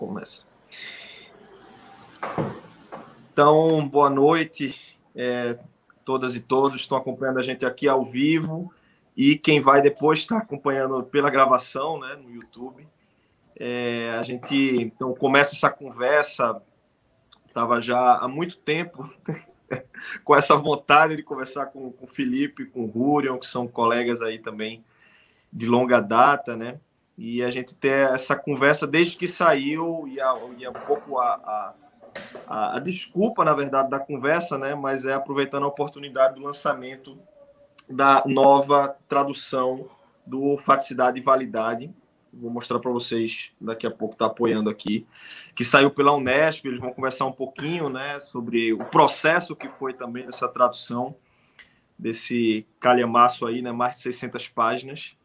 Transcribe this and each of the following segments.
Começa. Então, boa noite, é, todas e todos estão acompanhando a gente aqui ao vivo e quem vai depois estar acompanhando pela gravação, né, no YouTube. É, a gente então começa essa conversa, estava já há muito tempo com essa vontade de conversar com, com o Felipe, com o Rurion, que são colegas aí também de longa data, né? E a gente ter essa conversa desde que saiu e, a, e um pouco a, a, a, a, desculpa, na verdade, da conversa, né? Mas é aproveitando a oportunidade do lançamento da nova tradução do Faticidade e Validade. Vou mostrar para vocês daqui a pouco, está apoiando aqui, que saiu pela Unesp. Eles vão conversar um pouquinho, né, sobre o processo que foi também dessa tradução desse calhamaço aí, né, mais de 600 páginas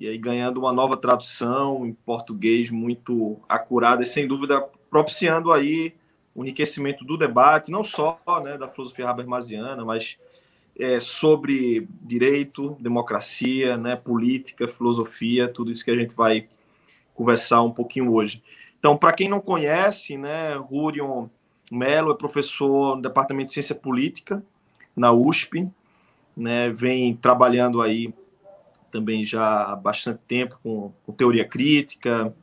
e aí ganhando uma nova tradução em português muito acurada e sem dúvida propiciando aí o enriquecimento do debate, não só né, da filosofia habermasiana, mas é, sobre direito, democracia, né, política, filosofia, tudo isso que a gente vai conversar um pouquinho hoje. Então, para quem não conhece, né, Rurion Melo é professor no Departamento de Ciência Política na USP, né, vem trabalhando aí também já há bastante tempo com, com teoria crítica,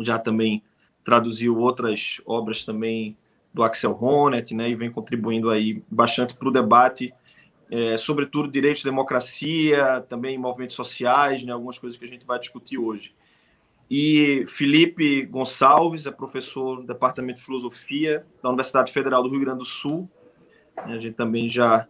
já também traduziu outras obras também do Axel Honneth, né, e vem contribuindo aí bastante para o debate, é, sobretudo direitos de democracia, também movimentos sociais, né, algumas coisas que a gente vai discutir hoje. E Felipe Gonçalves é professor do Departamento de Filosofia da Universidade Federal do Rio Grande do Sul. A gente também já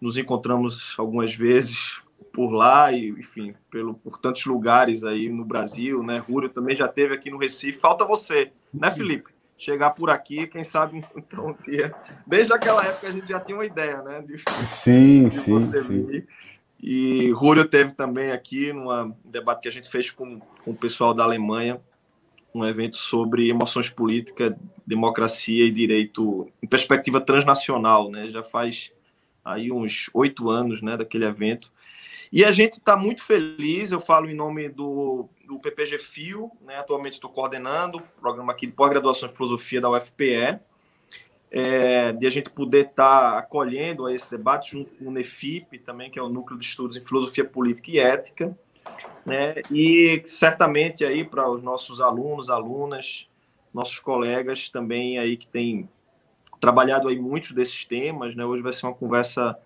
nos encontramos algumas vezes por lá e, enfim, pelo, por tantos lugares aí no Brasil, né? Rúrio também já teve aqui no Recife. Falta você, né, Felipe? Chegar por aqui, quem sabe então um dia. Desde aquela época a gente já tinha uma ideia, né? De, sim, de sim, você sim. E Rúrio teve também aqui num debate que a gente fez com, com o pessoal da Alemanha, um evento sobre emoções políticas, democracia e direito em perspectiva transnacional, né? Já faz aí uns oito anos, né, daquele evento. E a gente está muito feliz, eu falo em nome do, do PPG Fio, né? atualmente estou coordenando o programa aqui de pós-graduação em filosofia da UFPE, é, de a gente poder estar tá acolhendo a esse debate junto com o NEFIP também, que é o Núcleo de Estudos em Filosofia Política e Ética, né? e certamente aí para os nossos alunos, alunas, nossos colegas também aí que têm trabalhado aí muitos desses temas, né? hoje vai ser uma conversa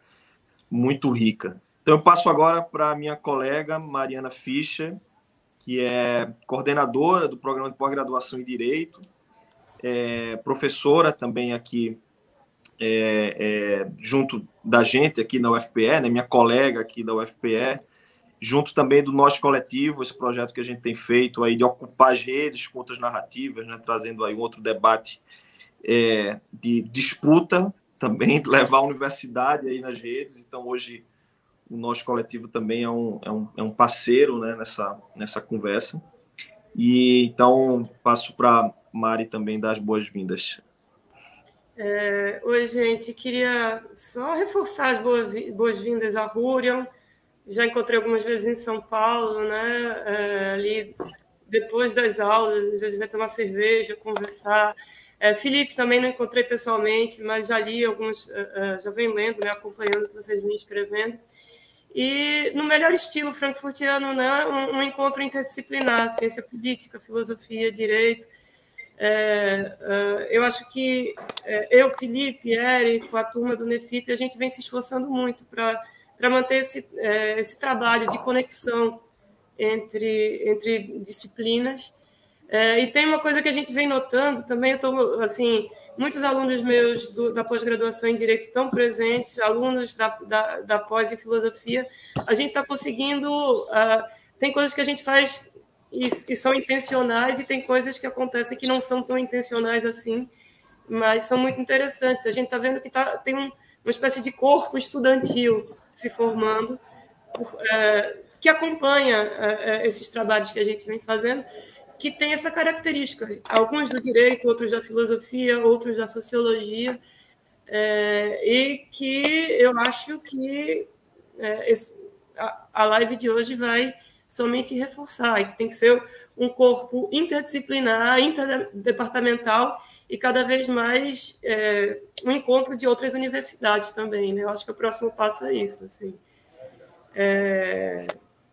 muito rica. Então, eu passo agora para a minha colega Mariana Fischer, que é coordenadora do programa de pós-graduação em Direito, é professora também aqui é, é, junto da gente aqui na UFPE, né, minha colega aqui da UFPE, junto também do nosso coletivo, esse projeto que a gente tem feito aí de ocupar as redes com outras narrativas, né, trazendo aí um outro debate é, de disputa também, levar a universidade aí nas redes. Então, hoje o nosso coletivo também é um, é um, é um parceiro né, nessa, nessa conversa. E então passo para Mari também dar as boas-vindas. É, oi, gente. Queria só reforçar as boas-vindas a Rurion. Já encontrei algumas vezes em São Paulo, né? É, ali depois das aulas, às vezes vai tomar cerveja, conversar. É, Felipe também não encontrei pessoalmente, mas já li alguns, é, é, já venho lendo, né, acompanhando o que vocês me escrevendo e no melhor estilo frankfurtiano, né, um, um encontro interdisciplinar, ciência política, filosofia, direito. É, é, eu acho que é, eu, Felipe, Érico, a turma do Nefip, a gente vem se esforçando muito para manter esse, é, esse trabalho de conexão entre, entre disciplinas. É, e tem uma coisa que a gente vem notando também, eu estou assim, muitos alunos meus do, da pós-graduação em Direito estão presentes, alunos da, da, da pós em Filosofia. A gente está conseguindo. Uh, tem coisas que a gente faz e, e, são intencionais, e tem coisas que acontecem que não são tão intencionais assim, mas são muito interessantes. A gente está vendo que tá, tem um, uma espécie de corpo estudantil se formando, uh, que acompanha uh, esses trabalhos que a gente vem fazendo que tem essa característica. Alguns do direito, outros da filosofia, outros da sociologia, é, e que eu acho que é, esse, a, a, live de hoje vai somente reforçar, e que tem que ser um corpo interdisciplinar, interdepartamental e cada vez mais é, um encontro de outras universidades também. Né? Eu acho que o próximo passo é isso. Assim. É,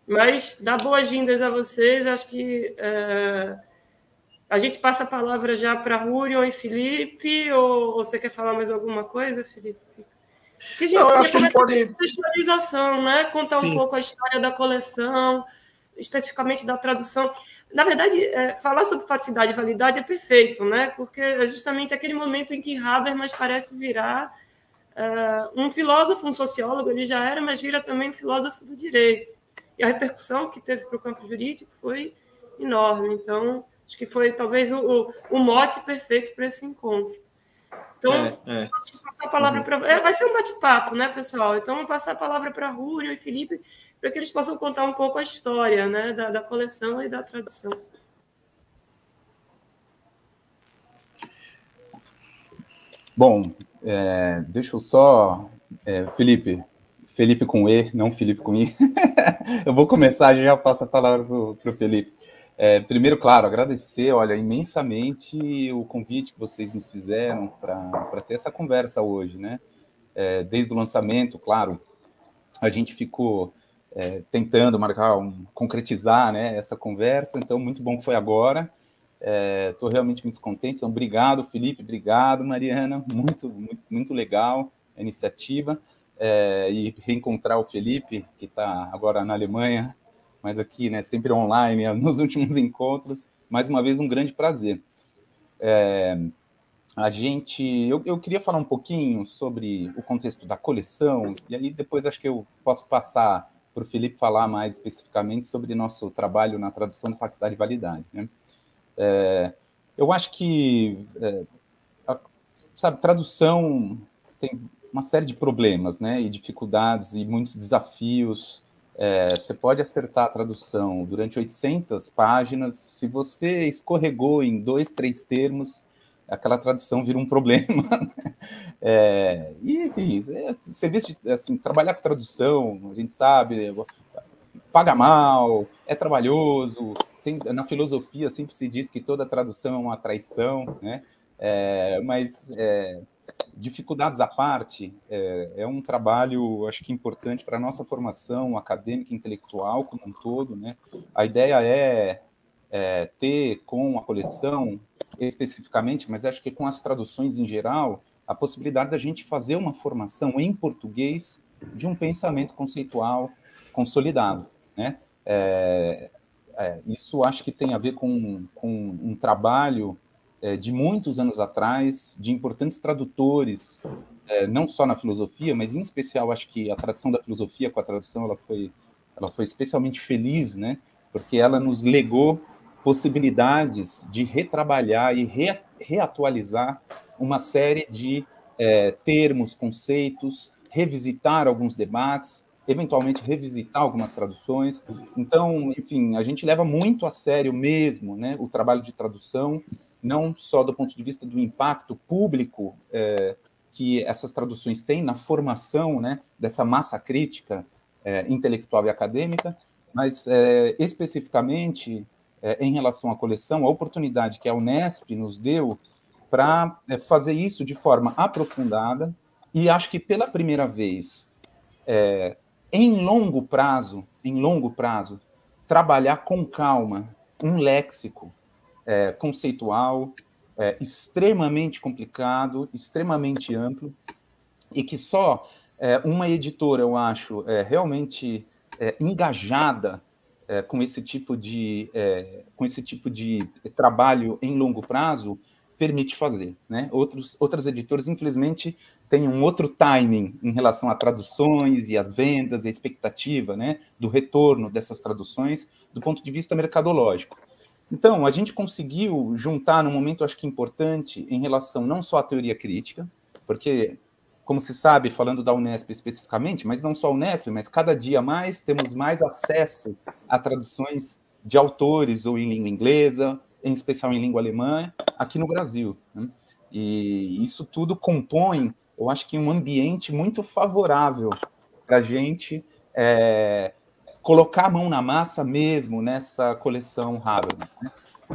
mas dar boas-vindas a vocês, acho que é, a gente passa a palavra já para Rurion e Felipe, ou, ou, você quer falar mais alguma coisa, Felipe? Que a gente, Não, eu acho que a gente pode... Contextualização, né? Contar Sim. um pouco a história da coleção, especificamente da tradução. Na verdade, é, falar sobre faticidade e validade é perfeito, né? Porque é justamente aquele momento em que Habermas parece virar uh, um filósofo, um sociólogo, ele já era, mas vira também um filósofo do direito. E a repercussão que teve para o campo jurídico foi enorme. Então, acho que foi talvez o, o, mote perfeito para esse encontro. Então, é, é. passar a palavra uhum. para. É, vai ser um bate-papo, né, pessoal? Então, vou passar a palavra para Rúlio e Felipe para que eles possam contar um pouco a história né, da, da coleção e da tradução. Bom, é, deixa eu só. É, Felipe, Felipe com E, não Felipe com I. eu vou começar, já passo a palavra para o Felipe. É, primeiro, claro, agradecer, olha, imensamente o convite que vocês nos fizeram para ter essa conversa hoje, né? É, desde o lançamento, claro, a gente ficou é, tentando marcar, um, concretizar né, essa conversa. Então, muito bom que foi agora. Estou é, realmente muito contente. Então, obrigado, Felipe. Obrigado, Mariana. Muito, muito, muito legal a iniciativa. É, e reencontrar o Felipe, que está agora na Alemanha, mas aqui, né, sempre online, nos últimos encontros. Mais uma vez, um grande prazer. É, a gente, eu, eu, queria falar um pouquinho sobre o contexto da coleção, e aí depois acho que eu posso passar para o Felipe falar mais especificamente sobre nosso trabalho na tradução do Faculdade de Validade. Né? É, eu acho que, é, a, sabe, tradução tem uma série de problemas, né, e dificuldades e muitos desafios. É, você pode acertar a tradução durante 800 páginas, se você escorregou em dois, três termos, aquela tradução vira um problema. Né? É, e, enfim, é, serviço de, assim, trabalhar com tradução, a gente sabe, paga mal, é trabalhoso. Tem, na filosofia sempre se diz que toda tradução é uma traição, né? É, mas é, dificuldades à parte, é, é, um trabalho, acho que importante para a nossa formação acadêmica intelectual como um todo, né? A ideia é, é ter com a coleção especificamente, mas acho que com as traduções em geral, a possibilidade da gente fazer uma formação em português de um pensamento conceitual consolidado. Né? É, é, isso acho que tem a ver com, com um trabalho é, de muitos anos atrás, de importantes tradutores, é, não só na filosofia, mas em especial acho que a tradição da filosofia com a tradução ela foi, ela foi especialmente feliz, né? porque ela nos legou possibilidades de retrabalhar e re, reatualizar uma série de é, termos, conceitos, revisitar alguns debates, eventualmente revisitar algumas traduções. Então, enfim, a gente leva muito a sério mesmo né, o trabalho de tradução, não só do ponto de vista do impacto público é, que essas traduções têm na formação né, dessa massa crítica é, intelectual e acadêmica, mas é, especificamente é, em relação à coleção, a oportunidade que a Unesp nos deu para é, fazer isso de forma aprofundada e acho que pela primeira vez, é, em longo prazo, em longo prazo, trabalhar com calma um léxico é, conceitual é, extremamente complicado, extremamente amplo e que só é, uma editora, eu acho, realmente engajada é, com esse tipo de é, com esse tipo de trabalho em longo prazo permite fazer, né? Outros outras editoras infelizmente têm um outro timing em relação a traduções e as vendas e a expectativa, né, do retorno dessas traduções do ponto de vista mercadológico. Então, a gente conseguiu juntar num momento acho que importante em relação não só à teoria crítica, porque como se sabe, falando da Unesp especificamente, mas não só a Unesp, mas cada dia mais temos mais acesso a traduções de autores ou em língua inglesa, em especial em língua alemã, aqui no Brasil. Né? E isso tudo compõe, eu acho que um ambiente muito favorável para a gente é, colocar a mão na massa mesmo nessa coleção Habermas. Né?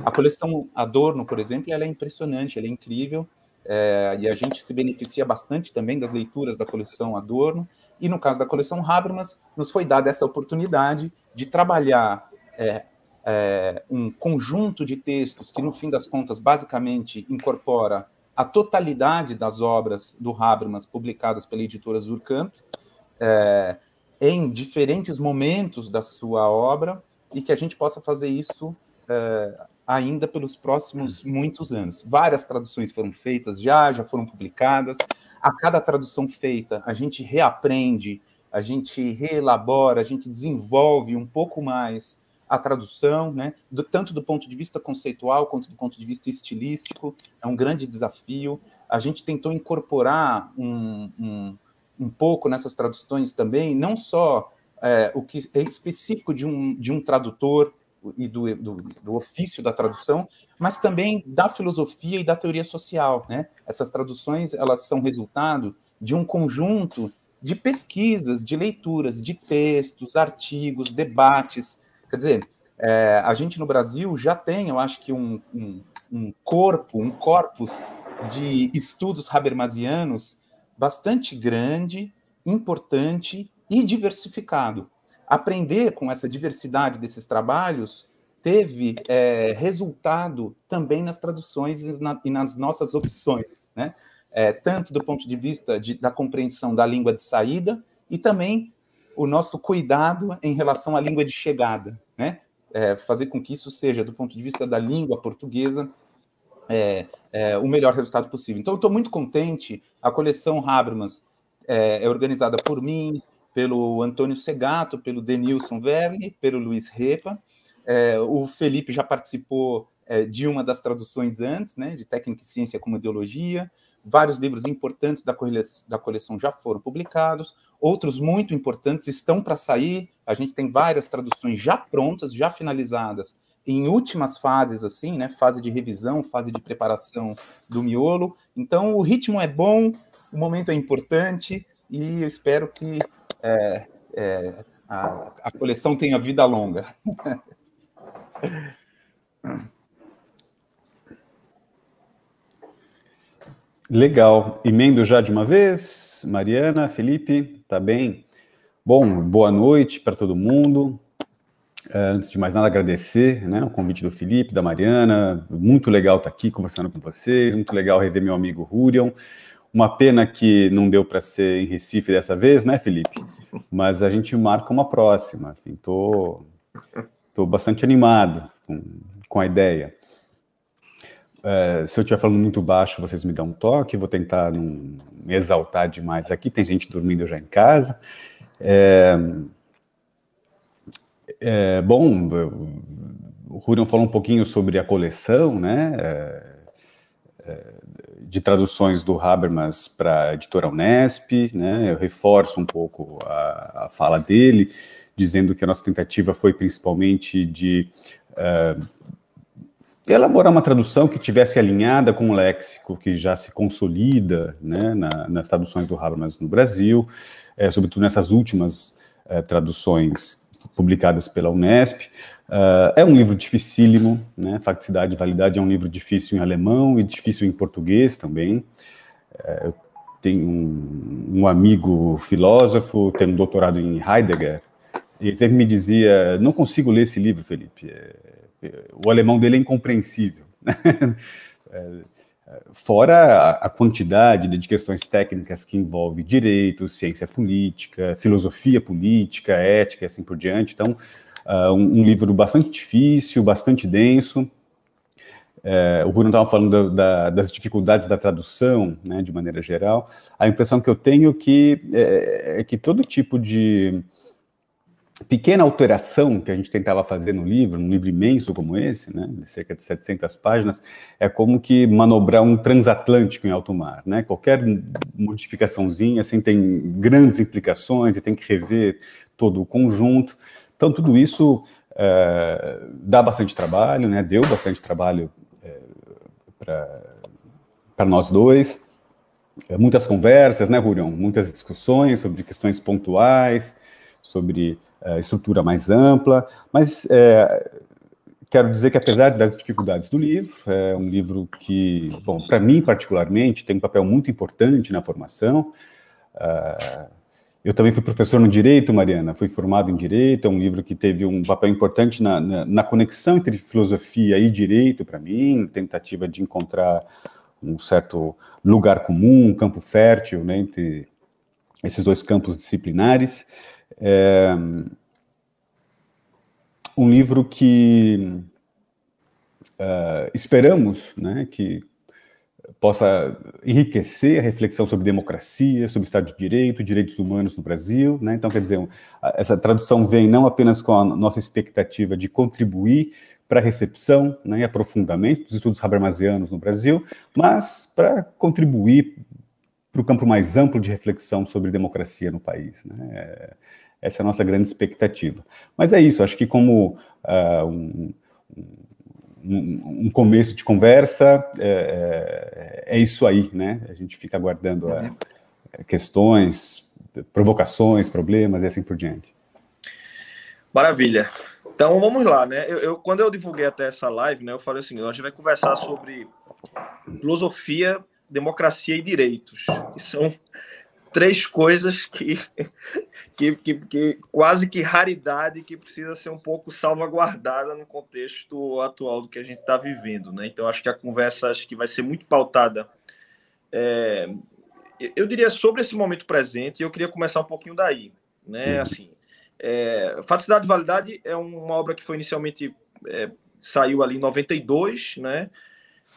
A coleção Adorno, por exemplo, ela é impressionante, ela é incrível, é, e a gente se beneficia bastante também das leituras da coleção Adorno, e no caso da coleção Habermas, nos foi dada essa oportunidade de trabalhar é, é, um conjunto de textos que, no fim das contas, basicamente incorpora a totalidade das obras do Habermas publicadas pela editora Zurkamp, é, em diferentes momentos da sua obra, e que a gente possa fazer isso é, ainda pelos próximos muitos anos. Várias traduções foram feitas já, já foram publicadas. A cada tradução feita, a gente reaprende, a gente reelabora, a gente desenvolve um pouco mais a tradução, né? Do, tanto do ponto de vista conceitual quanto do ponto de vista estilístico. É um grande desafio. A gente tentou incorporar um, um, um pouco nessas traduções também, não só é, o que é específico de um, de um tradutor, e do, do, do, ofício da tradução, mas também da filosofia e da teoria social. Né? Essas traduções elas são resultado de um conjunto de pesquisas, de leituras, de textos, artigos, debates. Quer dizer, é, a gente no Brasil já tem, eu acho que um, um, um corpo, um corpus de estudos habermasianos bastante grande, importante e diversificado aprender com essa diversidade desses trabalhos teve é, resultado também nas traduções e, na, e, nas nossas opções, né? É, tanto do ponto de vista de, da compreensão da língua de saída e também o nosso cuidado em relação à língua de chegada, né? É, fazer com que isso seja, do ponto de vista da língua portuguesa, é, é, o melhor resultado possível. Então, estou muito contente. A coleção Habermas é, é organizada por mim, pelo Antônio Segato, pelo Denilson Verli, pelo Luiz Repa. É, o Felipe já participou é, de uma das traduções antes, né, de Técnica e Ciência como Ideologia. Vários livros importantes da, da coleção já foram publicados, outros muito importantes estão para sair. A gente tem várias traduções já prontas, já finalizadas, em últimas fases, assim, né, fase de revisão, fase de preparação do miolo. Então, o ritmo é bom, o momento é importante e eu espero que é, é, a, a coleção tenha vida longa. Legal. Emendo já de uma vez. Mariana, Felipe, tá bem? Bom, boa noite para todo mundo. É, antes de mais nada, agradecer né, o convite do Felipe, da Mariana. Muito legal estar aqui conversando com vocês. Muito legal rever meu amigo Rurion. Uma pena que não deu para ser em Recife dessa vez, né, Felipe? Mas a gente marca uma próxima. Estou tô, bastante animado com, com a ideia. É, se eu estiver falando muito baixo, vocês me dão um toque. Vou tentar não me exaltar demais aqui. Tem gente dormindo já em casa. É, é, bom, o Rurion falou um pouquinho sobre a coleção, né? É, é, de traduções do Habermas para a editora Unesp, né? Eu reforço um pouco a, a, fala dele, dizendo que a nossa tentativa foi principalmente de uh, elaborar uma tradução que tivesse alinhada com o léxico que já se consolida né, na, nas traduções do Habermas no Brasil, é, sobretudo nessas últimas é, traduções publicadas pela Unesp. Uh, é um livro dificílimo, né? Facticidade e Validade é um livro difícil em alemão e difícil em português também. Uh, eu tenho um, um, amigo filósofo, tem um doutorado em Heidegger, e ele sempre me dizia: Não consigo ler esse livro, Felipe. É, é, o alemão dele é incompreensível. é, fora a, quantidade de questões técnicas que envolve direito, ciência política, filosofia política, ética e assim por diante. Então, Uh, um, um, livro bastante difícil, bastante denso. É, o Rui estava falando da, da, das dificuldades da tradução, né, de maneira geral. A impressão que eu tenho que, é, é que todo tipo de pequena alteração que a gente tentava fazer no livro, num livro imenso como esse, né, de cerca de 700 páginas, é como que manobrar um transatlântico em alto mar, né? Qualquer modificaçãozinha assim tem grandes implicações e tem que rever todo o conjunto. Então, tudo isso é, dá bastante trabalho, né? deu bastante trabalho é, para nós dois. É, muitas conversas, né, Rurion? Muitas discussões sobre questões pontuais, sobre uh, estrutura mais ampla, mas é, quero dizer que apesar das dificuldades do livro, é um livro que, bom, para mim particularmente, tem um papel muito importante na formação. Uh, eu também fui professor no Direito, Mariana, fui formado em Direito, é um livro que teve um papel importante na, na, na conexão entre filosofia e direito para mim, tentativa de encontrar um certo lugar comum, um campo fértil né, entre esses dois campos disciplinares. É, um livro que uh, esperamos né, que possa enriquecer a reflexão sobre democracia, sobre Estado de Direito, direitos humanos no Brasil. Né? Então, quer dizer, essa tradução vem não apenas com a nossa expectativa de contribuir para a recepção né, e aprofundamento dos estudos habermasianos no Brasil, mas para contribuir para o campo mais amplo de reflexão sobre democracia no país. Né? Essa é a nossa grande expectativa. Mas é isso, acho que como uh, um, um, começo de conversa, é, é, é, isso aí, né? A gente fica aguardando a, é, questões, provocações, problemas e assim por diante. Maravilha. Então vamos lá, né? Eu, eu, quando eu divulguei até essa live, né, eu falei assim: a gente vai conversar sobre filosofia, democracia e direitos, que são três coisas que, que, que, que, quase que raridade que precisa ser um pouco salvaguardada no contexto atual do que a gente está vivendo, né? Então acho que a conversa acho que vai ser muito pautada. É, eu diria sobre esse momento presente. E eu queria começar um pouquinho daí, né? Uhum. Assim, é, Faticidade e Validade é uma obra que foi inicialmente é, saiu ali em 92, né?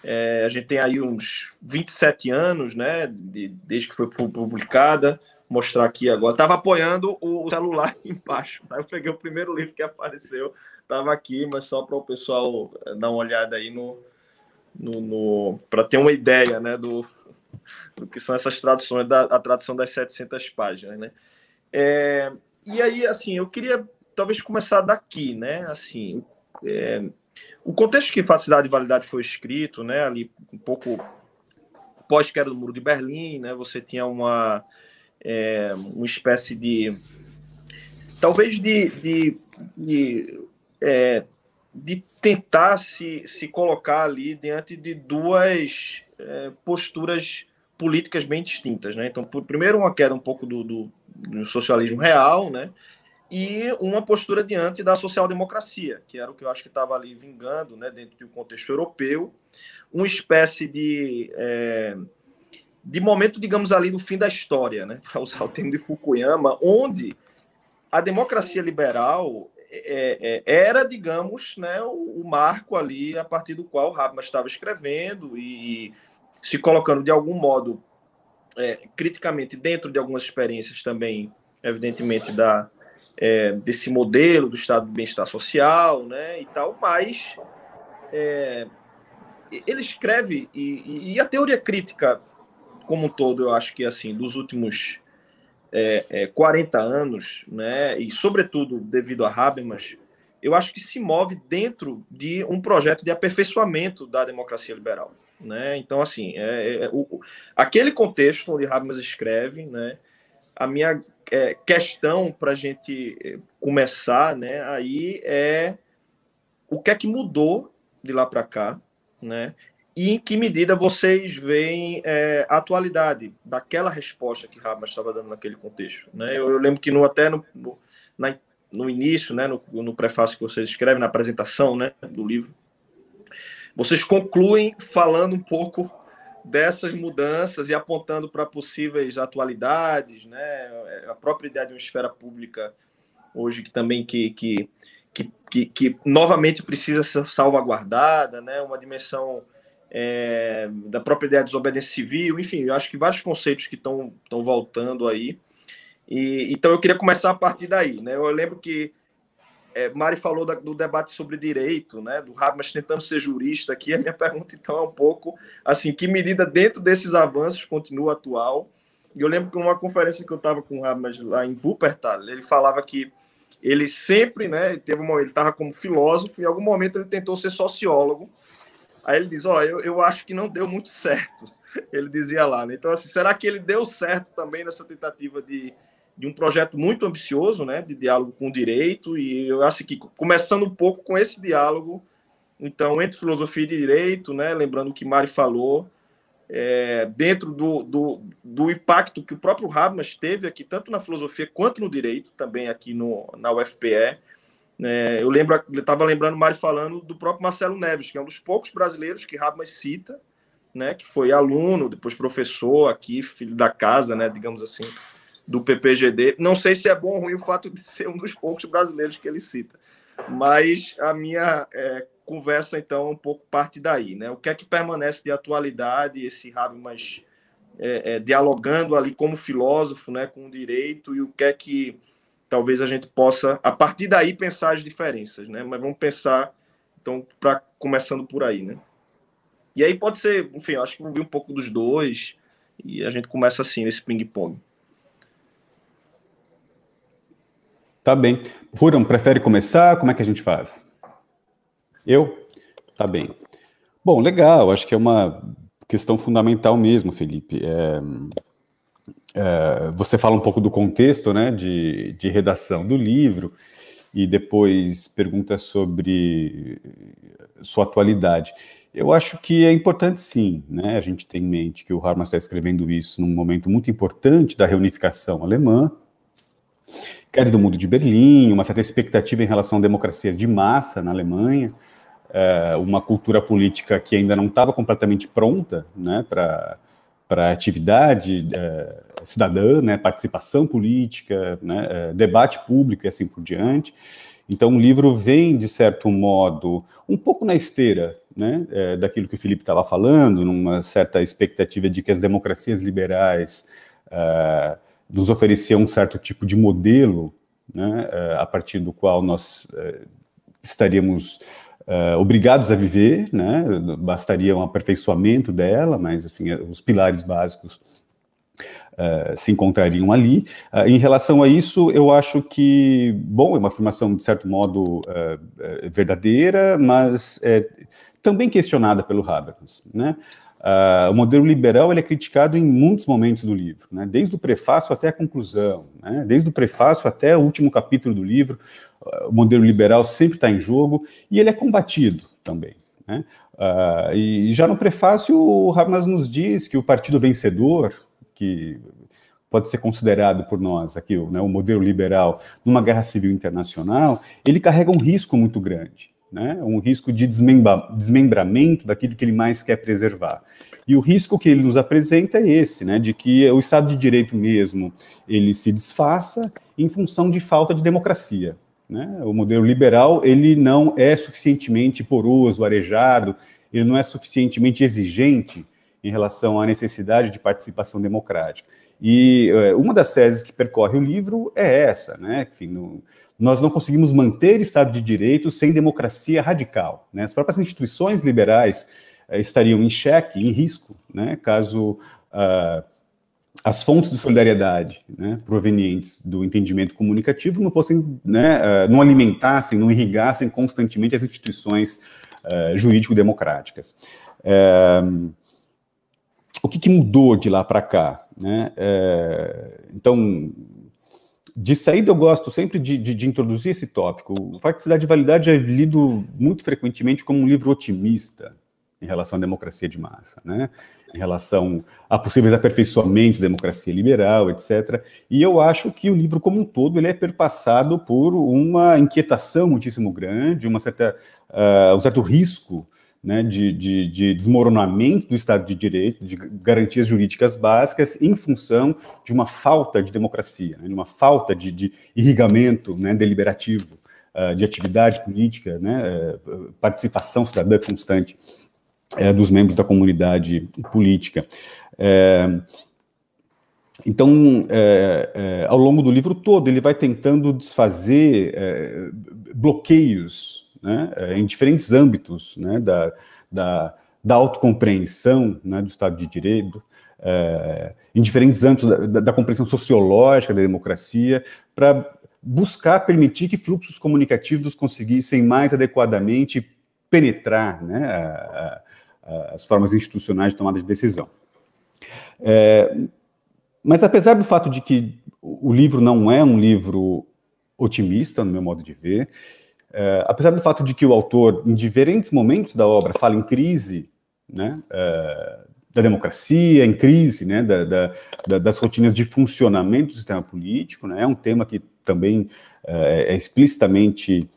É, a gente tem aí uns 27 anos, né, de, desde que foi publicada. Vou mostrar aqui agora. Estava apoiando o celular embaixo. Tá? Eu peguei o primeiro livro que apareceu, estava aqui, mas só para o pessoal eh, dar uma olhada aí no, no, no para ter uma ideia, né, do, do que são essas traduções, da, a tradução das 700 páginas, né. É, e aí, assim, eu queria talvez começar daqui, né, assim, é, o contexto que Faticidade e Validade foi escrito, né, ali um pouco pós-queda do Muro de Berlim, né, você tinha uma, é, uma espécie de, talvez de, de, de, é, de tentar se, se colocar ali diante de duas é, posturas políticas bem distintas, né? Então, primeiro uma queda um pouco do, do, do socialismo real, né? E uma postura diante da social-democracia, que era o que eu acho que estava ali vingando, né, dentro do contexto europeu, uma espécie de, é, de momento, digamos ali, do fim da história, né, para usar o termo de Fukuyama, onde a democracia liberal é, é, era, digamos, né, o, o, marco ali a partir do qual Habermas estava escrevendo e, se colocando de algum modo é, criticamente dentro de algumas experiências também, evidentemente, da é, desse modelo do estado de bem-estar social, né, e tal, mas é, ele escreve e, e, a teoria crítica como um todo, eu acho que assim, dos últimos é, é, 40 anos, né, e sobretudo devido a Habermas, eu acho que se move dentro de um projeto de aperfeiçoamento da democracia liberal, né? Então, assim, é, é o, aquele contexto onde Habermas escreve, né, a minha é, questão para a gente é, começar, né, aí é o que é que mudou de lá para cá, né? E em que medida vocês veem é, a atualidade daquela resposta que Habermas estava dando naquele contexto, né? Eu, eu lembro que no, até no, no, na, no início, né, no, no prefácio que vocês escrevem, na apresentação, né, do livro, vocês concluem falando um pouco dessas mudanças e apontando para possíveis atualidades, né? A própria ideia de uma esfera pública hoje que também que, que, que, que, que novamente precisa ser salvaguardada, né? Uma dimensão é, da própria ideia de desobediência civil, enfim, eu acho que vários conceitos que estão voltando aí. E, então eu queria começar a partir daí, né? Eu lembro que é, Mari falou da, do debate sobre direito, né, do Habermas tentando ser jurista aqui. A minha pergunta, então, é um pouco assim: que medida dentro desses avanços continua atual? E eu lembro que numa conferência que eu estava com o Habermas lá em Wuppertal, ele falava que ele sempre, né, teve um ele estava como filósofo, e em algum momento ele tentou ser sociólogo. Aí ele diz: Ó, oh, eu, eu acho que não deu muito certo. Ele dizia lá, né? Então, assim, será que ele deu certo também nessa tentativa de de um projeto muito ambicioso, né, de diálogo com o direito, e eu acho que começando um pouco com esse diálogo, então, entre filosofia e direito, né, lembrando o que Mari falou, é, dentro do, do, do, impacto que o próprio Habermas teve aqui, tanto na filosofia quanto no direito, também aqui no, na UFPE. É, eu lembro, estava lembrando Mari falando do próprio Marcelo Neves, que é um dos poucos brasileiros que Habermas cita, né, que foi aluno, depois professor aqui, filho da casa, né, digamos assim, do PPGD. Não sei se é bom ou ruim o fato de ser um dos poucos brasileiros que ele cita, mas a minha é, conversa, então, é um pouco parte daí. Né? O que é que permanece de atualidade, esse Habermas é, é, dialogando ali como filósofo né, com o direito, e o que é que talvez a gente possa, a partir daí, pensar as diferenças. Né? Mas vamos pensar, então, pra, começando por aí. Né? E aí pode ser, enfim, acho que vou ver um pouco dos dois, e a gente começa assim, nesse ping-pong. Tá bem. Ruram, prefere começar? Como é que a gente faz? Eu? Tá bem. Bom, legal. Acho que é uma questão fundamental mesmo, Felipe. É, é, você fala um pouco do contexto né, de, de redação do livro e depois pergunta sobre sua atualidade. Eu acho que é importante, sim, né, a gente tem em mente que o Habermas está escrevendo isso num momento muito importante da reunificação alemã, queda do mundo de Berlim, uma certa expectativa em relação a democracias de massa na Alemanha, é, uma cultura política que ainda não estava completamente pronta né, para para atividade é, cidadã, né, participação política, né, é, debate público e assim por diante. Então, o livro vem, de certo modo, um pouco na esteira né, daquilo que o Felipe estava falando, numa certa expectativa de que as democracias liberais é, nos ofereciam um certo tipo de modelo, né, é, a partir do qual nós é, estaríamos é, obrigados a viver, né, bastaria um aperfeiçoamento dela, mas enfim, os pilares básicos se encontrariam ali. Em relação a isso, eu acho que, bom, é uma afirmação, de certo modo, verdadeira, mas é também questionada pelo Habermas. Né? Uh, o modelo liberal ele é criticado em muitos momentos do livro, né? desde o prefácio até a conclusão, né? desde o prefácio até o último capítulo do livro, uh, o modelo liberal sempre está em jogo e ele é combatido também. Né? Uh, e já no prefácio, o Habermas nos diz que o partido vencedor, que pode ser considerado por nós aqui né, o modelo liberal numa guerra civil internacional, ele carrega um risco muito grande né? um risco de desmembra desmembramento daquilo que ele mais quer preservar. E o risco que ele nos apresenta é esse, né? de que o Estado de Direito mesmo ele se desfaça em função de falta de democracia. Né? O modelo liberal ele não é suficientemente poroso, arejado, ele não é suficientemente exigente em relação à necessidade de participação democrática. E é, uma das teses que percorre o livro é essa, né? Enfim, no, nós não conseguimos manter Estado de Direito sem democracia radical. Né? As próprias instituições liberais uh, estariam em xeque, em risco, né? caso uh, as fontes de solidariedade né, provenientes do entendimento comunicativo não fossem, né, uh, não alimentassem, não irrigassem constantemente as instituições jurídico-democráticas. o que, que, mudou de lá para cá? Né? então, de saída, eu gosto sempre de, de, de, introduzir esse tópico. O Facticidade e Validade é lido muito frequentemente como um livro otimista em relação à democracia de massa, né? em relação a possíveis aperfeiçoamentos da democracia liberal, etc. E eu acho que o livro como um todo ele é perpassado por uma inquietação muitíssimo grande, uma certa, uh, um certo risco né, de, de, de, desmoronamento do Estado de Direito, de garantias jurídicas básicas, em função de uma falta de democracia, né, de uma falta de, de irrigamento né, deliberativo, uh, de atividade política, uh, participação cidadã constante uh, dos membros da comunidade política. Eh, então, ao longo do livro todo, ele vai tentando desfazer bloqueios né, é, em diferentes âmbitos né, da, da, da autocompreensão né, do Estado de Direito, é, em diferentes âmbitos da, da, compreensão sociológica da democracia, para buscar permitir que fluxos comunicativos conseguissem mais adequadamente penetrar né, a, a, as formas institucionais de tomada de decisão. É, mas apesar do fato de que o livro não é um livro otimista, no meu modo de ver. É, apesar do fato de que o autor, em diferentes momentos da obra, fala em crise né, é, da democracia, em crise né, da, da, da, das rotinas de funcionamento do sistema político, né, é um tema que também é, é explicitamente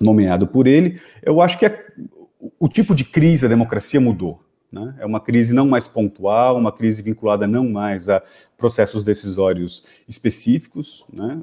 nomeado por ele. Eu acho que é, o tipo de crise da democracia mudou. Né? É uma crise não mais pontual, uma crise vinculada não mais a processos decisórios específicos, né?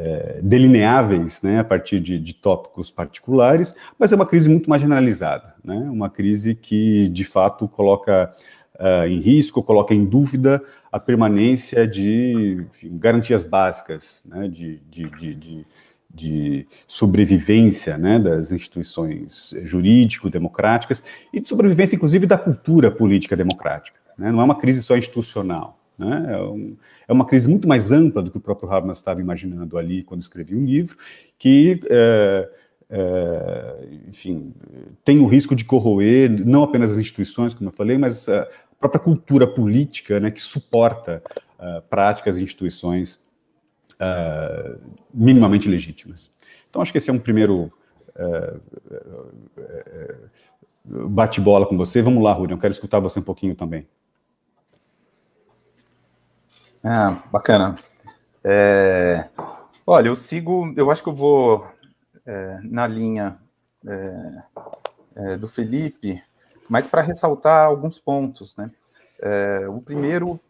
É, delineáveis né, a partir de, de, tópicos particulares, mas é uma crise muito mais generalizada, né? uma crise que, de fato, coloca uh, em risco, coloca em dúvida a permanência de enfim, garantias básicas né, de, de, de de sobrevivência né, das instituições jurídico-democráticas e de sobrevivência, inclusive, da cultura política democrática. Né? Não é uma crise só institucional. Né? É, um, é, uma crise muito mais ampla do que o próprio Habermas estava imaginando ali quando escrevia o um livro, que, é, é, enfim, tem o risco de corroer não apenas as instituições, como eu falei, mas a própria cultura política né, que suporta uh, práticas e instituições uh, minimamente legítimas. Então, acho que esse é um primeiro uh, bate-bola com você. Vamos lá, Rúlio, eu quero escutar você um pouquinho também. Ah, bacana. É, olha, eu sigo, eu acho que eu vou é, na linha é, é do Felipe, mas para ressaltar alguns pontos, né? É, o primeiro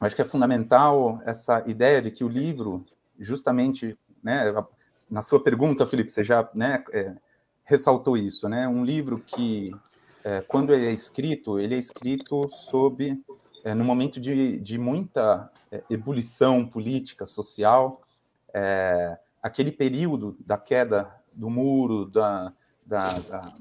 acho que é fundamental essa ideia de que o livro, justamente, né, na sua pergunta, Felipe, você já né, é, ressaltou isso, né? Um livro que, é, quando ele é escrito, ele é escrito sob, é, no momento de, de muita é, ebulição política, social, é, aquele período da queda do muro, da, da, da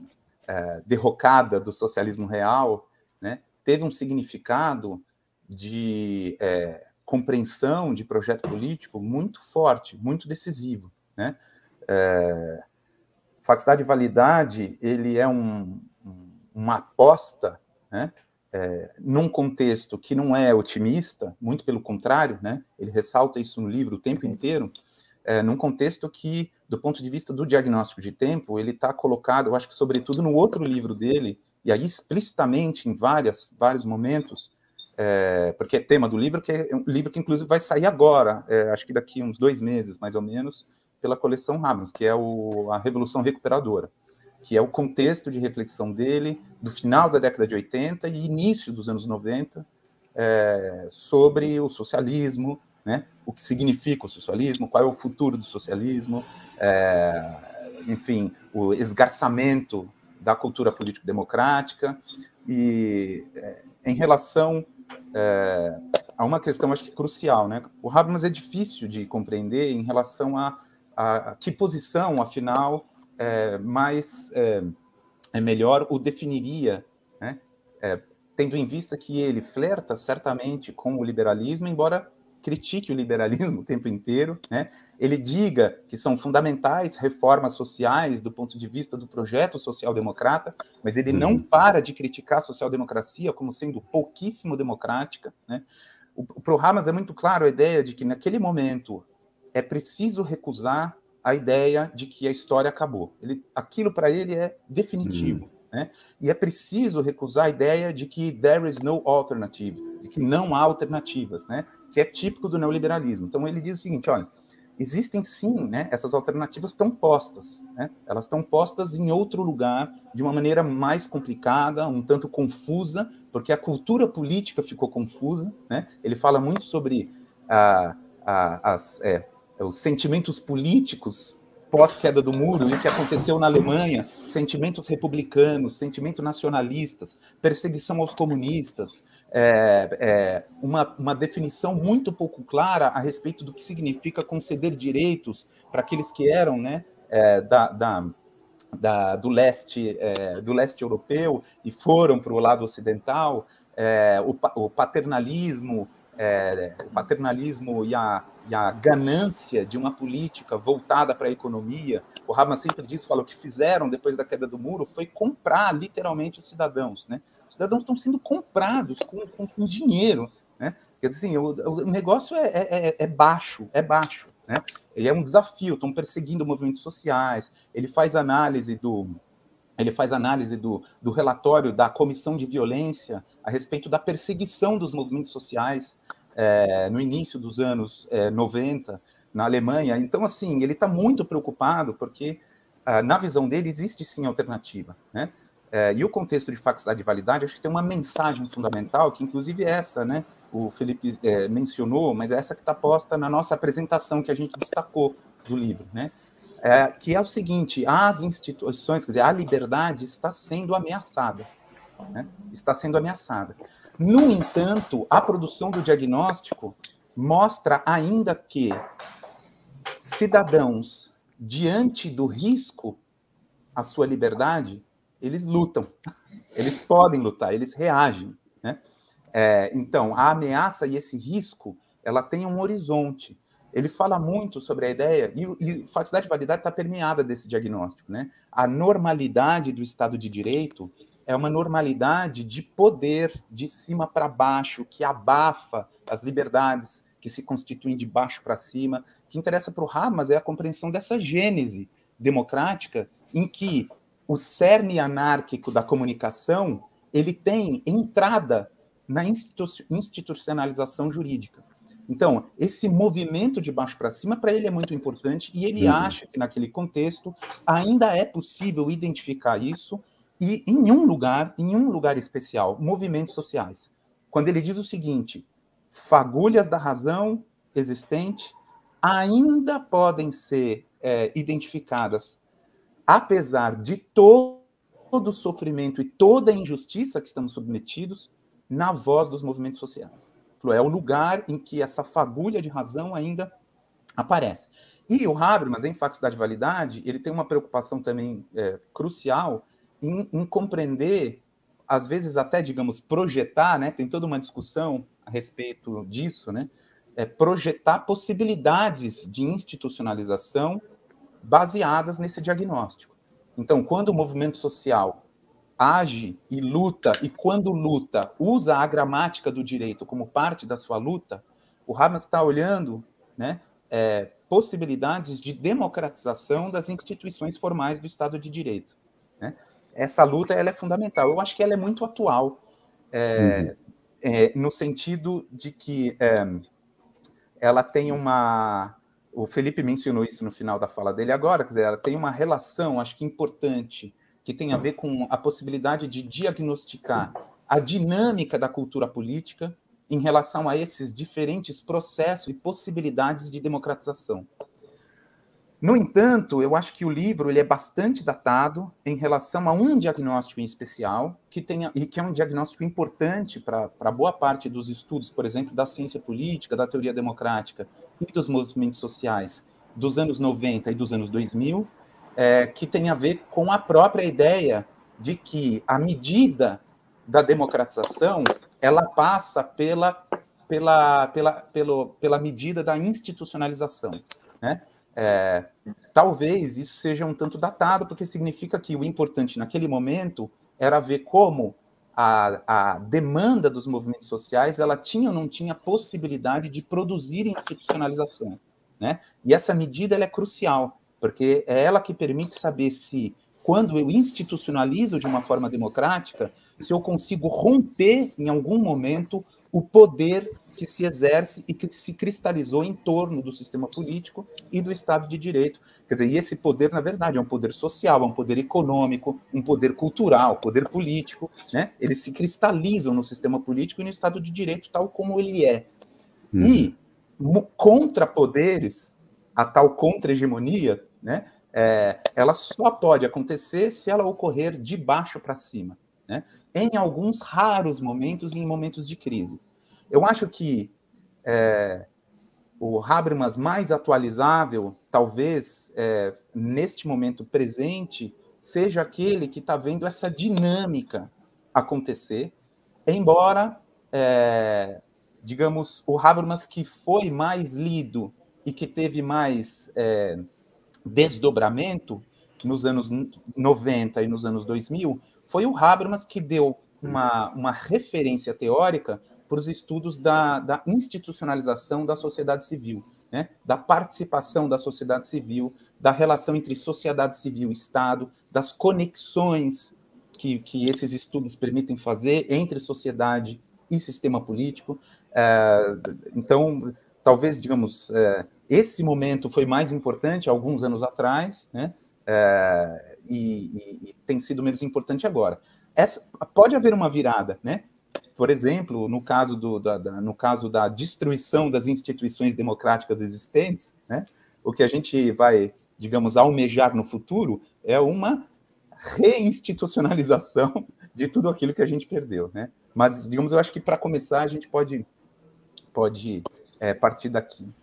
é, derrocada do socialismo real, né, teve um significado de é, compreensão de projeto político muito forte, muito decisivo. Né? É, Faculdade de Validade, ele é um, uma aposta né? É, num contexto que não é otimista, muito pelo contrário, né? ele ressalta isso no livro o tempo inteiro, é, num contexto que, do ponto de vista do diagnóstico de tempo, ele está colocado, eu acho que sobretudo no outro livro dele, e aí explicitamente em várias, vários momentos, é, porque é tema do livro, que é um livro que inclusive vai sair agora, é, acho que daqui uns dois meses, mais ou menos, pela coleção Rabins, que é o, a Revolução Recuperadora, que é o contexto de reflexão dele do final da década de 80 e início dos anos 90 é, sobre o socialismo, né, o que significa o socialismo, qual é o futuro do socialismo, é, enfim, o esgarçamento da cultura político-democrática e é, em relação é, há uma questão, acho que crucial, né? O Habermas é difícil de compreender em relação a, a, a que posição, afinal, é, mais é, é melhor o definiria, né? É, tendo em vista que ele flerta certamente com o liberalismo, embora critique o liberalismo o tempo inteiro, né? ele diga que são fundamentais reformas sociais do ponto de vista do projeto social-democrata, mas ele não uhum. para de criticar a social-democracia como sendo pouquíssimo democrática. Né? O, o Hamas é muito claro a ideia de que naquele momento é preciso recusar a ideia de que a história acabou. Ele, aquilo para ele é definitivo. Uhum. Né? E é preciso recusar a ideia de que there is no alternative, de que não há alternativas, né? que é típico do neoliberalismo. Então ele diz o seguinte: olha, existem sim, né? essas alternativas estão postas, né? elas estão postas em outro lugar, de uma maneira mais complicada, um tanto confusa, porque a cultura política ficou confusa. Né? Ele fala muito sobre ah, as, é, os sentimentos políticos pós-queda do muro e o que aconteceu na Alemanha, sentimentos republicanos, sentimentos nacionalistas, perseguição aos comunistas, é, é, uma, uma definição muito pouco clara a respeito do que significa conceder direitos para aqueles que eram né, é, da, da da, do leste é, do leste europeu e foram para o lado ocidental. É, o, o, paternalismo é, o paternalismo e a, e a ganância de uma política voltada para a economia. O Habermas sempre disse, falou que fizeram depois da queda do muro foi comprar literalmente os cidadãos. Né? Os cidadãos estão sendo comprados com, com, com dinheiro Né? Quer dizer, assim, o, o negócio é, é, é, é baixo, é baixo. Né? Ele é um desafio, estão perseguindo movimentos sociais, ele faz análise do, ele faz análise do, do relatório da Comissão de Violência a respeito da perseguição dos movimentos sociais é, no início dos anos é, 90 na Alemanha. Então, assim, ele está muito preocupado porque, ah, na visão dele, existe sim alternativa. Né? É, e o contexto de faculdade de validade, acho que tem uma mensagem fundamental, que inclusive é essa, né? O Felipe é, mencionou, mas é essa que está posta na nossa apresentação que a gente destacou do livro, né? É, que é o seguinte: as instituições, quer dizer, a liberdade está sendo ameaçada. Né? Está sendo ameaçada. No entanto, a produção do diagnóstico mostra ainda que cidadãos, diante do risco à sua liberdade, eles lutam, eles podem lutar, eles reagem. Né? É, então, a ameaça e esse risco, ela tem um horizonte ele fala muito sobre a ideia, e, e falsidade de validade está permeada desse diagnóstico. Né? A normalidade do Estado de Direito é uma normalidade de poder de cima para baixo, que abafa as liberdades que se constituem de baixo para cima. O que interessa para o Hamas é a compreensão dessa gênese democrática em que o cerne anárquico da comunicação ele tem entrada na institucionalização jurídica. Então, esse movimento de baixo para cima, para ele é muito importante, e ele uhum. acha que naquele contexto ainda é possível identificar isso, e em um lugar, em um lugar especial, movimentos sociais. Quando ele diz o seguinte: fagulhas da razão existente ainda podem ser é, identificadas, apesar de todo o sofrimento e toda a injustiça que estamos submetidos, na voz dos movimentos sociais é o lugar em que essa fagulha de razão ainda aparece. E o Habermas, em Faculdade de Validade, ele tem uma preocupação também é, crucial em, em, compreender, às vezes até, digamos, projetar, né? Tem toda uma discussão a respeito disso, né? É, projetar possibilidades de institucionalização baseadas nesse diagnóstico. Então, quando o movimento social age e luta, e quando luta, usa a gramática do direito como parte da sua luta, o Hamas está olhando né, é, possibilidades de democratização das instituições formais do Estado de Direito. Né? Essa luta ela é fundamental. Eu acho que ela é muito atual, é, uhum. é, no sentido de que é, ela tem uma. O Felipe mencionou isso no final da fala dele agora, quer dizer, ela tem uma relação, acho que importante, que tem a ver com a possibilidade de diagnosticar a dinâmica da cultura política em relação a esses diferentes processos e possibilidades de democratização. No entanto, eu acho que o livro ele é bastante datado em relação a um diagnóstico em especial, que tenha, e que é um diagnóstico importante para boa parte dos estudos, por exemplo, da ciência política, da teoria democrática e dos movimentos sociais dos anos 90 e dos anos 2000, é, que tem a ver com a própria ideia de que a medida da democratização ela passa pela, pela, pela, pelo, pela medida da institucionalização. Né? É, talvez isso seja um tanto datado, porque significa que o importante naquele momento era ver como a, a demanda dos movimentos sociais ela tinha ou não tinha possibilidade de produzir institucionalização. Né? E essa medida ela é crucial, porque é ela que permite saber se, quando eu institucionalizo de uma forma democrática, se eu consigo romper em algum momento o poder que se exerce e que se cristalizou em torno do sistema político e do Estado de Direito. Quer dizer, e esse poder, na verdade, é um poder social, é um poder econômico, um poder cultural, poder político, né? Eles se cristalizam no sistema político e no Estado de Direito tal como ele é. Hum. E contra poderes, a tal contra-hegemonia, né? É, ela só pode acontecer se ela ocorrer de baixo para cima, né? em alguns raros momentos em momentos de crise. Eu acho que é, o Habermas mais atualizável, talvez é, neste momento presente, seja aquele que está vendo essa dinâmica acontecer, embora, é, digamos, o Habermas que foi mais lido e que teve mais é, desdobramento nos anos 90 e nos anos 2000 foi o Habermas que deu uma, uma referência teórica para os estudos da, da institucionalização da sociedade civil, né? da participação da sociedade civil, da relação entre sociedade civil e Estado, das conexões que, que esses estudos permitem fazer entre sociedade e sistema político. É, então, talvez, digamos, é, esse momento foi mais importante alguns anos atrás, né? É, e, e, e, tem sido menos importante agora. Essa, pode haver uma virada, né? Por exemplo, no caso, do, da, da, no caso da destruição das instituições democráticas existentes, né? o que a gente vai, digamos, almejar no futuro é uma reinstitucionalização de tudo aquilo que a gente perdeu, né? Mas, digamos, eu acho que para começar a gente pode, pode é, partir daqui.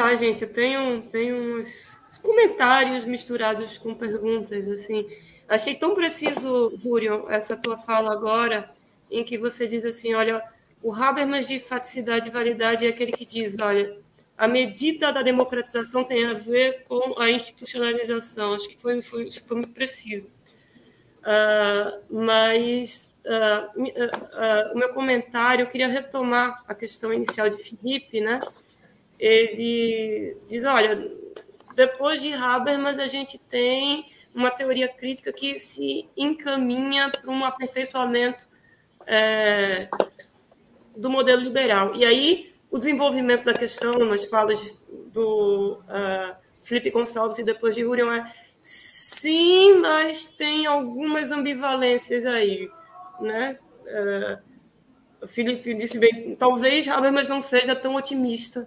Tá, gente, eu tenho, tenho uns comentários misturados com perguntas, assim. Achei tão preciso, Rúrio, essa tua fala agora, em que você diz assim, olha, o Habermas de faticidade e validade é aquele que diz, olha, a medida da democratização tem a ver com a institucionalização. Acho que foi, foi, foi muito preciso. Uh, mas uh, uh, o meu comentário, eu queria retomar a questão inicial de Felipe, né? Ele diz, olha, depois de Habermas a gente tem uma teoria crítica que se encaminha para um aperfeiçoamento é, do modelo liberal. E aí o desenvolvimento da questão nas falas do uh, Felipe Gonçalves e depois de Hurion é sim, mas tem algumas ambivalências aí, né? Uh, o Felipe disse bem, talvez Habermas não seja tão otimista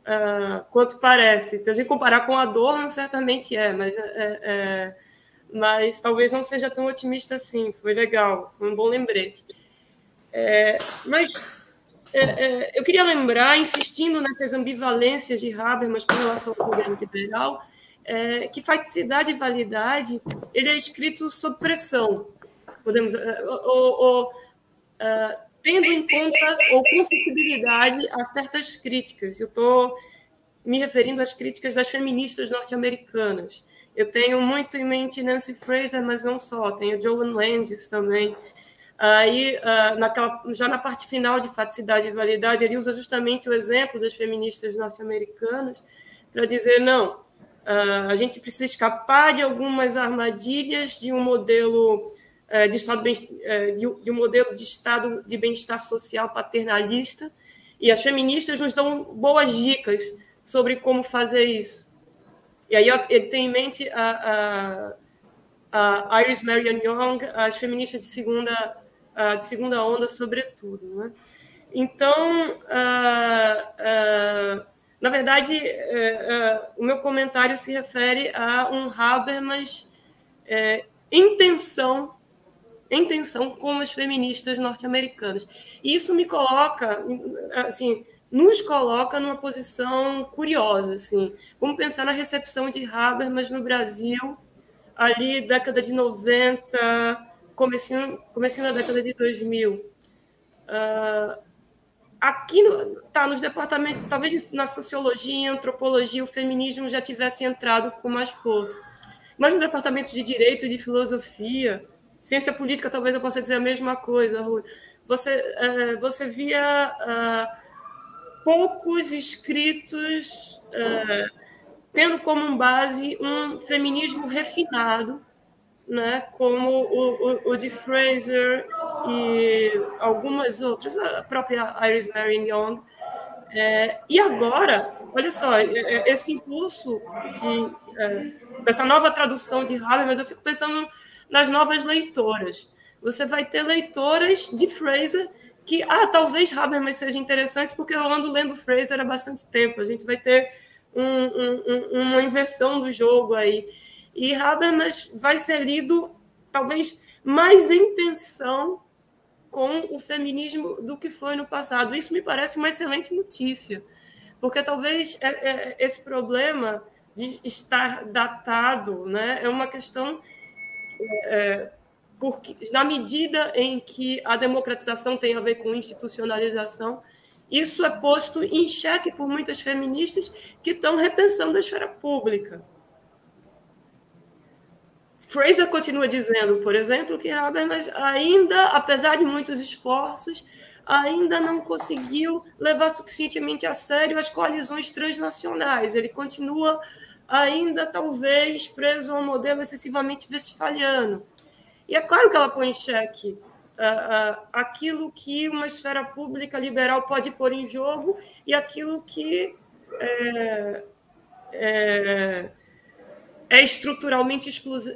uh, quanto parece. Se a gente comparar com Adorno, certamente é, mas, é, é, mas talvez não seja tão otimista assim. Foi legal, foi um bom lembrete. É, mas é, é, eu queria lembrar, insistindo nessas ambivalências de Habermas com relação ao governo liberal, é, que faticidade e validade ele é escrito sob pressão, podemos, é, ou, ou é, tendo em conta ou com sensibilidade a certas críticas. Eu estou me referindo às críticas das feministas norte-americanas. Eu tenho muito em mente Nancy Fraser, mas não só, tenho Joan Landis também, Aí, uh, naquela, já na parte final de faticidade e validade, ele usa justamente o exemplo das feministas norte-americanas para dizer: não, uh, a gente precisa escapar de algumas armadilhas de um modelo de estado uh, de, um modelo de estado de bem-estar social paternalista, e as feministas nos dão boas dicas sobre como fazer isso. E aí ele tem em mente a, a, a Iris Marion Young, as feministas de segunda uh, de segunda onda, sobretudo. Né? Então, uh, uh, na verdade, eh, o meu comentário se refere a um Habermas eh, em tensão, com as feministas norte-americanas. E isso me coloca, assim, nos coloca numa posição curiosa, assim. Vamos pensar na recepção de Habermas no Brasil, ali década de 90, comecinho, comecinho da década de 2000. Uh, ah, aqui no, tá nos departamentos, talvez na sociologia, antropologia, o feminismo já tivesse entrado com mais força. Mas nos departamentos de direito e de filosofia, ciência política, talvez eu possa dizer a mesma coisa, Rui. Você, uh, você via uh, poucos escritos uh, tendo como base um feminismo refinado, né, como o, o, o de Fraser e algumas outras, a própria Iris Marion Young. É, e agora, olha só, é, é, esse impulso de, é, nova tradução de Habermas, eu fico pensando nas novas leitoras. Você vai ter leitoras de Fraser que, ah, talvez Habermas seja interessante porque eu ando lendo Fraser há bastante tempo. A gente vai ter um, um, uma inversão do jogo aí. E Habermas vai ser lido, talvez, mais em tensão com o feminismo do que foi no passado. Isso me parece uma excelente notícia, porque talvez é, é, esse problema de estar datado né, é uma questão. É, porque, na medida em que a democratização tem a ver com institucionalização, isso é posto em xeque por muitas feministas que estão repensando a esfera pública. Fraser continua dizendo, por exemplo, que Habermas ainda, apesar de muitos esforços, ainda não conseguiu levar suficientemente a sério as coalizões transnacionais. Ele continua ainda, talvez, preso a um modelo excessivamente westphaliano. E é claro que ela põe em xeque uh, uh, aquilo que uma esfera pública liberal pode pôr em jogo e aquilo que é, é, é estruturalmente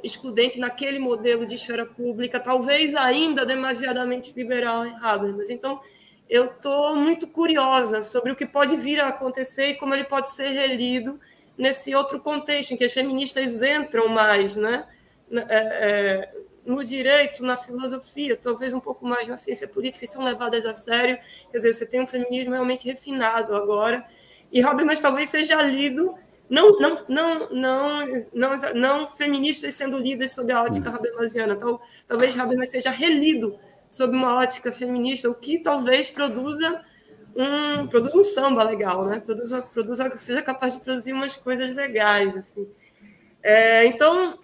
excludente naquele modelo de esfera pública, talvez ainda demasiadamente liberal em Habermas. Então, eu estou muito curiosa sobre o que pode vir a acontecer e como ele pode ser relido nesse outro contexto, em que as feministas entram mais né? É, é, no direito, na filosofia, talvez um pouco mais na ciência política, e são levadas a sério. Quer dizer, você tem um feminismo realmente refinado agora. E Habermas talvez seja lido não, não, não, não, não, não feministas sendo lidas sob a ótica hum. habermasiana. Tal, talvez Habermas seja relido sob uma ótica feminista, o que talvez produza um, um samba legal, né? Produza, produza, seja capaz de produzir umas coisas legais, assim. É, então,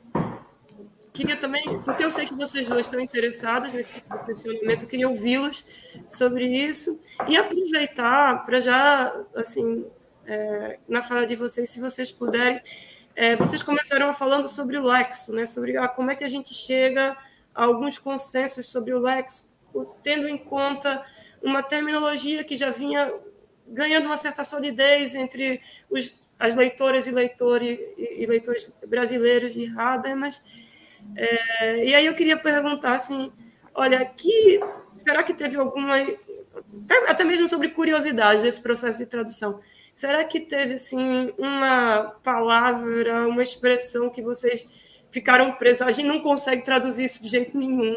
queria também, porque eu sei que vocês dois estão interessados nesse tipo de questionamento, queria ouvi-los sobre isso e aproveitar para já, assim, é, na fala de vocês, se vocês puderem. É, vocês começaram falando sobre o lexo, né? sobre ah, como é que a gente chega a alguns consensos sobre o lexo, tendo em conta uma terminologia que já vinha ganhando uma certa solidez entre os, as leitoras e leitores, e leitores brasileiros de Habermas. É, e aí eu queria perguntar assim, olha, que, será que teve alguma, até mesmo sobre curiosidade desse processo de tradução, Será que teve assim uma palavra, uma expressão que vocês ficaram presos? A gente não consegue traduzir isso de jeito nenhum.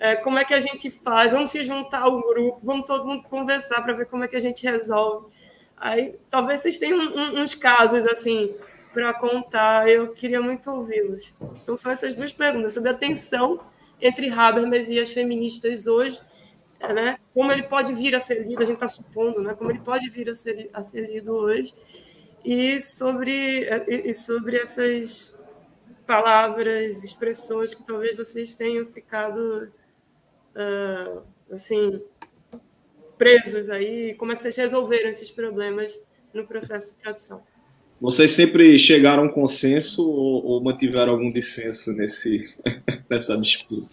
É, como é que a gente faz? Vamos se juntar ao grupo, vamos todo mundo conversar para ver como é que a gente resolve. Aí, talvez vocês tenham um, uns casos assim para contar. Eu queria muito ouvi-los. Então, são essas duas perguntas sobre a tensão entre Habermas e as feministas hoje né? Como ele pode vir a ser lido, a gente está supondo, né? Como ele pode vir a ser, a ser lido hoje e sobre e sobre essas palavras, expressões que talvez vocês tenham ficado uh, assim presos aí. Como é que vocês resolveram esses problemas no processo de tradução? Vocês sempre chegaram a um consenso ou, ou mantiveram algum dissenso nesse, nessa disputa?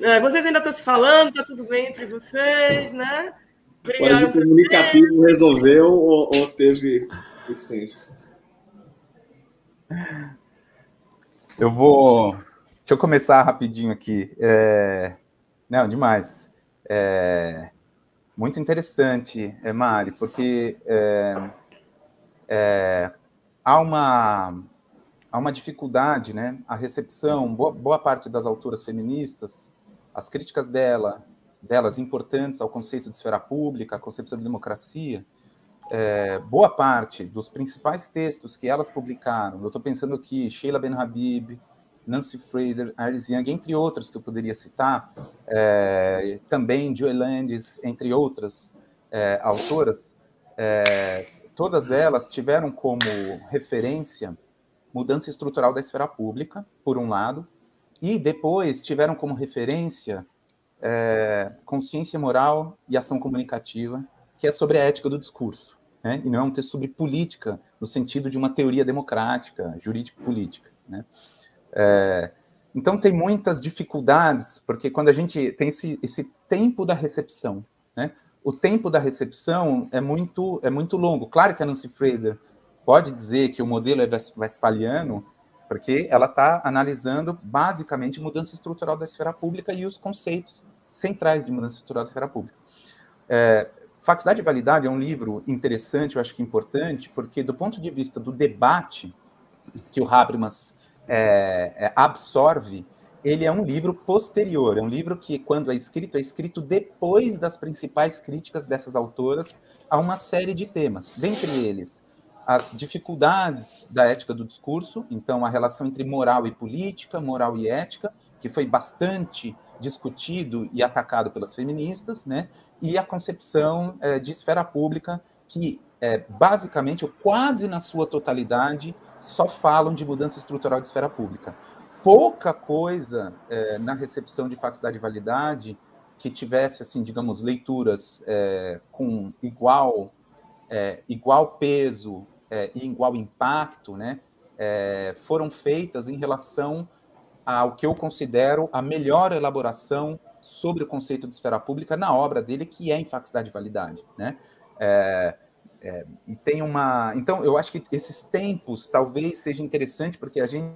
É, vocês ainda estão se falando, está tudo bem entre vocês, né? Obrigado Mas o comunicativo resolveu ou, ou teve licença? Eu vou. Deixa eu começar rapidinho aqui. É... Não, demais. É... Muito interessante, é, Mari, porque é... É... há uma há uma dificuldade, né? A recepção, boa, boa parte das autoras feministas as críticas dela, delas importantes ao conceito de esfera pública, à concepção de democracia, é, boa parte dos principais textos que elas publicaram, eu estou pensando aqui, Sheila Ben Habib, Nancy Fraser, Iris Young, entre outros que eu poderia citar, é, também Joe Landis, entre outras é, autoras, é, todas elas tiveram como referência mudança estrutural da esfera pública, por um lado, e depois tiveram como referência consciência moral e ação comunicativa, que é sobre a ética do discurso. Né? E não é um texto sobre política, no sentido de uma teoria democrática, jurídico-política. Né? É, então, tem muitas dificuldades, porque quando a gente tem esse, esse tempo da recepção, né? o tempo da recepção é muito, é muito longo. Claro que a Nancy Fraser pode dizer que o modelo é westphaliano, porque ela está analisando basicamente mudança estrutural da esfera pública e os conceitos centrais de mudança estrutural da esfera pública. É, Faxicidade e Validade é um livro interessante, eu acho que importante, porque do ponto de vista do debate que o Habermas é, é, absorve, ele é um livro posterior, é um livro que, quando é escrito, é escrito depois das principais críticas dessas autoras a uma série de temas, dentre eles as dificuldades da ética do discurso, então a relação entre moral e política, moral e ética, que foi bastante discutido e atacado pelas feministas, né? E a concepção é, de esfera pública, que é, basicamente, ou quase na sua totalidade, só falam de mudança estrutural de esfera pública. pouca coisa é, na recepção de facilidade e validade que tivesse, assim, digamos, leituras é, com igual, é, igual peso é, e igual impacto, né, é, foram feitas em relação ao que eu considero a melhor elaboração sobre o conceito de esfera pública na obra dele, que é em facilidade e validade, né? É, é, e tem uma. Então, eu acho que esses tempos talvez seja interessante, porque a gente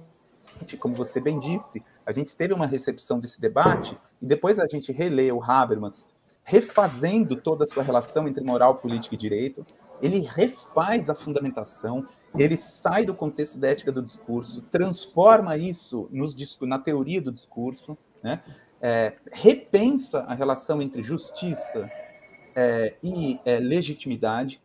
como você bem disse, a gente teve uma recepção desse debate e depois a gente relê o Habermas refazendo toda a sua relação entre moral, política e direito. Ele refaz a fundamentação, ele sai do contexto da ética do discurso, transforma isso nos, na teoria do discurso, né? É, repensa a relação entre justiça é, e é, legitimidade,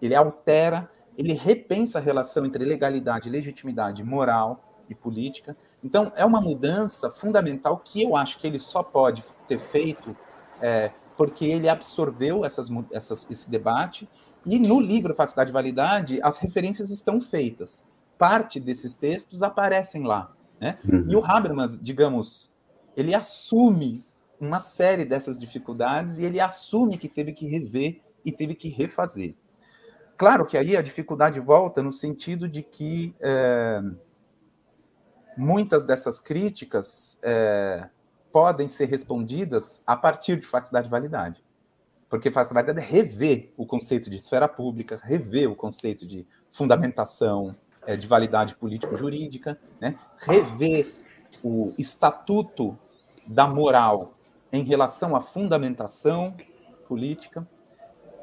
ele altera, ele repensa a relação entre legalidade, legitimidade, moral, e política. Então, é uma mudança fundamental que eu acho que ele só pode ter feito é, porque ele absorveu essas, essas, esse debate e no livro Facilidade e Validade as referências estão feitas. Parte desses textos aparecem lá. Né? Uhum. E o Habermas, digamos, ele assume uma série dessas dificuldades e ele assume que teve que rever e teve que refazer. Claro que aí a dificuldade volta no sentido de que é, muitas dessas críticas é, podem ser respondidas a partir de facilidade de validade. Porque facilidade de validade é rever o conceito de esfera pública, rever o conceito de fundamentação é, de validade político-jurídica, né? rever o estatuto da moral em relação à fundamentação política,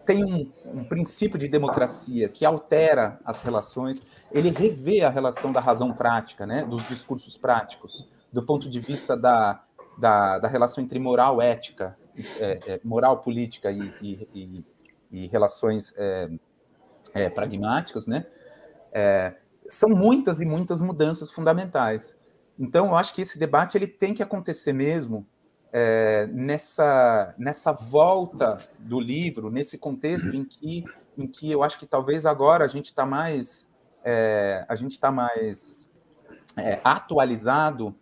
tem um, um, princípio de democracia que altera as relações, ele revê a relação da razão prática, né, dos discursos práticos, do ponto de vista da, da, da relação entre moral, ética, é, é, moral, política e, e, e, e relações é, é pragmáticas, né? É, são muitas e muitas mudanças fundamentais. Então, eu acho que esse debate ele tem que acontecer mesmo é, nessa, nessa volta do livro, nesse contexto em que, em que eu acho que talvez agora a gente está mais é, a gente está mais é, atualizado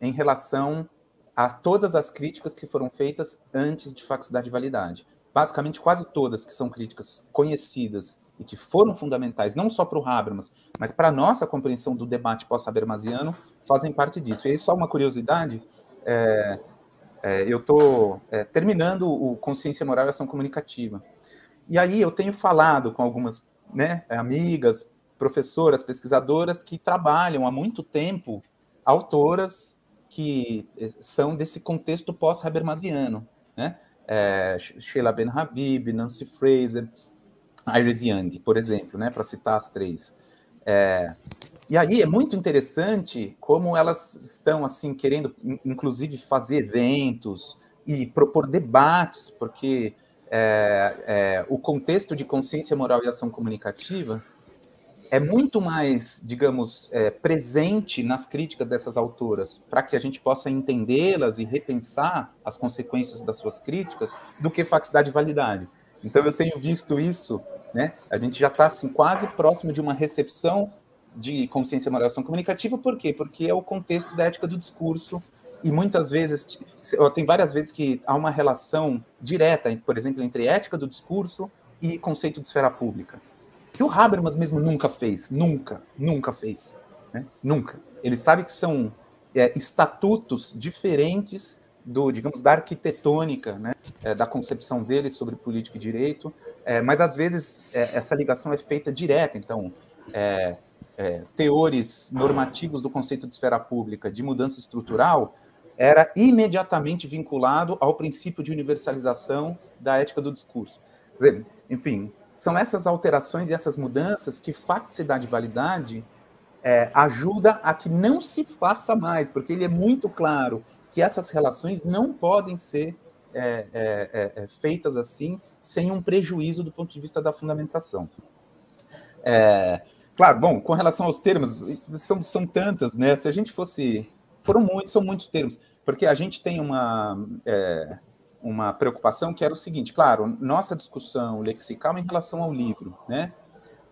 em relação a todas as críticas que foram feitas antes de Faxicidade e Validade. Basicamente, quase todas que são críticas conhecidas e que foram fundamentais, não só para o Habermas, mas para a nossa compreensão do debate pós-Habermasiano, fazem parte disso. E aí, só uma curiosidade, é, é, eu estou é, terminando o Consciência Moral e Ação Comunicativa. E aí eu tenho falado com algumas né, amigas, professoras, pesquisadoras que trabalham há muito tempo, autoras que é, são desse contexto pós-Habermasiano, né? É, Sheila Ben Habib, Nancy Fraser, Iris Young, por exemplo, né, para citar as três. É, e aí é muito interessante como elas estão assim querendo, inclusive, fazer eventos e propor debates, porque é, é, o contexto de consciência moral e ação comunicativa é muito mais, digamos, é, presente nas críticas dessas autoras, para que a gente possa entendê-las e repensar as consequências das suas críticas, do que faxicidade e validade. Então eu tenho visto isso, né? A gente já está assim quase próximo de uma recepção de consciência moral ação comunicativa, por quê? Porque é o contexto da ética do discurso, e muitas vezes, tem várias vezes que há uma relação direta, por exemplo, entre ética do discurso e conceito de esfera pública. Que o Habermas mesmo nunca fez, nunca, nunca fez, né? nunca. Ele sabe que são é, estatutos diferentes do, digamos, da arquitetônica, né, é, da concepção dele sobre política e direito, é, mas às vezes é, essa ligação é feita direta, então é, teores normativos do conceito de esfera pública de mudança estrutural era imediatamente vinculado ao princípio de universalização da ética do discurso. Dizer, enfim, são essas alterações e essas mudanças que facticidade e validade é, ajuda a que não se faça mais, porque ele é muito claro que essas relações não podem ser é, é, é, é feitas assim sem um prejuízo do ponto de vista da fundamentação. É, Claro, bom, com relação aos termos, são, são tantas, né? Se a gente fosse. Foram muitos, são muitos termos, porque a gente tem uma, é, uma preocupação que era o seguinte: claro, nossa discussão lexical em relação ao livro, né?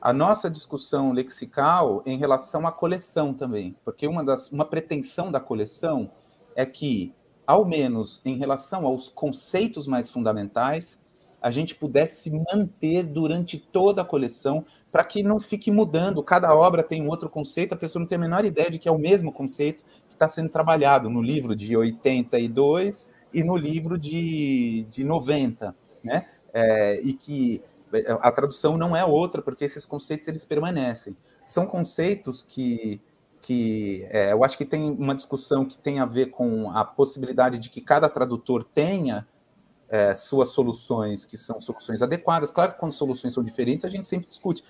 a nossa discussão lexical em relação à coleção também, porque uma, das, uma pretensão da coleção é que, ao menos em relação aos conceitos mais fundamentais, a gente pudesse manter durante toda a coleção, para que não fique mudando. Cada obra tem um outro conceito, a pessoa não tem a menor ideia de que é o mesmo conceito que está sendo trabalhado no livro de 82 e no livro de, de 90, né? É, e que a tradução não é outra, porque esses conceitos eles permanecem. São conceitos que, que é, eu acho que tem uma discussão que tem a ver com a possibilidade de que cada tradutor tenha é, suas soluções, que são soluções adequadas. Claro que quando soluções são diferentes, a gente sempre discute.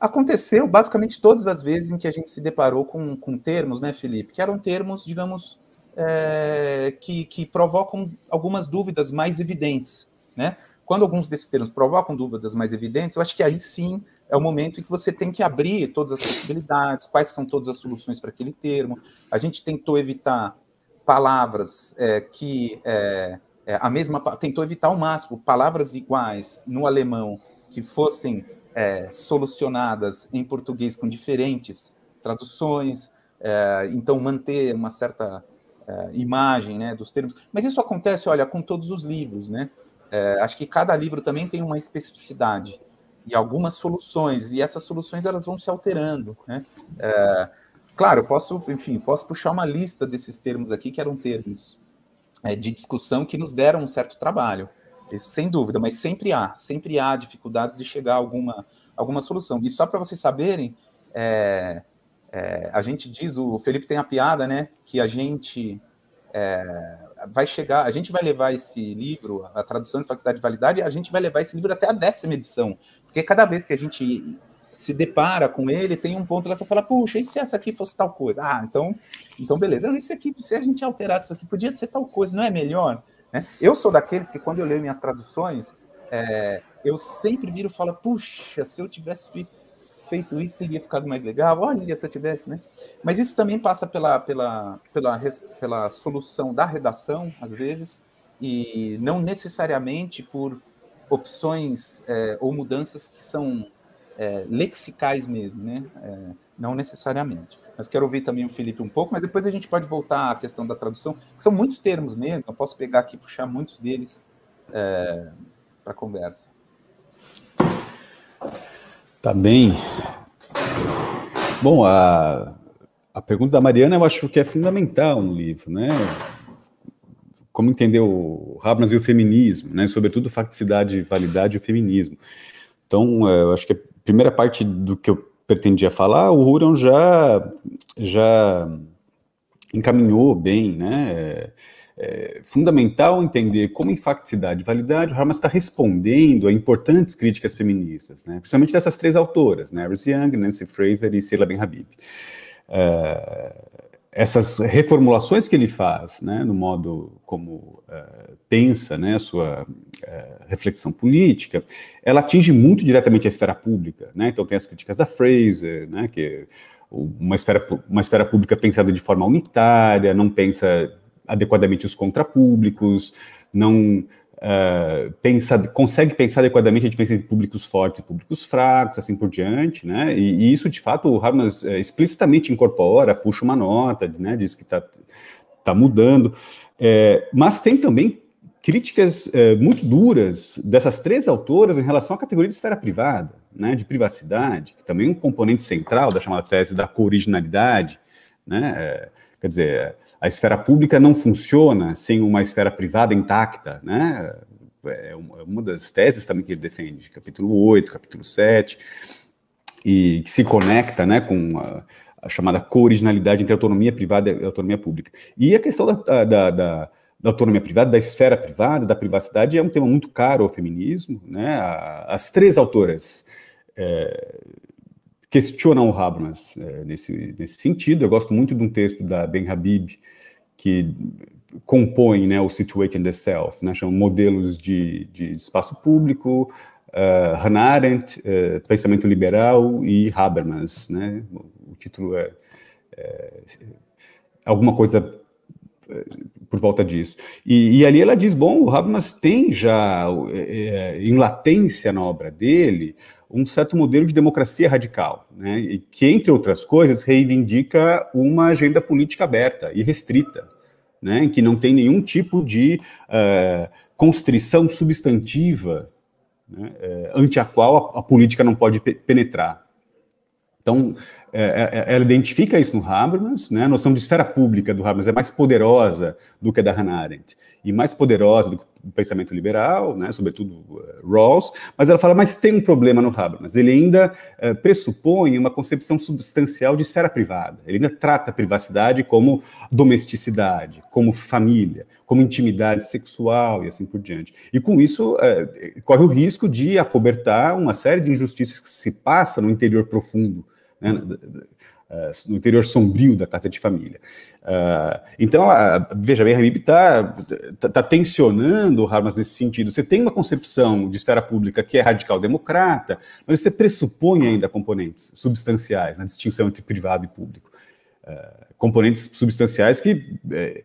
Aconteceu basicamente todas as vezes em que a gente se deparou com, com termos, né, Felipe, que eram termos, digamos, é, que, que provocam algumas dúvidas mais evidentes, né? Quando alguns desses termos provocam dúvidas mais evidentes, eu acho que aí sim é o momento em que você tem que abrir todas as possibilidades, quais são todas as soluções para aquele termo. A gente tentou evitar palavras é, que é, é, a mesma tentou evitar ao máximo palavras iguais no alemão que fossem é, solucionadas em português com diferentes traduções, é, então manter uma certa é, imagem né, dos termos. Mas isso acontece, olha, com todos os livros, né? É, acho que cada livro também tem uma especificidade e algumas soluções, e essas soluções elas vão se alterando, né? É, claro, posso, enfim, posso puxar uma lista desses termos aqui que eram termos é, de discussão que nos deram um certo trabalho. Isso sem dúvida, mas sempre há, sempre há dificuldades de chegar a alguma, alguma solução. E só para vocês saberem, é, é, a gente diz, o Felipe tem a piada, né, que a gente é, vai chegar, a gente vai levar esse livro, a tradução de facilidade de validade, a gente vai levar esse livro até a décima edição, porque cada vez que a gente se depara com ele, tem um ponto lá você fala, puxa, e se essa aqui fosse tal coisa? Ah, então, então beleza. Esse aqui, se a gente alterasse isso aqui, podia ser tal coisa, não é melhor? Né? Eu sou daqueles que, quando eu leio minhas traduções, é, eu sempre viro e falo, puxa, se eu tivesse feito isso, teria ficado mais legal. Olha, se eu tivesse, né? Mas isso também passa pela, pela, pela, pela solução da redação, às vezes, e não necessariamente por opções é, ou mudanças que são é, lexicais mesmo, né? É, não necessariamente. Mas quero ouvir também o Felipe um pouco, mas depois a gente pode voltar à questão da tradução, que são muitos termos mesmo, eu posso pegar aqui e puxar muitos deles é, para a conversa. Tá bem. Bom, a, a pergunta da Mariana eu acho que é fundamental no livro, né? Como entender o Habermas e o feminismo, né? Sobretudo facticidade, validade e o feminismo. Então, é, eu acho que a primeira parte do que eu pretendia falar, o Huron já, já encaminhou bem, né? É, é fundamental entender como em facticidade e validade o Habermas está respondendo a importantes críticas feministas, né? principalmente dessas três autoras, né? Iris Young, Nancy Fraser e Sheila Ben Habib. É, essas reformulações que ele faz, né, no modo como uh, pensa, né, a sua uh, reflexão política, ela atinge muito diretamente a esfera pública, né, então tem as críticas da Fraser, né, que uma esfera, uma esfera pública pensada de forma unitária, não pensa adequadamente os contrapúblicos, não uh, pensa, consegue pensar adequadamente a diferença entre públicos fortes e públicos fracos, assim por diante, né? E, e isso, de fato, o Habermas uh, explicitamente incorpora, puxa uma nota, né? Diz que está tá mudando. É, mas tem também críticas é, muito duras dessas três autoras em relação à categoria de esfera privada, né, de privacidade, que também é um componente central da chamada tese da co-originalidade, né, é, quer dizer, a esfera pública não funciona sem uma esfera privada intacta, né? É, é uma das teses também que ele defende, capítulo 8, capítulo 7, e que se conecta né, com a, a chamada co-originalidade entre autonomia privada e autonomia pública. E a questão da, da, da, da, autonomia privada, da esfera privada, da privacidade, é um tema muito caro ao feminismo. Né? As três autoras é, questionam o Habermas é, nesse, nesse sentido. Eu gosto muito de um texto da Ben Habib, que compõe né, o Situation the Self, né, chamam modelos de, de espaço público, uh, Hannah Arendt, uh, Pensamento Liberal e Habermas. Né, o título é, é alguma coisa por volta disso. E, e, ali ela diz, bom, o Habermas tem já é, em latência na obra dele um certo modelo de democracia radical, né, que, entre outras coisas, reivindica uma agenda política aberta e restrita, né, que não tem nenhum tipo de uh, constrição substantiva né, uh, ante a qual a, a política não pode pe penetrar. Então, é, é, é, ela identifica isso no Habermas, né? a noção de esfera pública do Habermas é mais poderosa do que a da Hannah Arendt, e mais poderosa do que o pensamento liberal, né? sobretudo uh, Rawls, mas ela fala, mas tem um problema no Habermas, ele ainda uh, pressupõe uma concepção substancial de esfera privada, ele ainda trata a privacidade como domesticidade, como família, como intimidade sexual e assim por diante. E com isso, uh, corre o risco de acobertar uma série de injustiças que se passa no interior profundo né, no interior sombrio da casa de família. Uh, então, veja bem, a Habib está tá, tá tensionando o Habermas nesse sentido. Você tem uma concepção de esfera pública que é radical-democrata, mas você pressupõe ainda componentes substanciais na distinção entre privado e público. Uh, componentes substanciais que eh,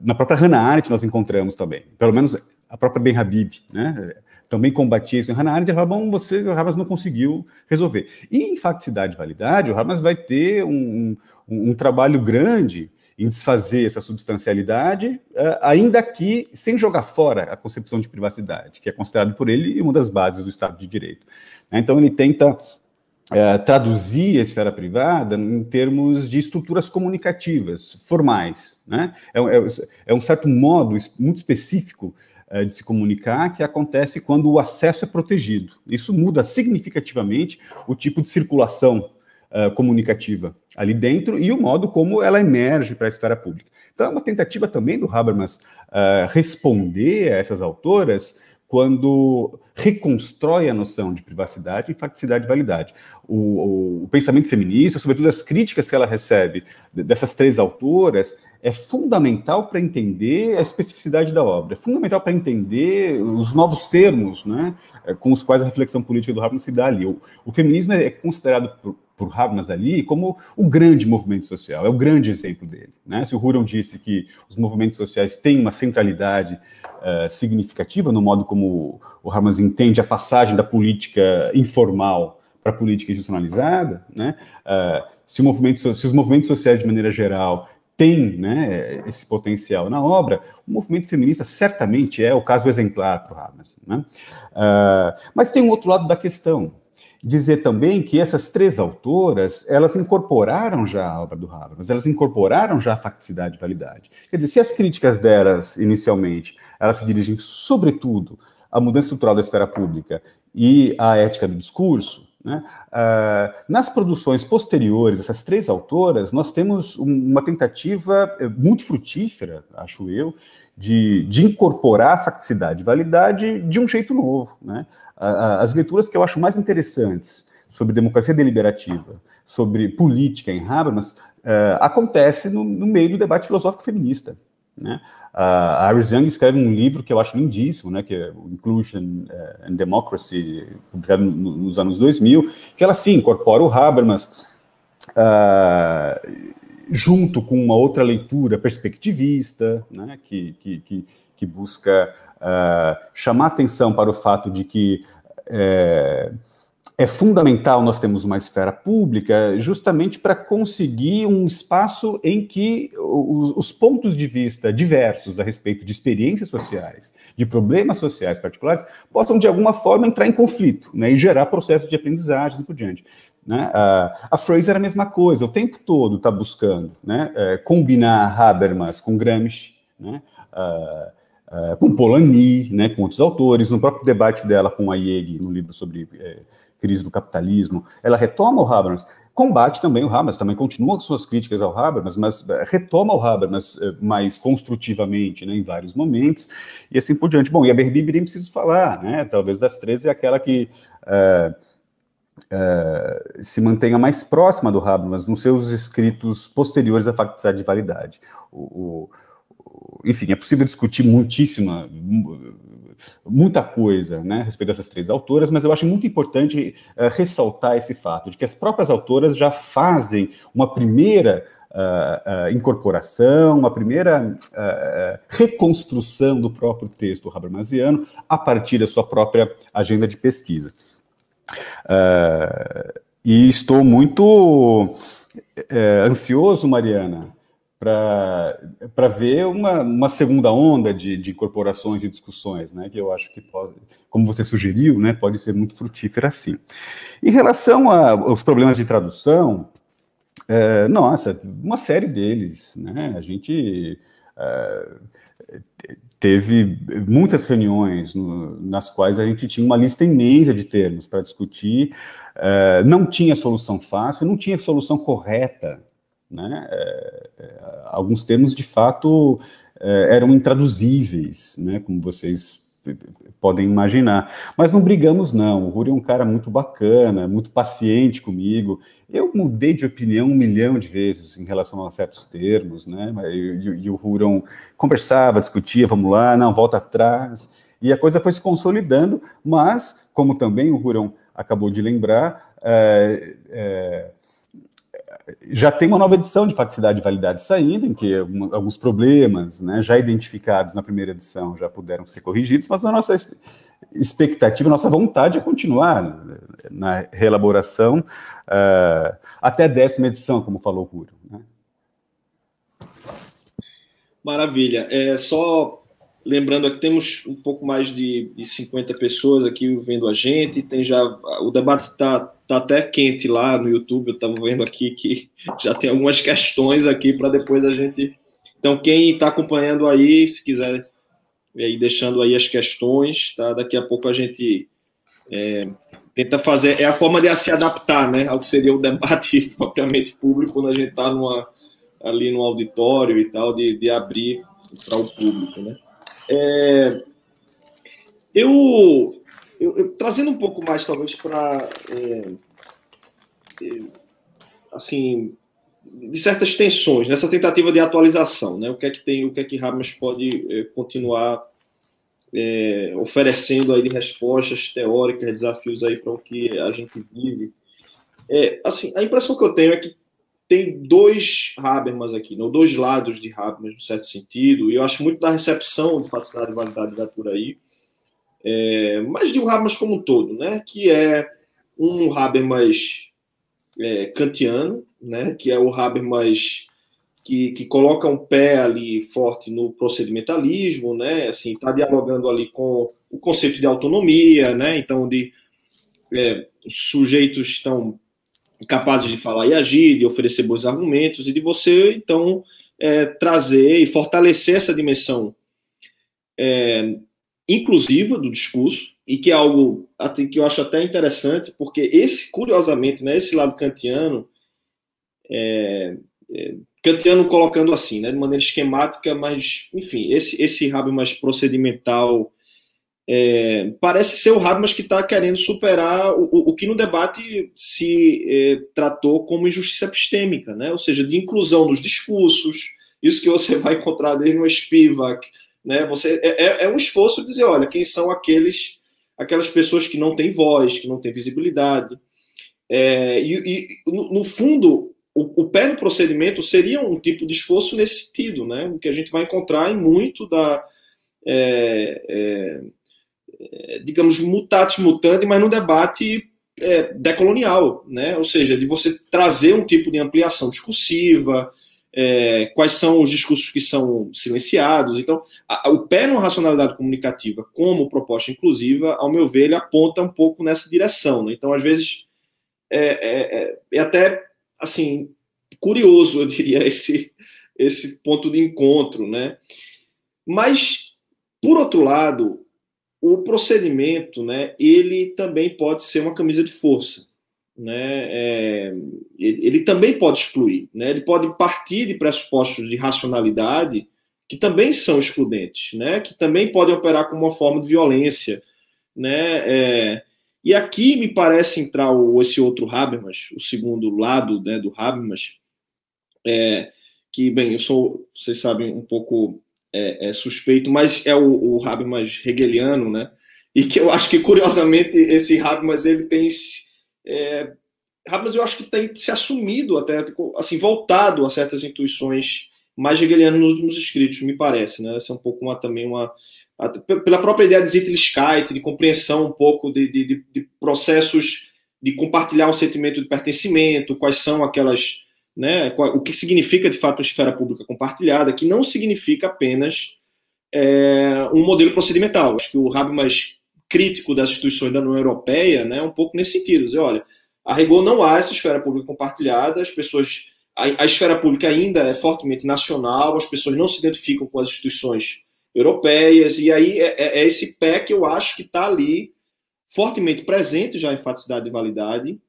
na própria Hannah Arendt nós encontramos também, pelo menos a própria Ben Habib, né? Também combatia isso em Hannah Arendt, e falava, bom, você, o Habermas não conseguiu resolver. E em facticidade e validade, o Habermas vai ter um, um, um trabalho grande em desfazer essa substancialidade, uh, ainda que sem jogar fora a concepção de privacidade, que é considerado por ele uma das bases do Estado de Direito. Então ele tenta uh, traduzir a esfera privada em termos de estruturas comunicativas, formais. Né? É, é, é um certo modo muito específico eh, de se comunicar que acontece quando o acesso é protegido. Isso muda significativamente o tipo de circulação uh, comunicativa ali dentro e o modo como ela emerge para a esfera pública. Então, é uma tentativa também do Habermas uh, responder a essas autoras quando reconstrói a noção de privacidade, infacticidade e validade. O, o, o, pensamento feminista, sobretudo as críticas que ela recebe dessas três autoras, é fundamental para entender a especificidade da obra, é fundamental para entender os novos termos né, é, com os quais a reflexão política do Habermas se dá ali. O, o feminismo é considerado por, por Habermas ali como o grande movimento social, é o grande exemplo dele. Né? Se o Huron disse que os movimentos sociais têm uma centralidade uh, significativa no modo como o Habermas entende a passagem da política informal para a política institucionalizada, né? Uh, se, se os movimentos sociais, de maneira geral, tem né, esse potencial na obra, o movimento feminista certamente é o caso exemplar para o Habermas. Né? Uh, mas tem um outro lado da questão. Dizer também que essas três autoras, elas incorporaram já a obra do Habermas, elas incorporaram já a facticidade e validade. Quer dizer, se as críticas delas, inicialmente, elas se dirigem sobretudo à mudança estrutural da esfera pública e à ética do discurso, né? Uh, nas produções posteriores dessas três autoras, nós temos um, uma tentativa eh, muito frutífera, acho eu, de, de incorporar a facticidade e validade de um jeito novo. Né? Uh, as leituras que eu acho mais interessantes sobre democracia deliberativa, sobre política em Habermas, uh, acontece no, no meio do debate filosófico feminista. Né? A Iris Young escreve um livro que eu acho lindíssimo, né, que é Inclusion eh, and Democracy, publicado nos anos 2000, que ela sim incorpora o Habermas uh, junto com uma outra leitura perspectivista, né, que, que, que, busca uh, chamar atenção para o fato de que eh, é fundamental nós termos uma esfera pública justamente para conseguir um espaço em que os, os, pontos de vista diversos a respeito de experiências sociais, de problemas sociais particulares, possam de alguma forma entrar em conflito né, e gerar processos de aprendizagem e por diante. Né? A, a Fraser é a mesma coisa, o tempo todo está buscando né, é, combinar Habermas com Gramsci, né, uh, uh, com Polanyi, né, com outros autores, no próprio debate dela com a Yegi, no livro sobre... É, crise do capitalismo, ela retoma o Habermas, combate também o Habermas, também continua com suas críticas ao Habermas, mas eh, retoma o Habermas eh, mais construtivamente, né, em vários momentos, e assim por diante. Bom, e a Berbib nem preciso falar, né, talvez das três é aquela que é, é, se mantenha mais próxima do Habermas nos seus escritos posteriores à facticidade de validade. O, o, enfim, é possível discutir muitíssima, muita coisa né, a respeito dessas três autoras, mas eu acho muito importante uh, ressaltar esse fato de que as próprias autoras já fazem uma primeira uh, uh, incorporação, a primeira uh, reconstrução do próprio texto habermasiano a partir da sua própria agenda de pesquisa. e estou muito ansioso, Mariana, para ver uma, uma, segunda onda de, de, incorporações e discussões, né, que eu acho que pode, como você sugeriu, né, pode ser muito frutífera assim. Em relação aos problemas de tradução, é, nossa, uma série deles, né? A gente é, teve muitas reuniões no, nas quais a gente tinha uma lista imensa de termos para discutir, é, não tinha solução fácil, não tinha solução correta, né? É, é, alguns termos, de fato, é, eram intraduzíveis, né? Como vocês podem imaginar. Mas não brigamos, não. O Ruri é um cara muito bacana, muito paciente comigo. Eu mudei de opinião um milhão de vezes em relação a certos termos, né? E, e o Ruron conversava, discutia, vamos lá, não, volta atrás. E a coisa foi se consolidando, mas, como também o Ruron acabou de lembrar, é, é, já tem uma nova edição de facticidade e validade saindo, em que alguns problemas né, já identificados na primeira edição já puderam ser corrigidos, mas a nossa expectativa, a nossa vontade é continuar na reelaboração uh, até a décima edição, como falou o Curo. Né? Maravilha. É, só lembrando que temos um pouco mais de, de 50 pessoas aqui vendo a gente, tem já o debate está tá até quente lá no YouTube, eu estava vendo aqui que já tem algumas questões aqui para depois a gente. Então, quem está acompanhando aí, se quiser ir deixando aí as questões, tá? Daqui a pouco a gente é, tenta fazer. É a forma de se adaptar, né? Ao que seria o debate propriamente público, quando a gente está ali no auditório e tal, de, de abrir para o público, né? É, eu, eu, eu, trazendo um pouco mais, talvez, para. É, é, assim, de certas tensões nessa tentativa de atualização, né? O que é que tem, o que é que Habermas pode é, continuar é, oferecendo aí de respostas teóricas, desafios aí para o que a gente vive. É, assim, a impressão que eu tenho é que tem dois Habermas aqui, não, dois lados de Habermas, no certo sentido, e eu acho muito da recepção de facilidade e validade da por aí é, mas de um Habermas como um todo, né? Que é um Habermas é, kantiano, né? Que é o Habermas que, que coloca um pé ali forte no procedimentalismo, né? Assim, está dialogando ali com o conceito de autonomia, né? Então, de é, sujeitos estão capazes de falar e agir, de oferecer bons argumentos e de você então é, trazer e fortalecer essa dimensão é, inclusiva do discurso, e que é algo que eu acho até interessante, porque esse, curiosamente, né, esse lado kantiano, é, é, kantiano colocando assim, né, de maneira esquemática, mas, enfim, esse, esse mais procedimental é, parece ser o Habermas que está querendo superar o, o, o, que no debate se é, tratou como injustiça epistêmica, né? ou seja, de inclusão nos discursos, isso que você vai encontrar desde no Spivak, né? Você é, é, é um esforço de dizer, olha, quem são aqueles aquelas pessoas que não têm voz, que não têm visibilidade. É, e, e no, no, fundo, o, o, pé no procedimento seria um tipo de esforço nesse sentido, né? O que a gente vai encontrar em muito da, é, é, digamos, mutatis mutandi, mas no debate é, decolonial, né? Ou seja, de você trazer um tipo de ampliação discursiva, é, quais são os discursos que são silenciados. Então, a, o pé na racionalidade comunicativa como proposta inclusiva, ao meu ver, ele aponta um pouco nessa direção. Né? Então, às vezes, é, é, é, é até, assim, curioso, eu diria, esse, esse ponto de encontro, né? Mas, por outro lado, o procedimento, né, ele também pode ser uma camisa de força né, é, ele, ele, também pode excluir, né, ele pode partir de pressupostos de racionalidade que também são excludentes, né, que também podem operar como uma forma de violência, né, é, e aqui me parece entrar o, esse outro Habermas, o segundo lado né, do Habermas, é, que, bem, eu sou, vocês sabem, um pouco é, é suspeito, mas é o, o Habermas hegeliano, né, e que eu acho que, curiosamente, esse Habermas, ele tem é, Habermas eu acho que tem se assumido até, assim, voltado a certas intuições mais hegelianas nos últimos escritos, me parece, né? Essa é um pouco uma, também uma... Pela própria ideia de Sittlichkeit, de compreensão um pouco de, de, de processos de compartilhar um sentimento de pertencimento, quais são aquelas... Né, o que significa, de fato, esfera pública compartilhada, que não significa apenas é, um modelo procedimental. Acho que o Habermas crítico das instituições da União Europeia, né, um pouco nesse sentido, dizer, olha, a rigor não há essa esfera pública compartilhada, as pessoas a, a, esfera pública ainda é fortemente nacional, as pessoas não se identificam com as instituições europeias, e aí é, é, é esse pé que eu acho que está ali fortemente presente já em enfaticidade de validade,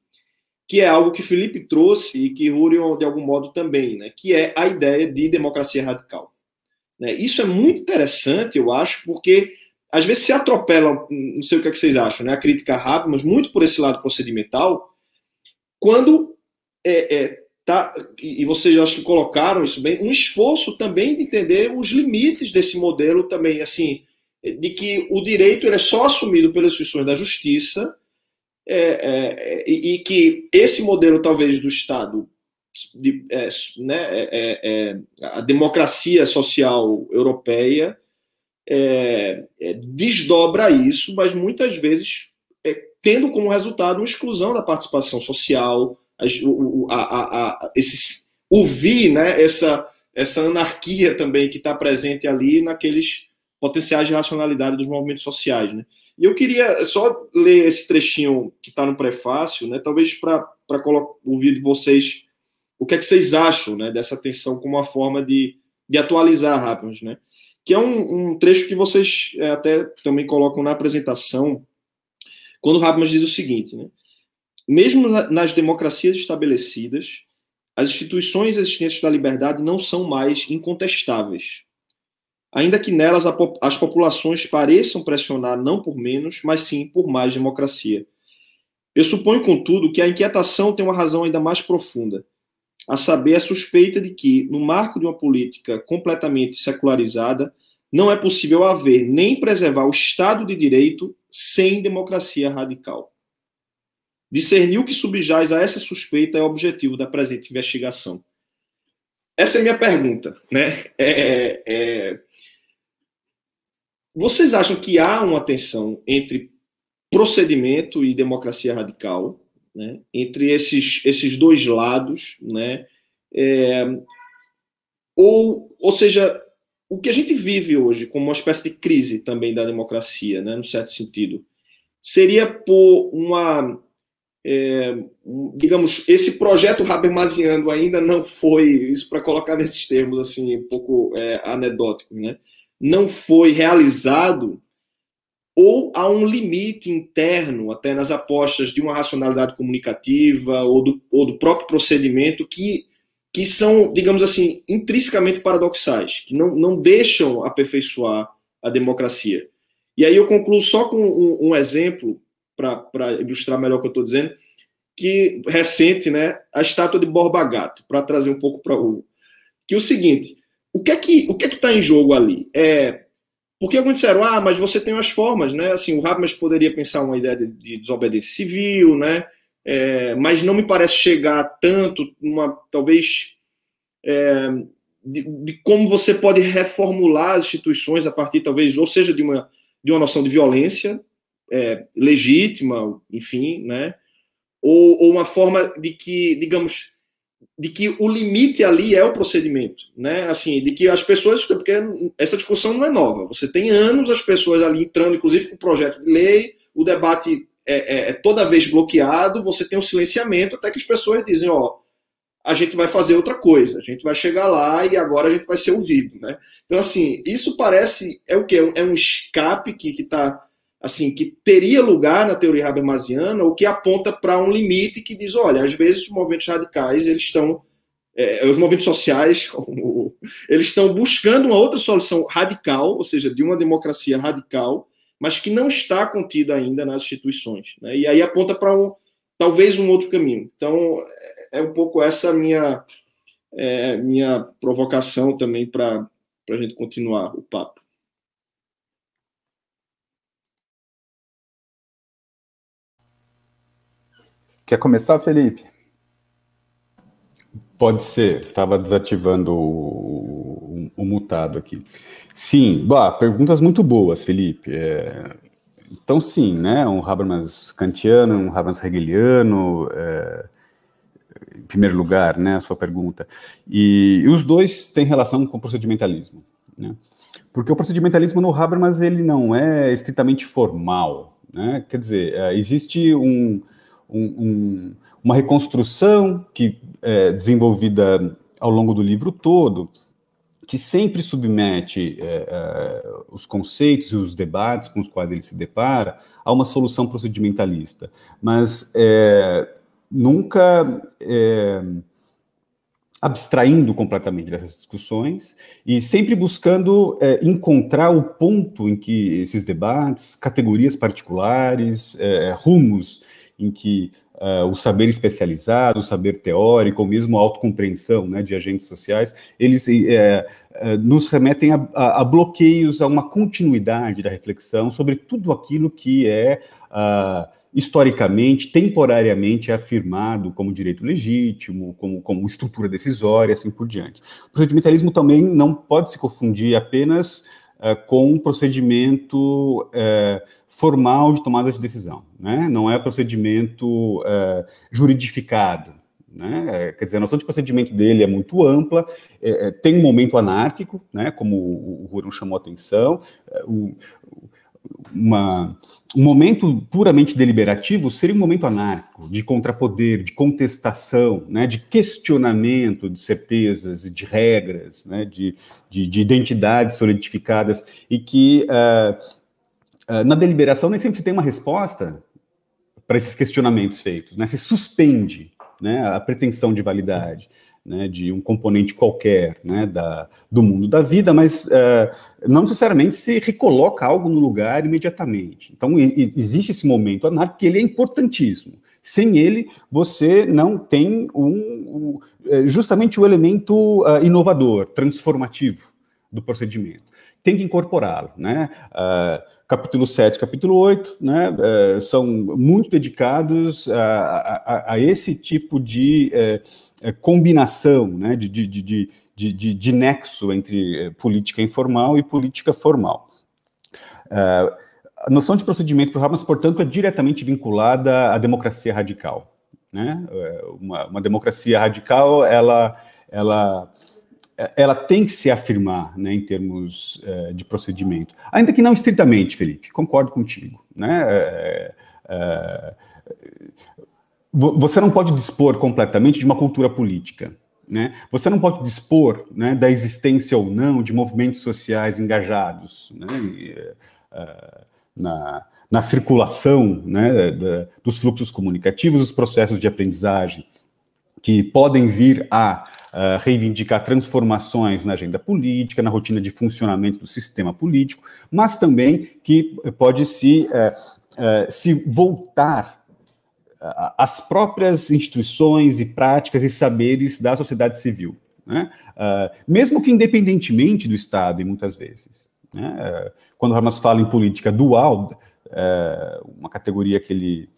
que é algo que Felipe trouxe e que Hurion, de algum modo, também, né, que é a ideia de democracia radical. Né? Isso é muito interessante, eu acho, porque às vezes se atropela, não sei o que, é que vocês acham, né, a crítica rápida, mas muito por esse lado procedimental, quando é, é, tá, e vocês acho que colocaram isso bem, um esforço também de entender os limites desse modelo também, assim, de que o direito ele é só assumido pelas instituições da justiça é, é, e, que esse modelo talvez do Estado, de, é, né, é, é, a democracia social europeia desdobra isso, mas muitas vezes tendo como resultado uma exclusão da participação social, a, a, a, esses, ouvir né, essa, essa anarquia também que está presente ali naqueles potenciais de racionalidade dos movimentos sociais. Né? E eu queria só ler esse trechinho que está no prefácio, né, talvez para ouvir de vocês o que é que vocês acham né, dessa tensão como uma forma de, de atualizar rápidos, né? Que é um, um trecho que vocês é, até também colocam na apresentação, quando Habermas diz o seguinte, né? Mesmo nas democracias estabelecidas, as instituições existentes da liberdade não são mais incontestáveis. Ainda que nelas as populações pareçam pressionar não por menos, mas sim por mais democracia. Eu suponho, contudo, que a inquietação tem uma razão ainda mais profunda, a saber, a suspeita de que, no marco de uma política completamente secularizada, não é possível haver nem preservar o Estado de Direito sem democracia radical. Discernir o que subjaz a essa suspeita é o objetivo da presente investigação. Essa é a minha pergunta. Né? É, é... Vocês acham que há uma tensão entre procedimento e democracia radical? Né? Entre esses, esses dois lados? Né? É... Ou, ou seja, o que a gente vive hoje como uma espécie de crise também da democracia, né, no certo sentido, seria por uma é, digamos, esse projeto Habermasiano ainda não foi, isso para colocar nesses termos assim, um pouco é, anedóticos, né? Não foi realizado ou há um limite interno, até nas apostas de uma racionalidade comunicativa ou do, ou do próprio procedimento, que, que são, digamos assim, intrinsecamente paradoxais, que não, não deixam aperfeiçoar a democracia. E aí eu concluo só com um, um exemplo para ilustrar melhor o que eu estou dizendo, que recente, né, a estátua de Borba Gato, para trazer um pouco para o que é o seguinte, o que é que o que é que está em jogo ali? É porque alguns disseram, ah, mas você tem as formas, né? Assim, o Habermas poderia pensar uma ideia de, de desobediência civil, né? É, mas não me parece chegar tanto, uma talvez é, de, de, como você pode reformular as instituições a partir, talvez, ou seja, de uma, de uma noção de violência, é, legítima, enfim, né? Ou, ou, uma forma de que, digamos, de que o limite ali é o procedimento, né? Assim, de que as pessoas, porque essa discussão não é nova. Você tem anos as pessoas ali entrando, inclusive com projeto de lei, o debate é, é, é toda vez bloqueado, você tem um silenciamento até que as pessoas dizem, ó, a gente vai fazer outra coisa, a gente vai chegar lá e agora a gente vai ser ouvido, né? Então, assim, isso parece, é o quê? É um escape que está assim, que teria lugar na teoria habermasiana ou que aponta para um limite que diz, olha, às vezes os movimentos radicais, eles estão, é, os movimentos sociais, eles estão buscando uma outra solução radical, ou seja, de uma democracia radical, mas que não está contida ainda nas instituições. Né? E aí aponta para um, talvez um outro caminho. Então, é, é um pouco essa minha, é, minha provocação também para a gente continuar o papo. Quer começar, Felipe? Pode ser, estava desativando o, o, o, mutado aqui. Sim, bah, perguntas muito boas, Felipe. É, então, sim, né, um Habermas kantiano, um Habermas hegeliano, é, em primeiro lugar, né, a sua pergunta. E, e, os dois têm relação com o procedimentalismo, né? Porque o procedimentalismo no Habermas, ele não é estritamente formal, né? Quer dizer, é, existe um, um, um, uma reconstrução que é desenvolvida ao longo do livro todo, que sempre submete é, é, os conceitos e os debates com os quais ele se depara a uma solução procedimentalista, mas é, nunca é, abstraindo completamente dessas discussões e sempre buscando é, encontrar o ponto em que esses debates, categorias particulares, é, rumos em que uh, o saber especializado, o saber teórico, ou mesmo a autocompreensão né, de agentes sociais, eles é, é, nos remetem a, a, a, bloqueios, a uma continuidade da reflexão sobre tudo aquilo que é uh, historicamente, temporariamente afirmado como direito legítimo, como, como estrutura decisória, assim por diante. O procedimentalismo também não pode se confundir apenas uh, com um procedimento formal de tomada de decisão, né? não é procedimento é, juridificado. Né? É, quer dizer, a noção de procedimento dele é muito ampla, é, é tem um momento anárquico, né? como o Ruron chamou a atenção, é, o, uma, um momento puramente deliberativo seria um momento anárquico, de contrapoder, de contestação, né, de questionamento de certezas e de regras, né, de, de, de identidades solidificadas, e que uh, ah, na deliberação nem sempre se tem uma resposta para esses questionamentos feitos, né? Se suspende né, a pretensão de validade né, de um componente qualquer né, da, do mundo da vida, mas uh, não necessariamente se recoloca algo no lugar imediatamente. Então, e, existe esse momento anárquico que ele é importantíssimo. Sem ele, você não tem um, um é, justamente o elemento uh, inovador, transformativo do procedimento. Tem que incorporá-lo. Né? Uh, capítulo 7, capítulo 8, né, é, são muito dedicados a, a, a esse tipo de é, é combinação, né, de, de, de, de, de nexo entre é, política informal e política formal. É, a noção de procedimento por Habermas, portanto, é diretamente vinculada à democracia radical. Né? Uma, uma democracia radical, ela, ela ela tem que se afirmar né, em termos é, de procedimento. Ainda que não estritamente, Felipe, concordo contigo. Né? É, é, você não pode dispor completamente de uma cultura política. Né? Você não pode dispor né, da existência ou não de movimentos sociais engajados né, na, na, circulação né, da, dos fluxos comunicativos, dos processos de aprendizagem, que podem vir a uh, reivindicar transformações na agenda política, na rotina de funcionamento do sistema político, mas também que pode se, uh, uh, se voltar às próprias instituições e práticas e saberes da sociedade civil, né? mesmo que independentemente do Estado, e muitas vezes. Né? quando Hamas fala em política dual, uma categoria que ele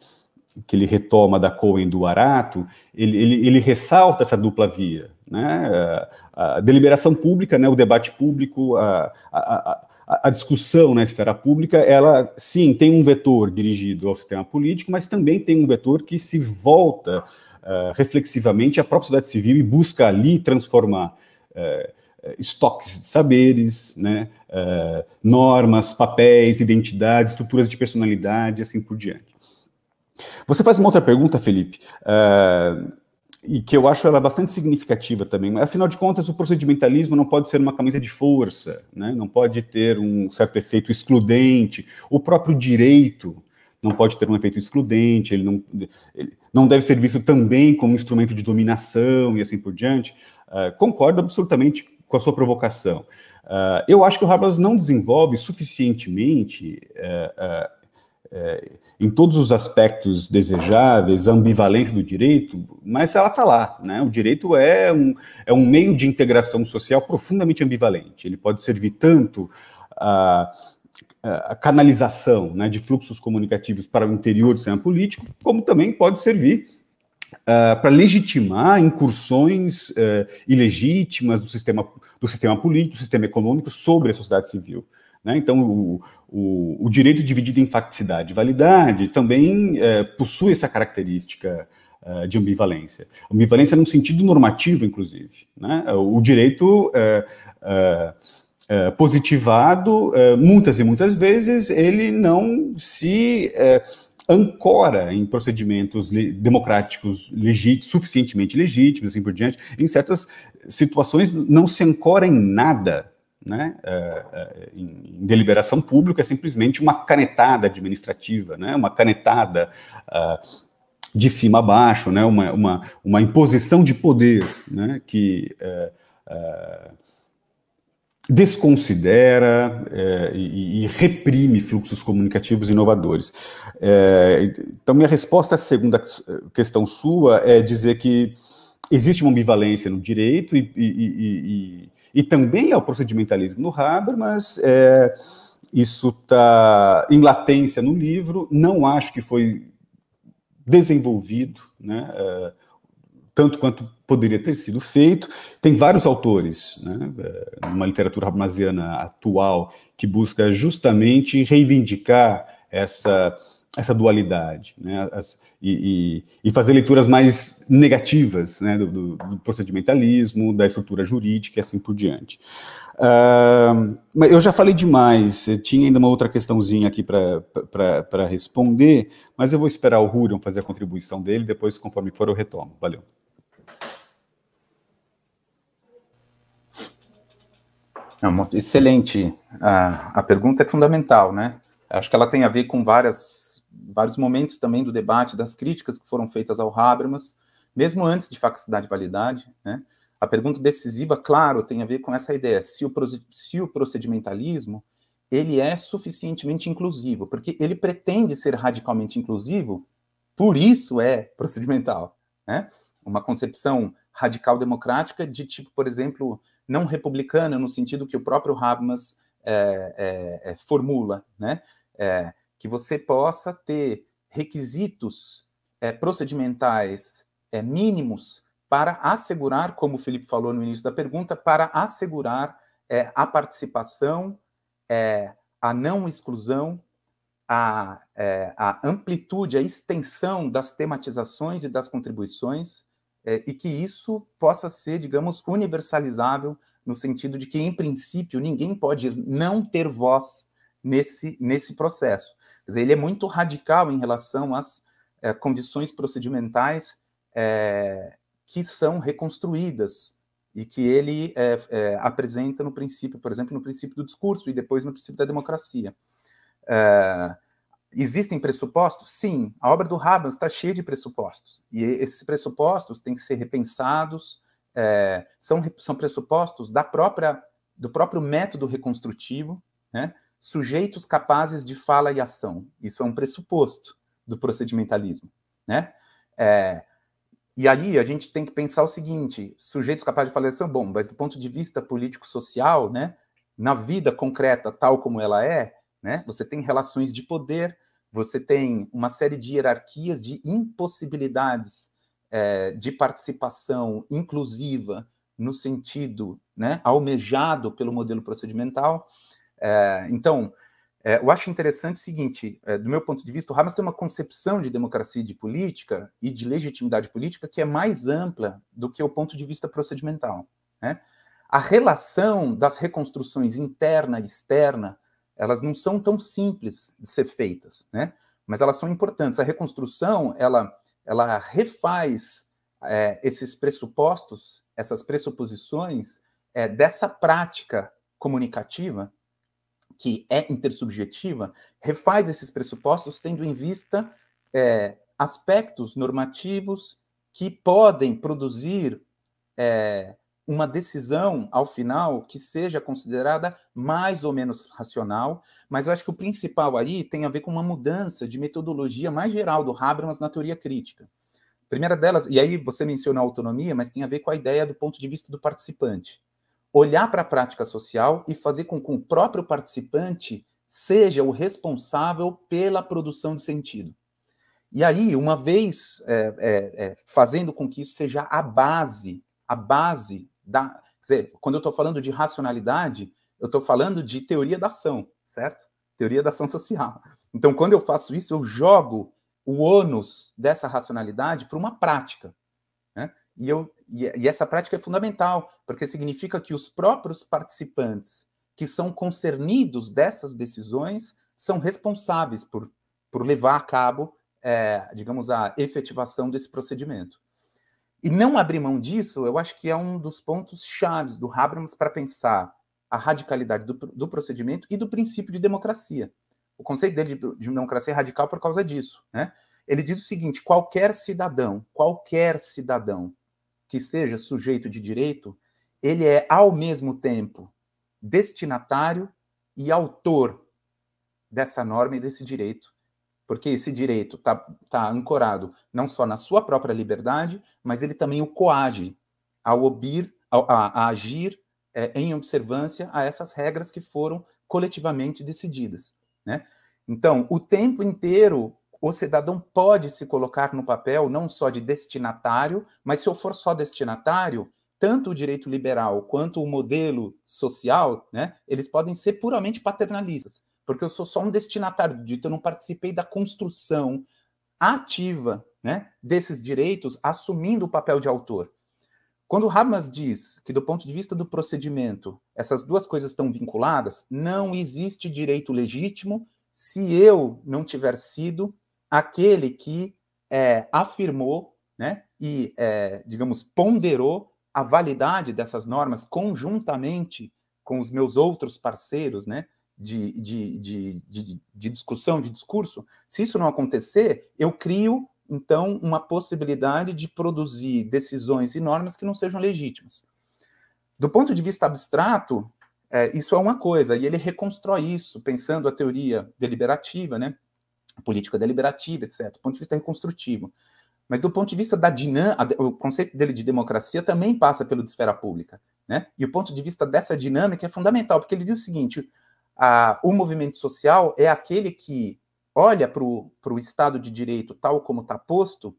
que ele retoma da Cohen do Arato, ele, ele, ele ressalta essa dupla via, né? A, a deliberação pública, né? O debate público, a, a, a, discussão na esfera pública, ela sim tem um vetor dirigido ao sistema político, mas também tem um vetor que se volta uh, reflexivamente à própria sociedade civil e busca ali transformar uh, estoques de saberes, né? Uh, normas, papéis, identidades, estruturas de personalidade, assim por diante. Você faz uma outra pergunta, Felipe, uh, e que eu acho ela bastante significativa também. Afinal de contas, o procedimentalismo não pode ser uma camisa de força, né? não pode ter um certo efeito excludente. O próprio direito não pode ter um efeito excludente, ele não, ele não deve ser visto também como um instrumento de dominação e assim por diante. Uh, concordo absolutamente com a sua provocação. Uh, eu acho que o Habermas não desenvolve suficientemente uh, é, em todos os aspectos desejáveis, a ambivalência do direito, mas ela está lá. Né? O direito é um, é um meio de integração social profundamente ambivalente. Ele pode servir tanto a, a canalização né, de fluxos comunicativos para o interior do sistema político, como também pode servir uh, para legitimar incursões uh, ilegítimas do sistema, do sistema político, do sistema econômico sobre a sociedade civil. Né? Então, o, o, o, direito dividido em facticidade e validade também uh, possui essa característica de ambivalência. Ambivalência no sentido normativo, inclusive. Né? O direito positivado, muitas e muitas vezes, ele não se ancora em procedimentos democráticos legítimos, suficientemente legítimos, assim por diante, em certas situações não se ancora em nada, né, é, é, em, em, deliberação pública, é simplesmente uma canetada administrativa, né, uma canetada uh, de cima a baixo, né, uma, uma, uma imposição de poder, né, que uh, desconsidera é, e, e, reprime fluxos comunicativos inovadores. É, então, minha resposta à segunda questão sua é dizer que existe uma ambivalência no direito e, e, e também ao procedimentalismo no Habermas, é, isso está em latência no livro, não acho que foi desenvolvido, né, é, tanto quanto poderia ter sido feito. Tem vários autores, né, é, numa literatura habermasiana atual, que busca justamente reivindicar essa, essa dualidade, né, as, e, e, e, fazer leituras mais negativas né, do, do, do, procedimentalismo, da estrutura jurídica e assim por diante. Uh, eu já falei demais, tinha ainda uma outra questãozinha aqui para responder, mas eu vou esperar o Hurion fazer a contribuição dele, depois, conforme for, eu retomo. Valeu. Excelente. A, a pergunta é fundamental, né? Acho que ela tem a ver com várias, vários momentos também do debate, das críticas que foram feitas ao Habermas, mesmo antes de facticidade e validade, né? A pergunta decisiva, claro, tem a ver com essa ideia, se o, se o procedimentalismo ele é suficientemente inclusivo, porque ele pretende ser radicalmente inclusivo, por isso é procedimental, né? Uma concepção radical democrática de tipo, por exemplo, não republicana, no sentido que o próprio Habermas é, é, é, formula, né? É, que você possa ter requisitos é, procedimentais é, mínimos para assegurar, como o Felipe falou no início da pergunta, para assegurar a participação, a não exclusão, a, a amplitude, a extensão das tematizações e das contribuições é, e que isso possa ser, digamos, universalizável, no sentido de que, em princípio, ninguém pode não ter voz nesse, nesse processo. Quer dizer, ele é muito radical em relação às é, condições procedimentais é, que são reconstruídas e que ele é, apresenta no princípio, por exemplo, no princípio do discurso e depois no princípio da democracia. Existem pressupostos? Sim, a obra do Habermas está cheia de pressupostos. E esses pressupostos têm que ser repensados, são, são pressupostos da própria, do próprio método reconstrutivo, né? Sujeitos capazes de fala e ação. Isso é um pressuposto do procedimentalismo. Né? É, e ali a gente tem que pensar o seguinte: sujeitos capazes de fala e ação, bom, mas do ponto de vista político-social, né, na vida concreta tal como ela é, né? Você tem relações de poder, você tem uma série de hierarquias, de impossibilidades é, de participação inclusiva no sentido né, almejado pelo modelo procedimental. É, então, é, eu acho interessante o seguinte, é, do meu ponto de vista, o Hamas tem uma concepção de democracia e de política e de legitimidade política que é mais ampla do que o ponto de vista procedimental. Né? A relação das reconstruções interna e externa elas não são tão simples de ser feitas, né? Mas elas são importantes. A reconstrução, ela, ela refaz é, esses pressupostos, essas pressuposições é, dessa prática comunicativa que é intersubjetiva, refaz esses pressupostos tendo em vista é, aspectos normativos que podem produzir é, uma decisão, ao final, que seja considerada mais ou menos racional, mas eu acho que o principal aí tem a ver com uma mudança de metodologia mais geral do Habermas na teoria crítica. Primeira delas, e aí você mencionou a autonomia, mas tem a ver com a ideia do ponto de vista do participante. Olhar para a prática social e fazer com que o próprio participante seja o responsável pela produção de sentido. E aí, uma vez é, é, é, fazendo com que isso seja a base, a base da. Dizer, quando eu estou falando de racionalidade, eu estou falando de teoria da ação, certo? Teoria da ação social. Então, quando eu faço isso, eu jogo o ônus dessa racionalidade para uma prática. Né? E, eu, e, e essa prática é fundamental, porque significa que os próprios participantes que são concernidos dessas decisões são responsáveis por, por levar a cabo, é, digamos, a efetivação desse procedimento. E não abrir mão disso, eu acho que é um dos pontos chaves do Habermas para pensar a radicalidade do, do, procedimento e do princípio de democracia. O conceito dele de, de democracia é radical por causa disso. Né? Ele diz o seguinte: qualquer cidadão, qualquer cidadão que seja sujeito de direito, ele é ao mesmo tempo destinatário e autor dessa norma e desse direito, porque esse direito está tá ancorado não só na sua própria liberdade, mas ele também o coage ao obir, a, a, a agir é, em observância a essas regras que foram coletivamente decididas. Né? Então, o tempo inteiro, o cidadão pode se colocar no papel não só de destinatário, mas se eu for só destinatário, tanto o direito liberal quanto o modelo social, né, eles podem ser puramente paternalistas, porque eu sou só um destinatário do direito, eu não participei da construção ativa né, desses direitos, assumindo o papel de autor. Quando Habermas diz que, do ponto de vista do procedimento, essas duas coisas estão vinculadas, não existe direito legítimo se eu não tiver sido aquele que é, afirmou né, e, é, digamos, ponderou a validade dessas normas conjuntamente com os meus outros parceiros, né, de, de, de, de, de discussão, de discurso, se isso não acontecer, eu crio, então, uma possibilidade de produzir decisões e normas que não sejam legítimas. Do ponto de vista abstrato, é, isso é uma coisa, e ele reconstrói isso, pensando a teoria deliberativa, né, política deliberativa, etc., do ponto de vista reconstrutivo. Mas do ponto de vista da dinâmica, o conceito dele de democracia também passa pelo de esfera pública, né? E o ponto de vista dessa dinâmica é fundamental, porque ele diz o seguinte: a, o movimento social é aquele que olha para o Estado de Direito tal como está posto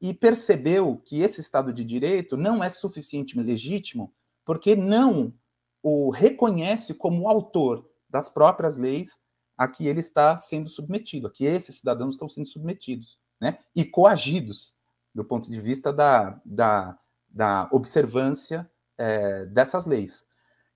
e percebeu que esse Estado de Direito não é suficientemente legítimo porque não o reconhece como autor das próprias leis a que ele está sendo submetido, a que esses cidadãos estão sendo submetidos né, e coagidos do ponto de vista da, da, da observância é, dessas leis.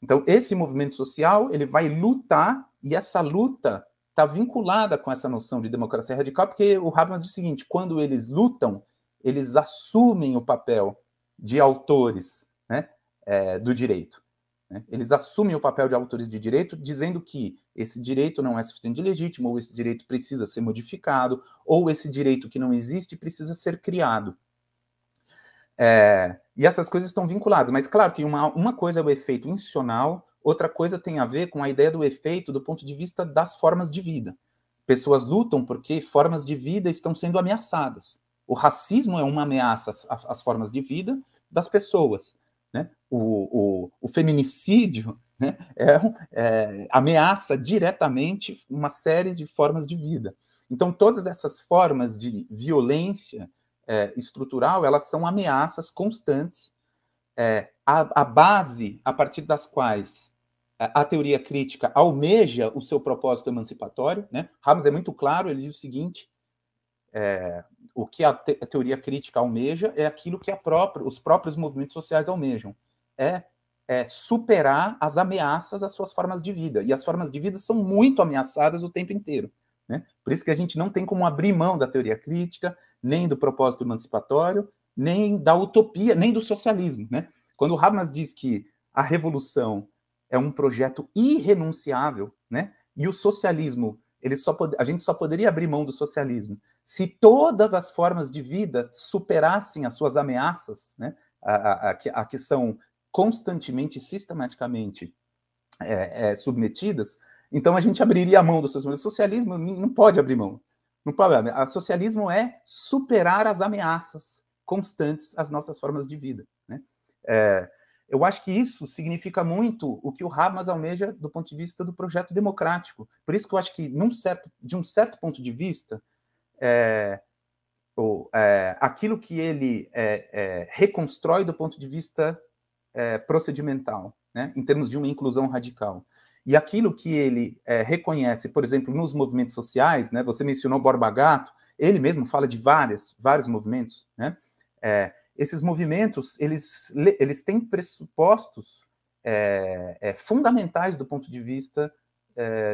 Então, esse movimento social ele vai lutar e essa luta está vinculada com essa noção de democracia radical, porque o Habermas diz o seguinte: quando eles lutam, eles assumem o papel de autores né, é, do direito. Né? Eles assumem o papel de autores de direito, dizendo que esse direito não é suficiente legítimo, ou esse direito precisa ser modificado, ou esse direito que não existe precisa ser criado. É, e essas coisas estão vinculadas, mas claro que uma, uma coisa é o efeito institucional, outra coisa tem a ver com a ideia do efeito do ponto de vista das formas de vida. Pessoas lutam porque formas de vida estão sendo ameaçadas. O racismo é uma ameaça às, às formas de vida das pessoas. Né? O, o, o feminicídio né, é, é, ameaça diretamente uma série de formas de vida. Então, todas essas formas de violência é, estrutural, elas são ameaças constantes, é, a, a, base a partir das quais a, a, teoria crítica almeja o seu propósito emancipatório. Né? Ramos é muito claro, ele diz o seguinte, é, o que a, te, a, teoria crítica almeja é aquilo que própria, os próprios movimentos sociais almejam. É, é, superar as ameaças às suas formas de vida. E as formas de vida são muito ameaçadas o tempo inteiro. Né? Por isso que a gente não tem como abrir mão da teoria crítica, nem do propósito emancipatório, nem da utopia, nem do socialismo. Né? Quando Habermas diz que a revolução é um projeto irrenunciável, né? e o socialismo ele só a gente só poderia abrir mão do socialismo se todas as formas de vida superassem as suas ameaças, né? a, a, a, que são constantemente, sistematicamente é, é, submetidas, então a gente abriria a mão do socialismo. O socialismo não pode abrir mão. Não pode. O socialismo é superar as ameaças constantes às nossas formas de vida. Né? É, eu acho que isso significa muito o que o Habermas almeja do ponto de vista do projeto democrático. Por isso que eu acho que, certo, de um certo ponto de vista, é, ou, é, aquilo que ele é, é, reconstrói do ponto de vista é, procedimental, né, em termos de uma inclusão radical. E aquilo que ele é, reconhece, por exemplo, nos movimentos sociais, né, você mencionou Borba Gato, ele mesmo fala de várias, vários movimentos, né, esses movimentos, eles, eles têm pressupostos fundamentais do ponto de vista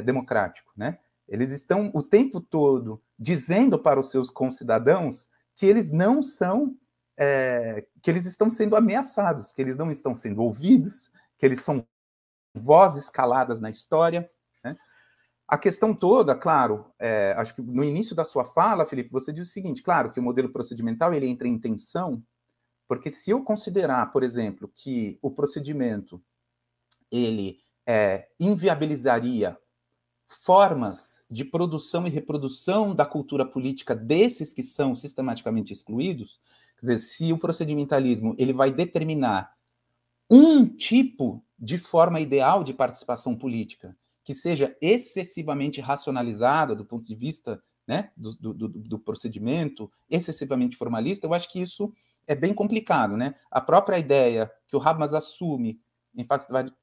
democrático, né, eles estão o tempo todo dizendo para os seus concidadãos que eles não são, é, que eles estão sendo ameaçados, que eles não estão sendo ouvidos, que eles são vozes caladas na história. Né? A questão toda, claro, é, acho que no início da sua fala, Felipe, você diz o seguinte, claro que o modelo procedimental ele entra em tensão, porque se eu considerar, por exemplo, que o procedimento ele é, inviabilizaria formas de produção e reprodução da cultura política desses que são sistematicamente excluídos, quer dizer, se o procedimentalismo ele vai determinar um tipo de forma ideal de participação política que seja excessivamente racionalizada do ponto de vista né, do, do, do, do procedimento, excessivamente formalista, eu acho que isso é bem complicado. Né? A própria ideia que o Habermas assume em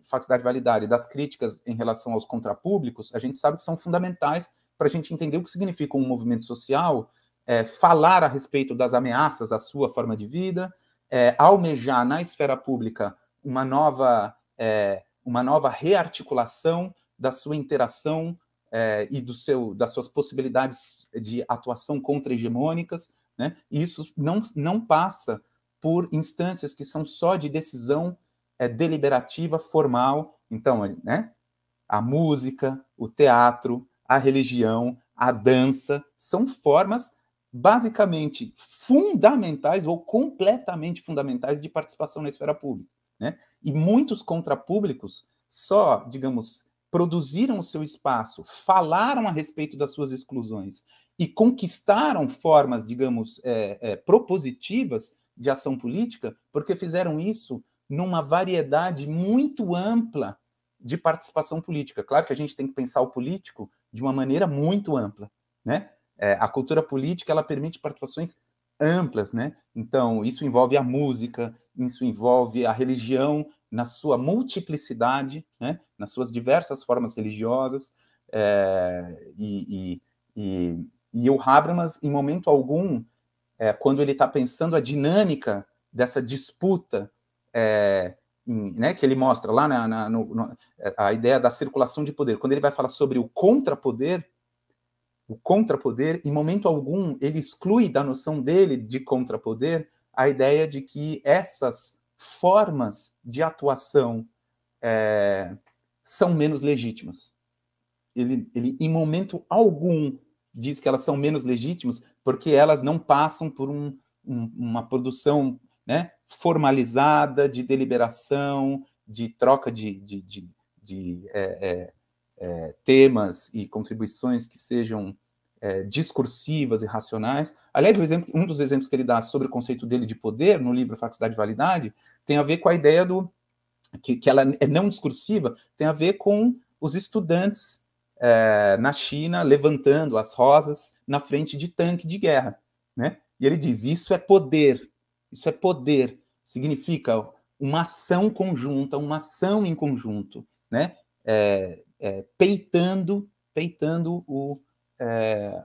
falsidade validade das críticas em relação aos contrapúblicos, a gente sabe que são fundamentais para a gente entender o que significa um movimento social, é, falar a respeito das ameaças à sua forma de vida, é, almejar na esfera pública uma nova, é, uma nova rearticulação da sua interação é, e do seu, das suas possibilidades de atuação contra-hegemônicas, né? e isso não, não passa por instâncias que são só de decisão é deliberativa, formal. Então, né, a música, o teatro, a religião, a dança são formas basicamente fundamentais ou completamente fundamentais de participação na esfera pública. Né? E muitos contrapúblicos só, digamos, produziram o seu espaço, falaram a respeito das suas exclusões e conquistaram formas, digamos, é, é, propositivas de ação política, porque fizeram isso numa variedade muito ampla de participação política. Claro que a gente tem que pensar o político de uma maneira muito ampla, né? É, a cultura política ela permite participações amplas, né? Então isso envolve a música, isso envolve a religião na sua multiplicidade, né? Nas suas diversas formas religiosas é, e, e, e, e, o Habermas, em momento algum, é, quando ele está pensando a dinâmica dessa disputa é, em, né, que ele mostra lá na, na no, no, a ideia da circulação de poder, quando ele vai falar sobre o contrapoder, o contrapoder, em momento algum, ele exclui da noção dele de contrapoder a ideia de que essas formas de atuação é, são menos legítimas. Ele, ele, em momento algum, diz que elas são menos legítimas porque elas não passam por um, um, uma produção né, formalizada de deliberação, de troca de, de, de, de é, é, é, temas e contribuições que sejam é, discursivas e racionais. Aliás, exemplo, um dos exemplos que ele dá sobre o conceito dele de poder no livro Faxicidade e Validade tem a ver com a ideia do que, que ela é não discursiva, tem a ver com os estudantes é, na China levantando as rosas na frente de tanque de guerra, né? E ele diz: isso é poder, isso é poder, significa uma ação conjunta, uma ação em conjunto, né? É, é, peitando, peitando o,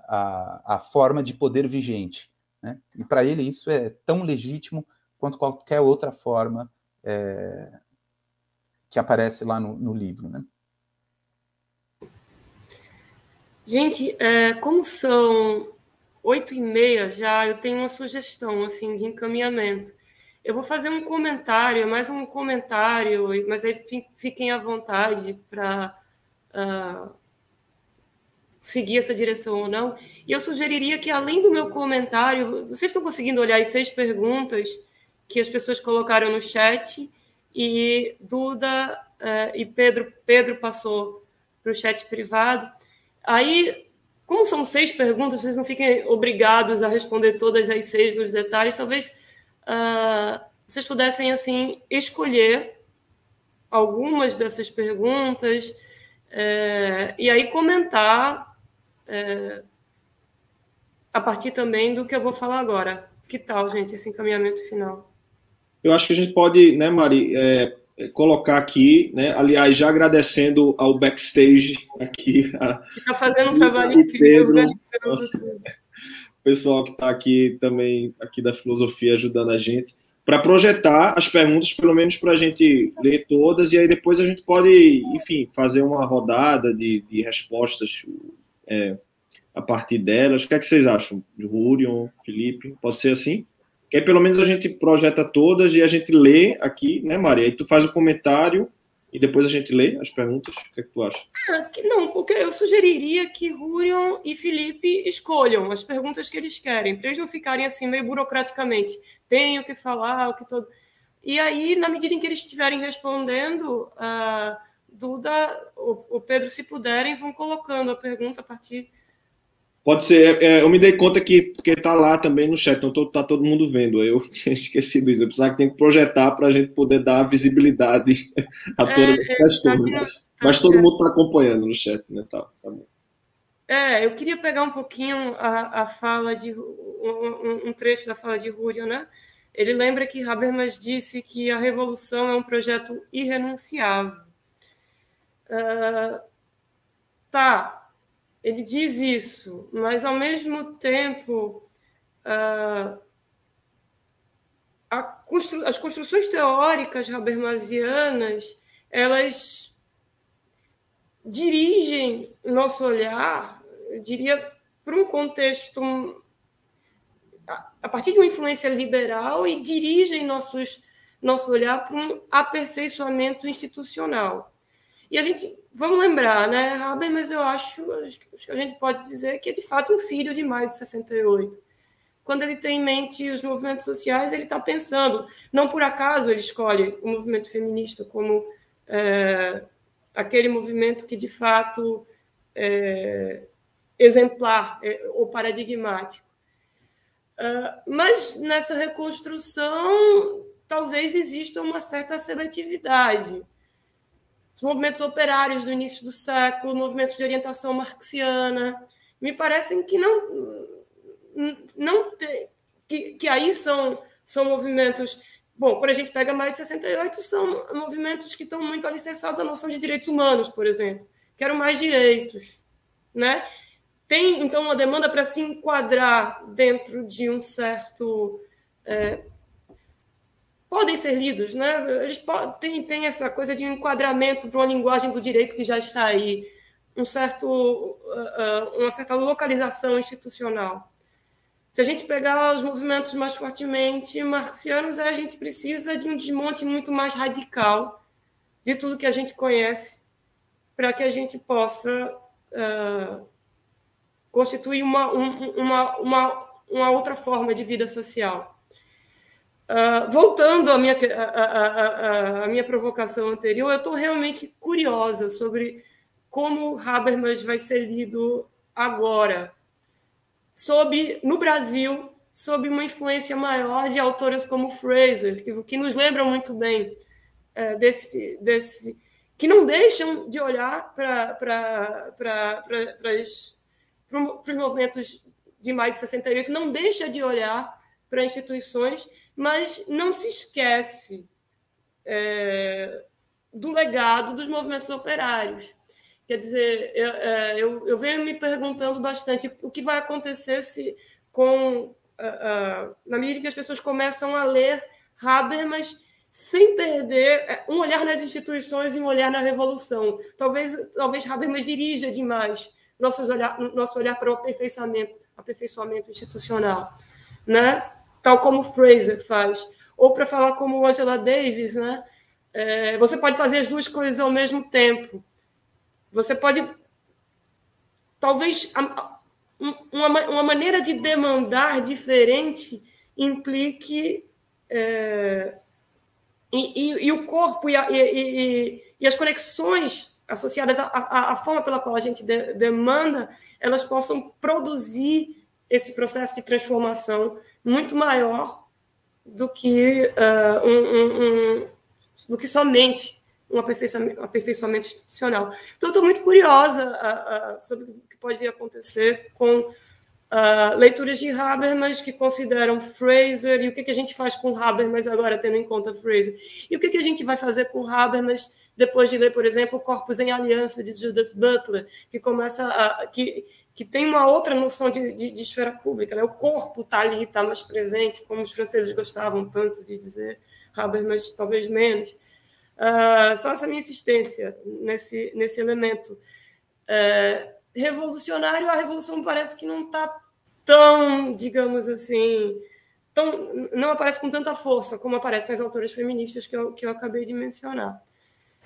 a, a forma de poder vigente. Né? E para ele isso é tão legítimo quanto qualquer outra forma que aparece lá no, no livro. Né? Gente, é, como são oito e meia já, eu tenho uma sugestão assim de encaminhamento. Eu vou fazer um comentário, mais um comentário, mas aí fiquem à vontade para uh, ah, seguir essa direção ou não. E eu sugeriria que, além do meu comentário, vocês estão conseguindo olhar as seis perguntas que as pessoas colocaram no chat e Duda uh, e Pedro, Pedro passou para o chat privado. Aí como são seis perguntas, vocês não fiquem obrigados a responder todas as seis nos detalhes. Talvez uh, vocês pudessem assim escolher algumas dessas perguntas é, e aí comentar é, a partir também do que eu vou falar agora. Que tal, gente, esse encaminhamento final? Eu acho que a gente pode, né, Mari, é, colocar aqui, né? Aliás, já agradecendo ao backstage aqui. Está fazendo um trabalho incrível, organizando tudo. O pessoal que está aqui também, aqui da filosofia, ajudando a gente, para projetar as perguntas, pelo menos para a gente ler todas, e aí depois a gente pode, enfim, fazer uma rodada de, de respostas é, a partir delas. O que é que vocês acham? Júrion, Felipe? Pode ser assim? Que aí pelo menos a gente projeta todas e a gente lê aqui, né, Maria? Aí tu faz o comentário e depois a gente lê as perguntas. O que, é que tu acha? Ah, não, porque eu sugeriria que Rurion e Felipe escolham as perguntas que eles querem, para eles não ficarem assim meio burocraticamente. Tenho que falar o que todo. E aí, na medida em que eles estiverem respondendo, uh, Duda, o, o Pedro, se puderem, vão colocando a pergunta a partir Pode ser. É, eu me dei conta que porque tá lá também no chat, então tô, tá todo mundo vendo. Eu tinha esquecido isso. Eu precisava que tem que projetar para a gente poder dar visibilidade a é, todas é, as questões. Tá, mas, mas todo mundo está acompanhando no chat, né? Tá, tá bom. É, eu queria pegar um pouquinho a, a fala de um, um, trecho da fala de Rúrio, né? Ele lembra que Habermas disse que a revolução é um projeto irrenunciável. Uh, tá, ele diz isso, mas ao mesmo tempo uh, constru as construções teóricas habermasianas elas dirigem nosso olhar, eu diria, para um contexto a partir de uma influência liberal e dirigem nossos, nosso olhar para um aperfeiçoamento institucional. E a gente, vamos lembrar, né, Habermas, eu acho, acho que a gente pode dizer que é de fato um filho de maio de 68. Quando ele tem em mente os movimentos sociais, ele está pensando, não por acaso ele escolhe o movimento feminista como é, aquele movimento que de fato é exemplar é, ou paradigmático. Uh, mas nessa reconstrução talvez exista uma certa seletividade os movimentos operários do início do século, movimentos de orientação marxiana, me parecem que não, não te, que, que aí são, são movimentos. Bom, quando a gente pega maio de 68, são movimentos que estão muito alicerçados à noção de direitos humanos, por exemplo. Quero mais direitos. Né? Tem, então, uma demanda para se enquadrar dentro de um certo é, podem ser lidos, né? Eles têm, têm essa coisa de um enquadramento para uma linguagem do direito que já está aí, um certo, uh, uma certa localização institucional. Se a gente pegar os movimentos mais fortemente marxianos, a gente precisa de um desmonte muito mais radical de tudo que a gente conhece para que a gente possa uh, constituir uma, uma, uma, uma outra forma de vida social. Uh, voltando à minha, à, minha provocação anterior, eu estou realmente curiosa sobre como Habermas vai ser lido agora, sob, no Brasil, sob uma influência maior de autoras como Fraser, que, que nos lembram muito bem é, desse, desse. que não deixam de olhar para os movimentos de maio de 68, não deixa de olhar para instituições mas não se esquece é, do legado dos movimentos operários. Quer dizer, eu, é, eu, eu, venho me perguntando bastante o que vai acontecer se, com, na medida que as pessoas começam a ler Habermas sem perder é, um olhar nas instituições e um olhar na revolução. Talvez, talvez Habermas dirija demais nosso olhar, nosso olhar para o aperfeiçoamento, aperfeiçoamento institucional. Né? Tal como Fraser faz. Ou para falar como Angela Davis, né? É, você pode fazer as duas coisas ao mesmo tempo. Você pode, talvez, uma, uma maneira de demandar diferente implique é, e, e, e, o corpo e, a, e, as conexões associadas à, à, à, forma pela qual a gente de, demanda, elas possam produzir esse processo de transformação muito maior do que, uh, um, um, um, do que somente um aperfeiçoamento, aperfeiçoamento institucional. Então, estou muito curiosa uh, uh, sobre o que pode vir a acontecer com leituras de Habermas que consideram Fraser e o que, que a gente faz com Habermas agora, tendo em conta Fraser. E o que, que a gente vai fazer com Habermas depois de ler, por exemplo, Corpus em Aliança, de Judith Butler, que começa a... Que, que tem uma outra noção de, de, de esfera pública. Né? O corpo está ali, está mais presente, como os franceses gostavam tanto de dizer, Habermas talvez menos. Uh, só essa minha insistência nesse, nesse elemento. Uh, revolucionário, a revolução parece que não está tão, digamos assim, tão, não aparece com tanta força como aparece nas autoras feministas que eu, que eu acabei de mencionar.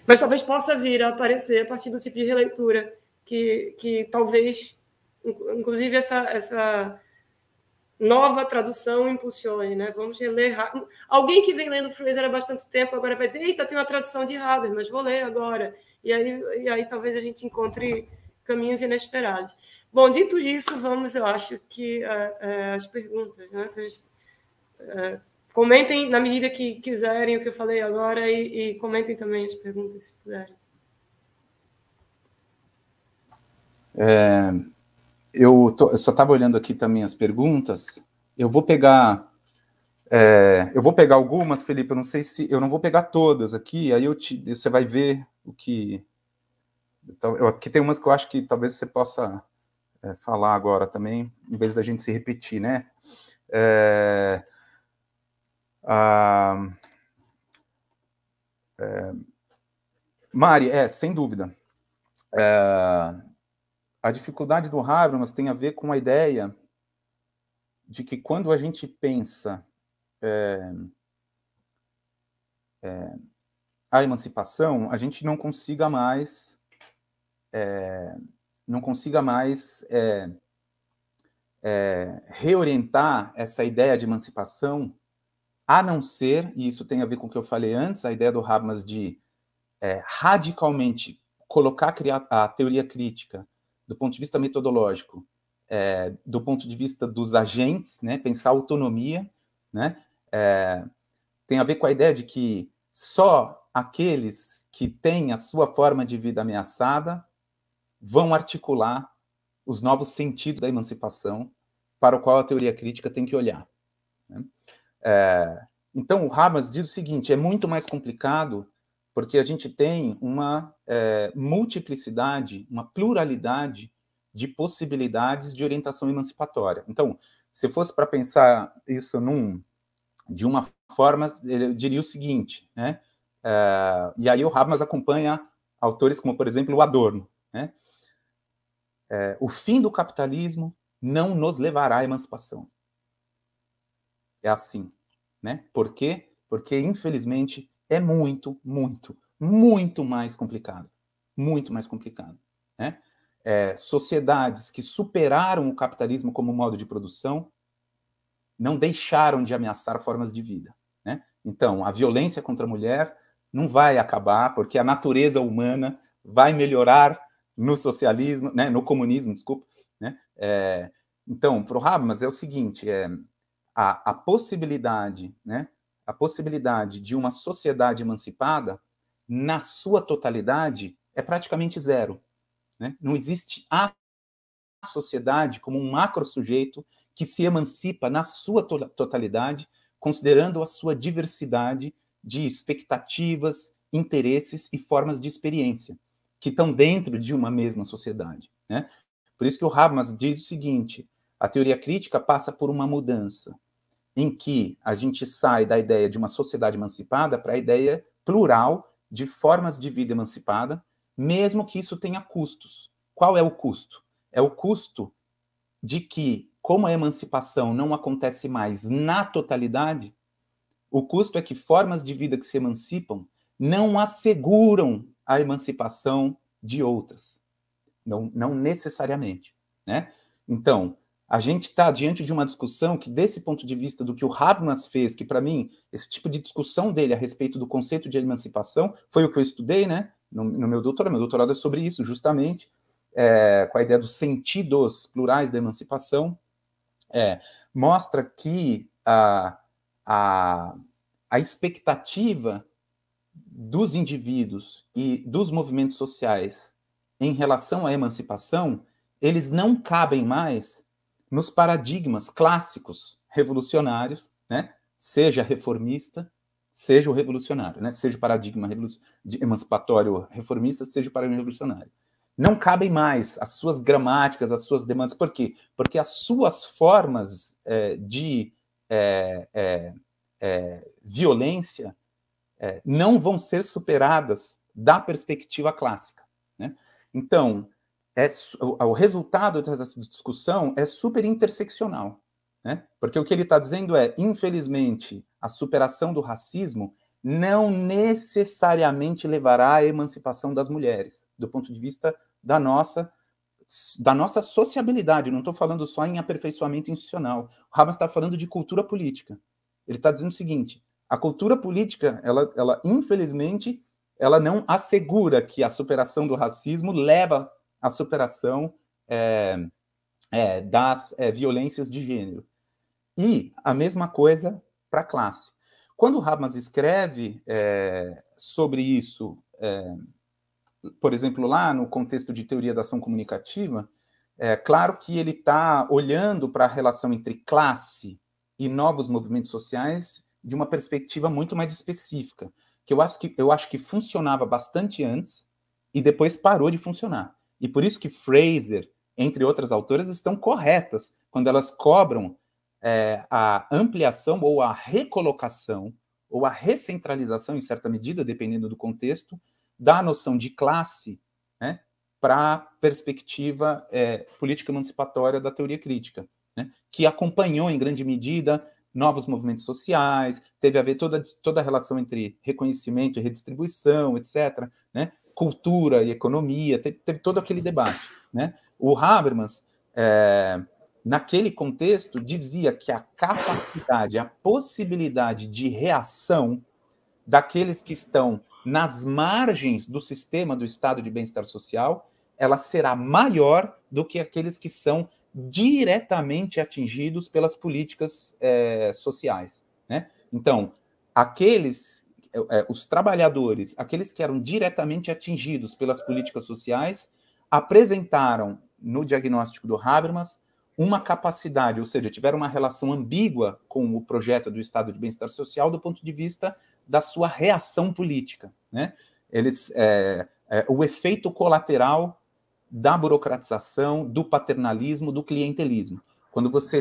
Mas talvez possa vir a aparecer a partir do tipo de releitura que, que talvez, inclusive, essa, essa nova tradução impulsione, né? Vamos reler. Alguém que vem lendo Fraser há bastante tempo agora vai dizer: eita, tem uma tradução de Haber, mas vou ler agora. E aí, e aí talvez a gente encontre caminhos inesperados. Bom, dito isso, vamos, eu acho que uh, uh, as perguntas. Né? Vocês, uh, comentem na medida que quiserem o que eu falei agora e, e comentem também as perguntas, se puderem. É, eu, tô, eu, só estava olhando aqui também as perguntas. Eu vou pegar, é, eu vou pegar algumas, Felipe. Eu não sei se eu não vou pegar todas aqui. Aí eu te, você vai ver o que. Então, eu, aqui tem umas que eu acho que talvez você possa é, falar agora também, em vez da gente se repetir, né? É, a, é, Mari, é, sem dúvida. É, a dificuldade do Habermas tem a ver com a ideia de que quando a gente pensa é, é, a emancipação, a gente não consiga mais é, não consiga mais é, é, reorientar essa ideia de emancipação, a não ser, e isso tem a ver com o que eu falei antes, a ideia do Habermas de é, radicalmente colocar a, a, teoria crítica do ponto de vista metodológico, é, do ponto de vista dos agentes, né, pensar autonomia, né, é, tem a ver com a ideia de que só aqueles que têm a sua forma de vida ameaçada vão articular os novos sentidos da emancipação para o qual a teoria crítica tem que olhar. Né? É, então, o Habermas diz o seguinte: é muito mais complicado porque a gente tem uma é, multiplicidade, uma pluralidade de possibilidades de orientação emancipatória. Então, se fosse para pensar isso num, de uma forma, eu diria o seguinte, né? É, e aí o Habermas acompanha autores como, por exemplo, o Adorno, né? é, o fim do capitalismo não nos levará à emancipação. É assim, né? Por quê? Porque, infelizmente, é muito, muito, muito mais complicado. Muito mais complicado. Né? É, sociedades que superaram o capitalismo como modo de produção não deixaram de ameaçar formas de vida. Né? Então, a violência contra a mulher não vai acabar, porque a natureza humana vai melhorar no socialismo, né, no comunismo, desculpa. Né? É, então, para o Habermas é o seguinte: é, a, a possibilidade, né, a possibilidade de uma sociedade emancipada, na sua totalidade, é praticamente zero. Né? Não existe a sociedade como um macro sujeito que se emancipa na sua to totalidade, considerando a sua diversidade de expectativas, interesses e formas de experiência que estão dentro de uma mesma sociedade. Né? Por isso que o Habermas diz o seguinte: a teoria crítica passa por uma mudança em que a gente sai da ideia de uma sociedade emancipada para a ideia plural de formas de vida emancipada, mesmo que isso tenha custos. Qual é o custo? É o custo de que, como a emancipação não acontece mais na totalidade, o custo é que formas de vida que se emancipam não asseguram a emancipação de outras. Não, não necessariamente. Né? Então, a gente está diante de uma discussão que, desse ponto de vista do que o Habermas fez, que para mim, esse tipo de discussão dele a respeito do conceito de emancipação, foi o que eu estudei né, no, no meu doutorado. Meu doutorado é sobre isso, justamente, é, com a ideia dos sentidos plurais da emancipação. É, mostra que a, a, a expectativa dos indivíduos e dos movimentos sociais em relação à emancipação, eles não cabem mais nos paradigmas clássicos revolucionários, né? seja reformista, seja o revolucionário, né? seja o paradigma emancipatório reformista, seja o paradigma revolucionário. Não cabem mais as suas gramáticas, as suas demandas. Por quê? Porque as suas formas é, de é, é, é violência é, não vão ser superadas da perspectiva clássica. Né? Então, é, o resultado dessa discussão é super interseccional. Né? Porque o que ele está dizendo é, infelizmente, a superação do racismo não necessariamente levará à emancipação das mulheres, do ponto de vista da nossa da nossa sociabilidade. Não estou falando só em aperfeiçoamento institucional. O Hamas está falando de cultura política. Ele está dizendo o seguinte: a cultura política, ela, ela infelizmente, ela não assegura que a superação do racismo leva à superação é, é, das é, violências de gênero. E a mesma coisa para a classe. Quando Habermas escreve é, sobre isso, é, por exemplo, lá no contexto de teoria da ação comunicativa, é claro que ele está olhando para a relação entre classe e novos movimentos sociais de uma perspectiva muito mais específica, que eu acho que, eu acho que funcionava bastante antes e depois parou de funcionar. E por isso que Fraser, entre outras autoras, estão corretas quando elas cobram é, a ampliação ou a recolocação ou a recentralização, em certa medida, dependendo do contexto, da noção de classe né, para a perspectiva é, política emancipatória da teoria crítica, né, que acompanhou, em grande medida, novos movimentos sociais, teve a ver toda, toda a relação entre reconhecimento e redistribuição, etc., né, cultura e economia, teve, teve todo aquele debate. Né? O Habermas, é, naquele contexto, dizia que a capacidade, a possibilidade de reação daqueles que estão nas margens do sistema do estado de bem-estar social, ela será maior do que aqueles que são diretamente atingidos pelas políticas é, sociais. Né? Então, aqueles, é, os trabalhadores, aqueles que eram diretamente atingidos pelas políticas sociais, apresentaram no diagnóstico do Habermas uma capacidade, ou seja, tiveram uma relação ambígua com o projeto do Estado de Bem-Estar Social do ponto de vista da sua reação política. Né? Eles, é, é, o efeito colateral da burocratização, do paternalismo, do clientelismo. Quando você,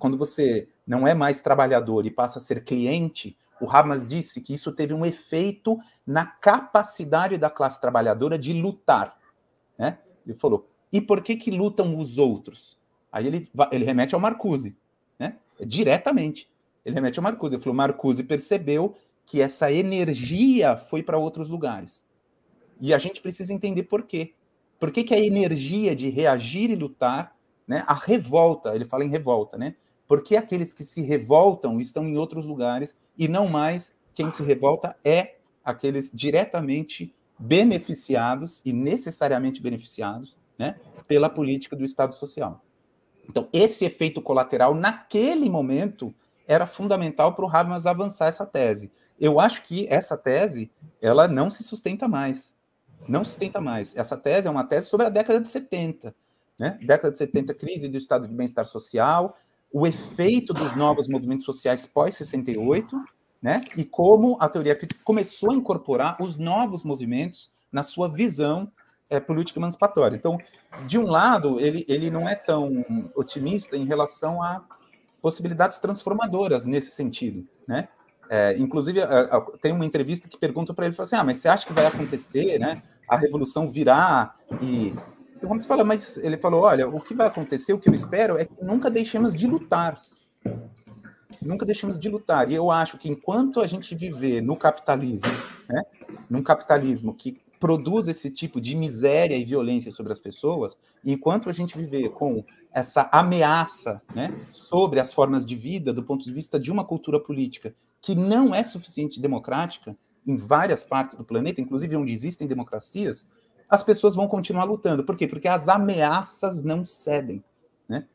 quando você não é mais trabalhador e passa a ser cliente, o Hamas disse que isso teve um efeito na capacidade da classe trabalhadora de lutar. Né? Ele falou: e por que, que lutam os outros? Aí ele, ele remete ao Marcuse, né? Diretamente. Ele remete ao Marcuse. Ele falou: Marcuse percebeu que essa energia foi para outros lugares. E a gente precisa entender por quê. Por que, que a energia de reagir e lutar, né, a revolta, ele fala em revolta, né? Porque aqueles que se revoltam estão em outros lugares e não mais quem se revolta é aqueles diretamente beneficiados e necessariamente beneficiados né, pela política do Estado Social. Então, esse efeito colateral, naquele momento, era fundamental para o Habermas avançar essa tese. Eu acho que essa tese, ela não se sustenta mais. Não sustenta mais. Essa tese é uma tese sobre a década de 70. Né? Década de 70, crise do estado de bem-estar social, o efeito dos novos movimentos sociais pós-68, né? e como a teoria crítica começou a incorporar os novos movimentos na sua visão é, política emancipatória. Então, de um lado, ele, ele não é tão otimista em relação a possibilidades transformadoras nesse sentido, né? É, inclusive, tem uma entrevista que pergunta para ele, assim, ah, mas você acha que vai acontecer, né? A revolução virá e... e quando você fala, mas ele falou, olha, o que vai acontecer, o que eu espero é que nunca deixemos de lutar. Nunca deixemos de lutar. E eu acho que enquanto a gente viver no capitalismo, né? Num capitalismo que produz esse tipo de miséria e violência sobre as pessoas, enquanto a gente viver com essa ameaça né, sobre as formas de vida do ponto de vista de uma cultura política que não é suficiente democrática em várias partes do planeta, inclusive onde existem democracias, as pessoas vão continuar lutando. Por quê? Porque as ameaças não cedem. Né?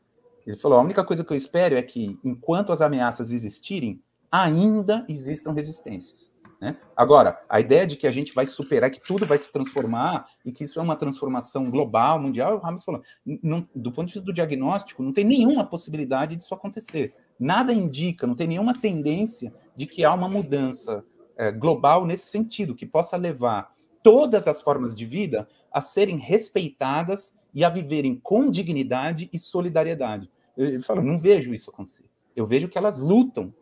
Ele falou: a única coisa que eu espero é que, enquanto as ameaças existirem, ainda existam resistências. Né? Agora, a ideia de que a gente vai superar, que tudo vai se transformar e que isso é uma transformação global, mundial, o Ramos falou, não, do ponto de vista do diagnóstico, não tem nenhuma possibilidade disso acontecer. Nada indica, não tem nenhuma tendência de que há uma mudança é, global nesse sentido, que possa levar todas as formas de vida a serem respeitadas e a viverem com dignidade e solidariedade. Eu, falo, não vejo isso acontecer. Eu vejo que elas lutam,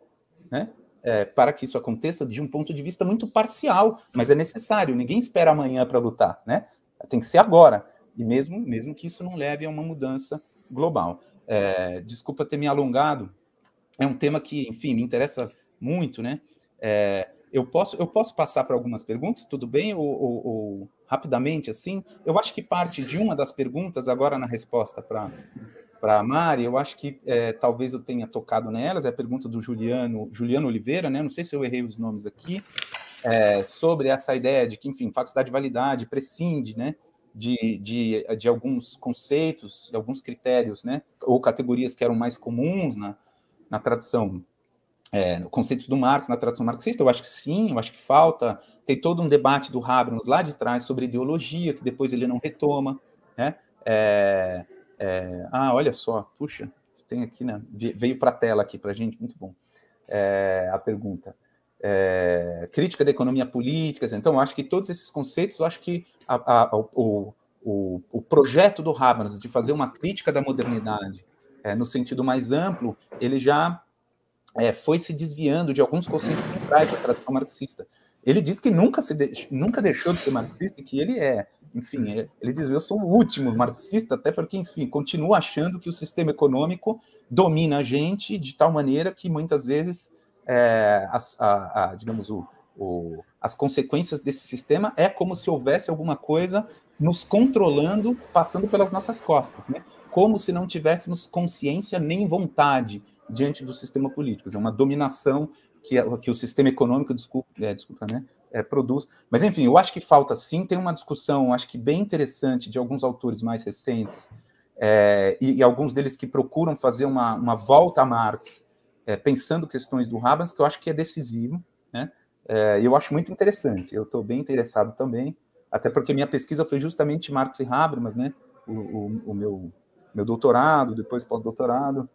né? É, para que isso aconteça de um ponto de vista muito parcial, mas é necessário. Ninguém espera amanhã para lutar, né? Tem que ser agora. E mesmo, mesmo que isso não leve a uma mudança global. É, desculpa ter me alongado. É um tema que, enfim, me interessa muito, né? É, eu posso, eu posso passar para algumas perguntas, tudo bem? Ou, ou, ou, rapidamente, assim? Eu acho que parte de uma das perguntas, agora na resposta para para a Mari, eu acho que é, talvez eu tenha tocado nelas, é a pergunta do Juliano, Juliano Oliveira, né? Não sei se eu errei os nomes aqui, é, sobre essa ideia de que, enfim, faculdade de validade prescinde, né? De, de, de alguns conceitos, de alguns critérios, né? Ou categorias que eram mais comuns na, na tradição é, conceitos do Marx na tradição marxista? Eu acho que sim, eu acho que falta. Tem todo um debate do Habermas lá de trás sobre ideologia, que depois ele não retoma. Né? É, é, ah, olha só, puxa, tem aqui, né? Veio para a tela aqui para a gente, muito bom. É, a pergunta. É, crítica da economia política, então eu acho que todos esses conceitos, eu acho que a, a, o, o, o, projeto do Habermas de fazer uma crítica da modernidade é, no sentido mais amplo, ele já é, foi se desviando de alguns conceitos centrais da tradição marxista. Ele diz que nunca, se de, nunca deixou de ser marxista, que ele é, enfim, ele diz, eu sou o último marxista, até porque, enfim, continua achando que o sistema econômico domina a gente de tal maneira que muitas vezes, é, a, a, a, digamos, o, o, as consequências desse sistema é como se houvesse alguma coisa nos controlando, passando pelas nossas costas, né? Como se não tivéssemos consciência nem vontade diante do sistema político, é uma dominação que, que o sistema econômico, desculpa, é, desculpa né, é, produz. Mas, enfim, eu acho que falta sim, tem uma discussão, acho que bem interessante, de alguns autores mais recentes, é, e, e, alguns deles que procuram fazer uma, uma volta a Marx, é, pensando questões do Habermas, que eu acho que é decisivo, né? É, eu acho muito interessante, eu estou bem interessado também, até porque minha pesquisa foi justamente Marx e Habermas, né? O, o, o meu, meu doutorado, depois pós-doutorado,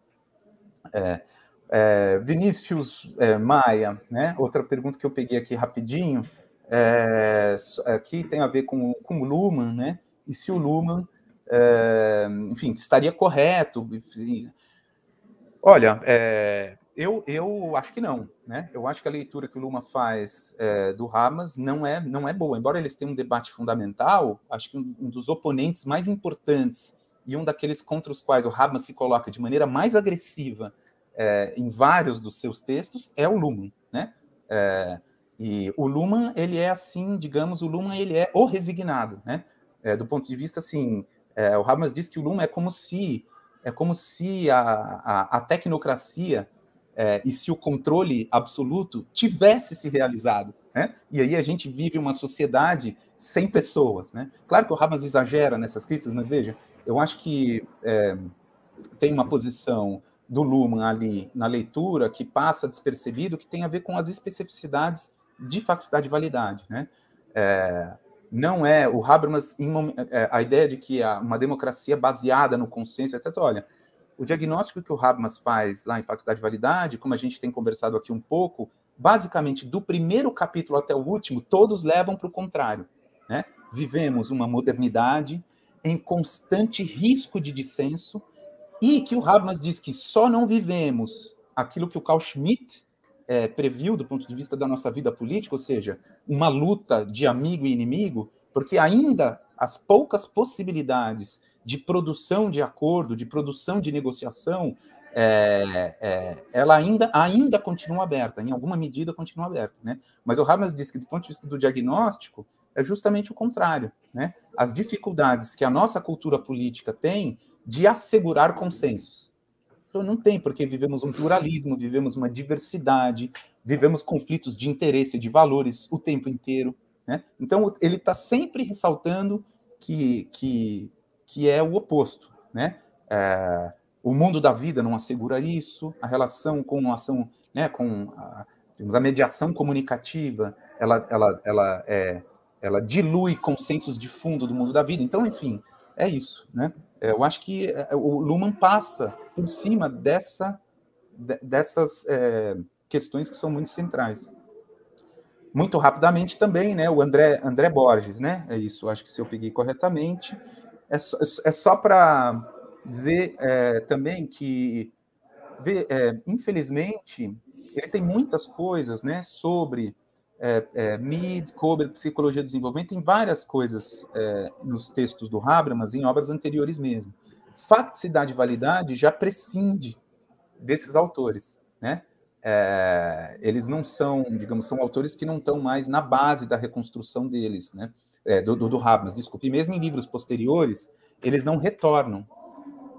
é, é, Vinícius é, Maia, né? Outra pergunta que eu peguei aqui rapidinho, é, aqui tem a ver com, com o Luhmann, né? E se o Luhmann, é, enfim, estaria correto? Olha, é, eu, eu acho que não, né? Eu acho que a leitura que o Luhmann faz do Hamas não é, não é boa. Embora eles tenham um debate fundamental, acho que um, um dos oponentes mais importantes e um daqueles contra os quais o Habermas se coloca de maneira mais agressiva é, em vários dos seus textos é o Luhmann, né? É, e o Luhmann, ele é assim, digamos, o Luhmann, ele é o resignado, né? É, do ponto de vista, assim, é, o Habermas diz que o Luhmann é como se é como se a, a, a tecnocracia é, e se o controle absoluto tivesse se realizado, né? E aí a gente vive uma sociedade sem pessoas, né? Claro que o Habermas exagera nessas críticas, mas veja, eu acho que é, tem uma posição do Luhmann ali na leitura que passa despercebido, que tem a ver com as especificidades de faculdade de validade. Né? É, não é o Habermas, é, a ideia de que uma democracia baseada no consenso, etc. Olha, o diagnóstico que o Habermas faz lá em faculdade de validade, como a gente tem conversado aqui um pouco, basicamente do primeiro capítulo até o último, todos levam para o contrário. Né? Vivemos uma modernidade em constante risco de dissenso, e que o Habermas diz que só não vivemos aquilo que o Carl Schmitt é, previu do ponto de vista da nossa vida política, ou seja, uma luta de amigo e inimigo, porque ainda as poucas possibilidades de produção de acordo, de produção de negociação, é, é, ela ainda, ainda continua aberta, em alguma medida continua aberta. Né? Mas o Habermas diz que, do ponto de vista do diagnóstico, é justamente o contrário. Né? As dificuldades que a nossa cultura política tem de assegurar consensos. Então, não tem, porque vivemos um pluralismo, vivemos uma diversidade, vivemos conflitos de interesse, de valores o tempo inteiro. Né? Então, ele está sempre ressaltando que, que, que é o oposto. Né? É, o mundo da vida não assegura isso, a relação com a ação, né, com a, digamos, a mediação comunicativa ela, ela, ela, é, ela dilui consensos de fundo do mundo da vida. Então, enfim, é isso, né? É, eu acho que é, o Luhmann passa por cima dessa, dessas é, questões que são muito centrais. Muito rapidamente também, né? O André, André Borges, né? É isso, acho que se eu peguei corretamente. É só, é só para dizer é, também que, é, infelizmente, ele tem muitas coisas, né? Sobre é, é, MID, Psicologia do Desenvolvimento, tem várias coisas é, nos textos do Habermas, em obras anteriores mesmo. Facticidade e validade já prescinde desses autores, né? É, eles não são, digamos, são autores que não estão mais na base da reconstrução deles, né? É, do, do, do Habermas, desculpe. E mesmo em livros posteriores, eles não retornam.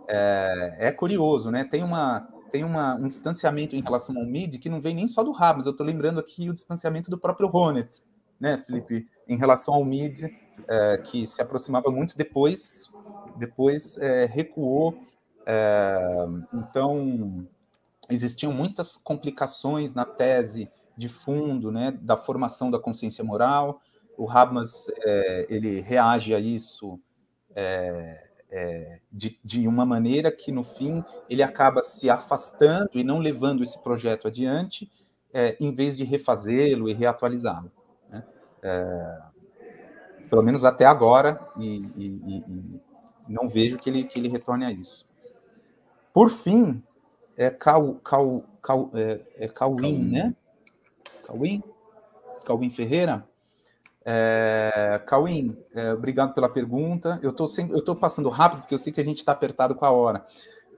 É, é curioso, né? Tem uma tem uma, um distanciamento em relação ao MID que não vem nem só do Rab, mas eu estou lembrando aqui o distanciamento do próprio Ronet, né, Felipe, em relação ao MID, é, que se aproximava muito depois, depois é, recuou. É, então, existiam muitas complicações na tese de fundo, né, da formação da consciência moral. O Habermas é, ele reage a isso é, de, de uma maneira que, no fim, ele acaba se afastando e não levando esse projeto adiante, é, em vez de refazê-lo e reatualizá-lo. Né? É, pelo menos até agora, e, e, e, não vejo que ele, que ele retorne a isso. Por fim, é Cal, Cal, Cal, é, é Cauim, né? Cauim? Cauim Ferreira? É, Cauim, é, obrigado pela pergunta. Eu estou passando rápido porque eu sei que a gente está apertado com a hora.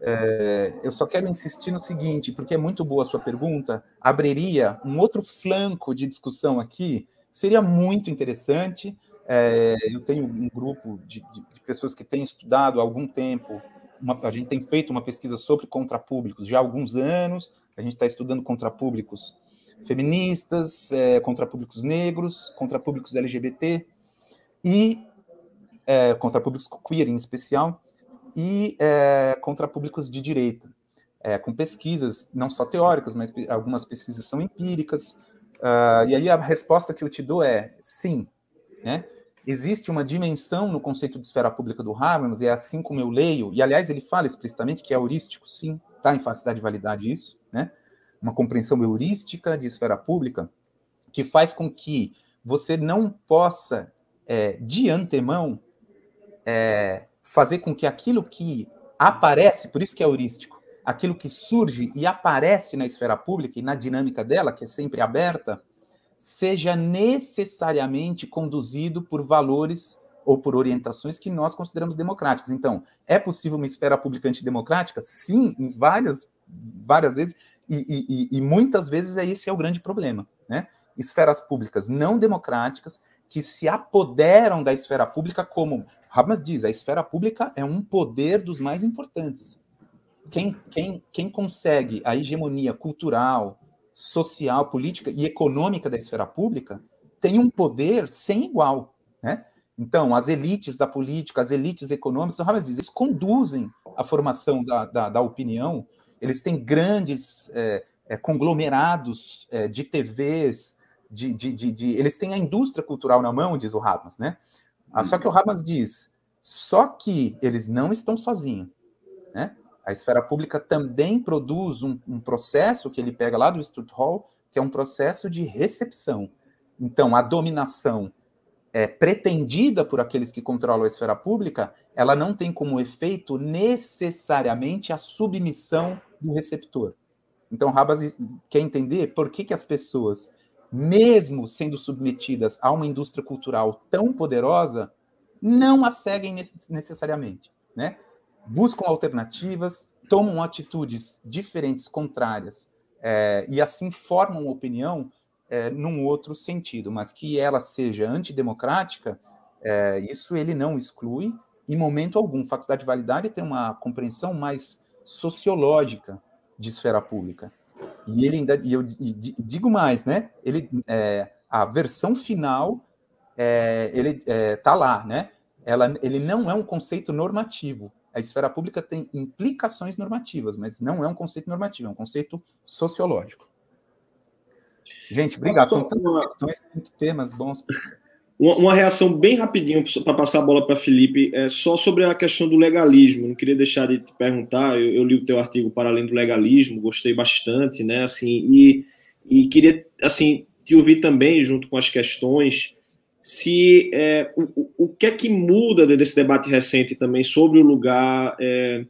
É, eu só quero insistir no seguinte, porque é muito boa a sua pergunta, abriria um outro flanco de discussão aqui, seria muito interessante. É, eu tenho um grupo de, de, pessoas que têm estudado há algum tempo, uma, a gente tem feito uma pesquisa sobre contrapúblicos já há alguns anos, a gente está estudando contrapúblicos feministas, é, contra públicos negros, contra públicos LGBT e é, contra públicos queer em especial e é, contra públicos de direita, é, com pesquisas não só teóricas, mas algumas pesquisas são empíricas. Uh, e aí a resposta que eu te dou é sim, né? Existe uma dimensão no conceito de esfera pública do Habermas, e é assim como eu leio, e aliás ele fala explicitamente que é heurístico, sim, está em facilidade de validade isso, né? Uma compreensão heurística de esfera pública que faz com que você não possa, é, de antemão, é, fazer com que aquilo que aparece, por isso que é heurístico, aquilo que surge e aparece na esfera pública e na dinâmica dela, que é sempre aberta, seja necessariamente conduzido por valores ou por orientações que nós consideramos democráticas. Então, é possível uma esfera pública antidemocrática? Sim, em várias, várias vezes, e, e, e muitas vezes é esse é o grande problema, né? Esferas públicas não democráticas que se apoderam da esfera pública como Habermas diz, a esfera pública é um poder dos mais importantes. Quem, quem, quem consegue a hegemonia cultural, social, política e econômica da esfera pública tem um poder sem igual, né? Então, as elites da política, as elites econômicas, o Habermas diz, eles conduzem a formação da, da, da opinião eles têm grandes é, é, conglomerados é, de TVs, de, de, de, de, eles têm a indústria cultural na mão, diz o Habermas, né? Ah, só que o Habermas diz, só que eles não estão sozinhos, né? A esfera pública também produz um, um processo que ele pega lá do Stuart Hall, que é um processo de recepção. Então, a dominação é, pretendida por aqueles que controlam a esfera pública, ela não tem como efeito necessariamente a submissão do receptor. Então, Rabas quer entender por que, que as pessoas, mesmo sendo submetidas a uma indústria cultural tão poderosa, não a seguem necessariamente, né? Buscam alternativas, tomam atitudes diferentes, contrárias, é, e assim formam opinião é, num outro sentido, mas que ela seja antidemocrática, é, isso ele não exclui em momento algum. Faculdade de validade tem uma compreensão mais sociológica de esfera pública. E ele ainda, e eu e digo mais, né? Ele, é, a versão final, é, ele está é, lá, né? Ela, ele não é um conceito normativo. A esfera pública tem implicações normativas, mas não é um conceito normativo, é um conceito sociológico. Gente, obrigado. São tantas questões, muitos temas bons. Uma, uma, reação bem rapidinho para passar a bola para Felipe, é só sobre a questão do legalismo. Não queria deixar de te perguntar. Eu, eu, li o teu artigo para além do legalismo, gostei bastante, né? Assim, e, e queria assim te ouvir também junto com as questões se é, o, o que é que muda desse debate recente também sobre o lugar é,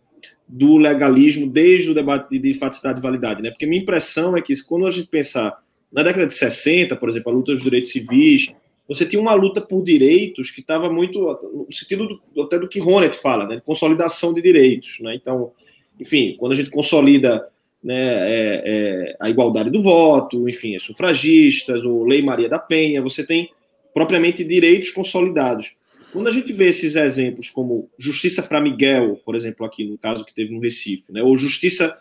do legalismo desde o debate de faticidade e validade, né? Porque minha impressão é que quando a gente pensar na década de 60, por exemplo, a luta dos direitos civis, você tinha uma luta por direitos que estava muito no sentido do, até do que Ronet fala, né? De consolidação de direitos, né? Então, enfim, quando a gente consolida né, é, é, a igualdade do voto, enfim, as sufragistas, ou Lei Maria da Penha, você tem propriamente direitos consolidados. Quando a gente vê esses exemplos como justiça para Miguel, por exemplo, aqui no caso que teve no Recife, né, ou justiça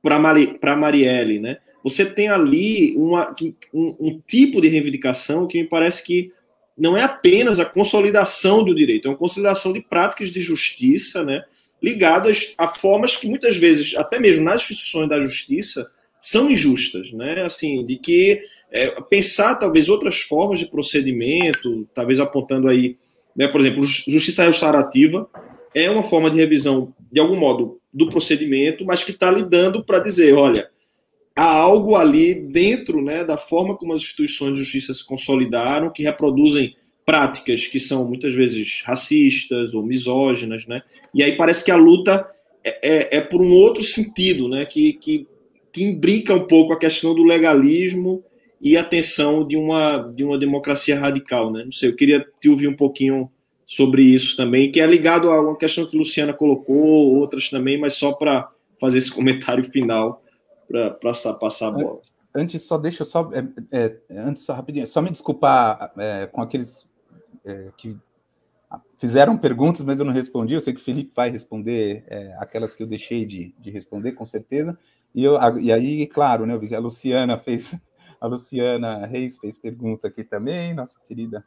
para Mari, Marielle, né, você tem ali uma, um, um, tipo de reivindicação que me parece que não é apenas a consolidação do direito, é uma consolidação de práticas de justiça, né, ligadas a formas que muitas vezes, até mesmo nas instituições da justiça, são injustas, né, assim, de que é, pensar talvez outras formas de procedimento, talvez apontando aí, né, por exemplo, justiça restaurativa é uma forma de revisão, de algum modo, do procedimento, mas que está lidando para dizer, olha, há algo ali dentro né, da forma como as instituições de justiça se consolidaram, que reproduzem práticas que são muitas vezes racistas ou misóginas, né? E aí parece que a luta é, é, é por um outro sentido, né? Que, que, que imbrica um pouco a questão do legalismo e a tensão de uma, de uma democracia radical, né? Não sei, eu queria te ouvir um pouquinho sobre isso também, que é ligado a uma questão que a Luciana colocou, outras também, mas só para fazer esse comentário final, para passar a bola. Antes, só deixa eu só, é, é, antes, só rapidinho, só me desculpar é, com aqueles é, que fizeram perguntas, mas eu não respondi. Eu sei que o Felipe vai responder é, aquelas que eu deixei de, de responder, com certeza. E, eu, e aí, claro, né, eu vi que a Luciana fez a Luciana Reis fez pergunta aqui também, nossa querida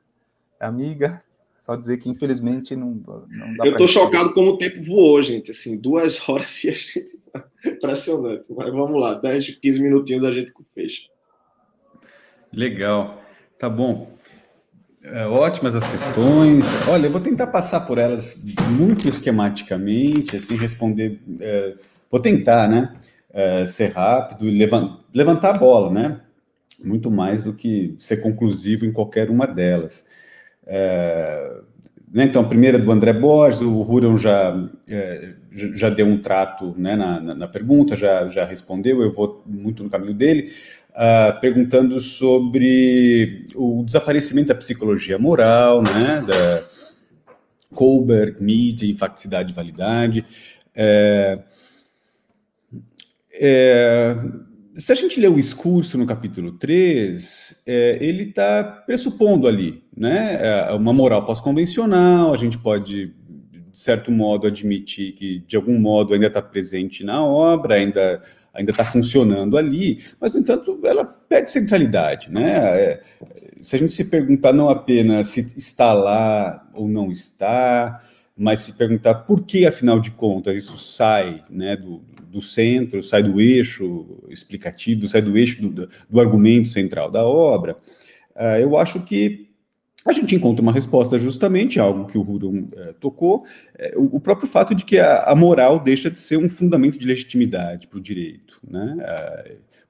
amiga. Só dizer que, infelizmente, não, não dá Eu estou chocado como o tempo voou, gente. Assim, duas horas e a gente. Impressionante. Mas vamos lá, 10, 15 minutinhos a gente fecha. Legal. Tá bom. É, ótimas as questões. Olha, eu vou tentar passar por elas muito esquematicamente, assim, responder. É, vou tentar, né? É, ser rápido e levantar a bola, né? muito mais do que ser conclusivo em qualquer uma delas. É, né, então, a primeira do André Borges, o Hurão já, é, já deu um trato né, na, na, na, pergunta, já, já respondeu, eu vou muito no caminho dele, uh, perguntando sobre o desaparecimento da psicologia moral, né, da Kohlberg, mídia, infacticidade e validade. É, é, se a gente ler o discurso no capítulo 3, é, ele está pressupondo ali né, é, uma moral pós-convencional, a gente pode, de certo modo, admitir que, de algum modo, ainda está presente na obra, ainda ainda está funcionando ali, mas, no entanto, ela perde centralidade. Né? É, se a gente se perguntar não apenas se está lá ou não está, mas se perguntar por que, afinal de contas, isso sai né, do, do centro, sai do eixo explicativo, sai do eixo do, do argumento central da obra, uh, eu acho que a gente encontra uma resposta justamente, algo que o Huron uh, tocou, uh, o, próprio fato de que a, a, moral deixa de ser um fundamento de legitimidade para o direito, né?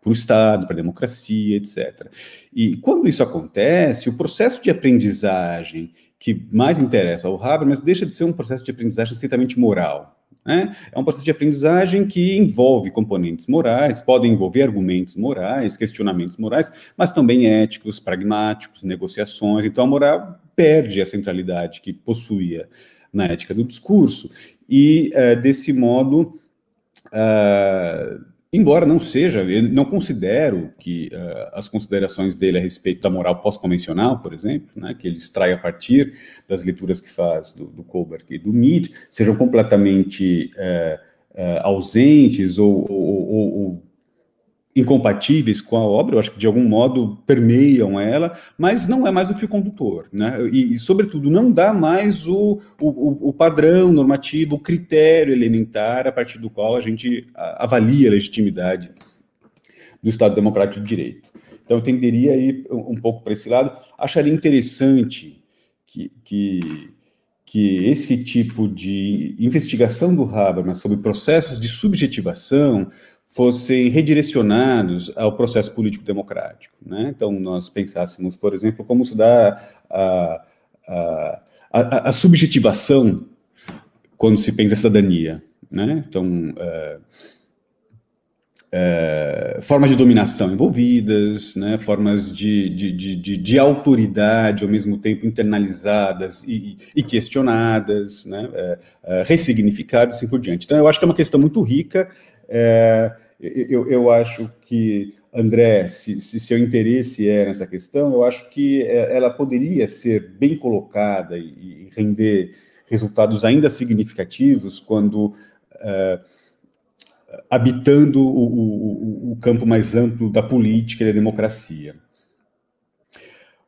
para o Estado, para a democracia, etc. E quando isso acontece, o processo de aprendizagem que mais interessa ao Habermas deixa de ser um processo de aprendizagem estritamente moral, né? É um processo de aprendizagem que envolve componentes morais, podem envolver argumentos morais, questionamentos morais, mas também éticos, pragmáticos, negociações. Então, a moral perde a centralidade que possuía na ética do discurso, e, uh, desse modo, uh, Embora não seja, eu não considero que uh, as considerações dele a respeito da moral pós-convencional, por exemplo, né, que ele extrai a partir das leituras que faz do, do e do Mead, sejam completamente uh, uh, ausentes ou, ou, ou, ou incompatíveis com a obra, eu acho que de algum modo permeiam ela, mas não é mais o fio condutor, né? E, e sobretudo, não dá mais o, o, o, padrão normativo, o critério elementar a partir do qual a gente avalia a legitimidade do Estado Democrático de Direito. Então, eu tenderia a ir um pouco para esse lado. Acharia interessante que, que, que esse tipo de investigação do Habermas sobre processos de subjetivação fossem redirecionados ao processo político democrático. Né? Então, nós pensássemos, por exemplo, como se dá a, a, a, a subjetivação quando se pensa em cidadania. Né? Então, é, é, formas de dominação envolvidas, né? formas de, de, de, de, autoridade ao mesmo tempo internalizadas e, e questionadas, né? É, ressignificadas e assim por diante. Então, eu acho que é uma questão muito rica. É, eu, eu acho que, André, se, se, seu interesse é nessa questão, eu acho que é, ela poderia ser bem colocada e, render resultados ainda significativos quando é, habitando o, o, o, campo mais amplo da política e da democracia.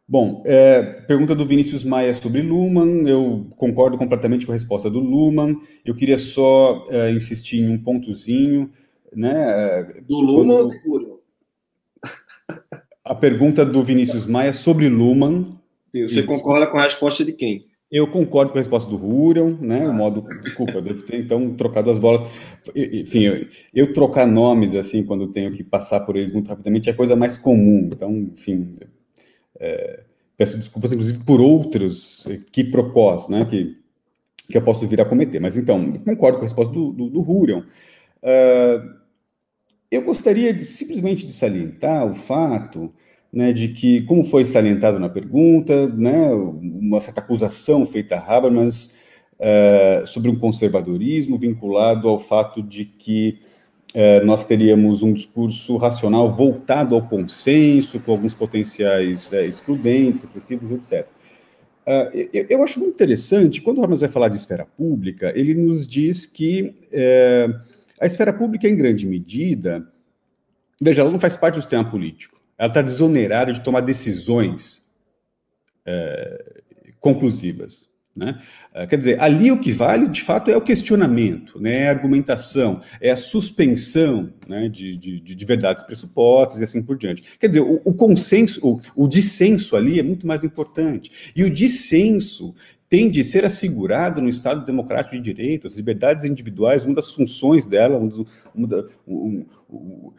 Bom, é, pergunta do Vinícius Maia sobre Luhmann, eu concordo completamente com a resposta do Luhmann, eu queria só é, insistir em um pontozinho, né? Do Luhmann ou do Curiel? A pergunta do Vinícius Maia sobre Luhmann. Sim, você concorda com a resposta de quem? Eu concordo com a resposta do Hurion, né? O modo. Desculpa, eu devo ter então trocado as bolas. Enfim, eu, eu, trocar nomes assim quando tenho que passar por eles muito rapidamente é a coisa mais comum. Então, enfim, é, peço desculpas, inclusive, por outros que propós, né? Que, que eu posso vir a cometer. Mas então, concordo com a resposta do, do, do Hurion. Uh, eu gostaria de, simplesmente de salientar o fato né, de que, como foi salientado na pergunta, né, uma certa acusação feita a Habermas uh, sobre um conservadorismo vinculado ao fato de que uh, nós teríamos um discurso racional voltado ao consenso, com alguns potenciais uh, excludentes, repressivos, etc. Eu, eu, acho muito interessante, quando o Habermas vai falar de esfera pública, ele nos diz que a esfera pública, em grande medida, veja, ela não faz parte do sistema político ela está desonerada de tomar decisões é, conclusivas. Né? É, quer dizer, ali o que vale, de fato, é o questionamento, né? é a argumentação, é a suspensão né? de, de, de verdades pressupostas e assim por diante. Quer dizer, o, o consenso, o, o dissenso ali é muito mais importante. E o dissenso tem de ser assegurado no Estado democrático de direito, as liberdades individuais, uma das funções dela, um, uma, um, um,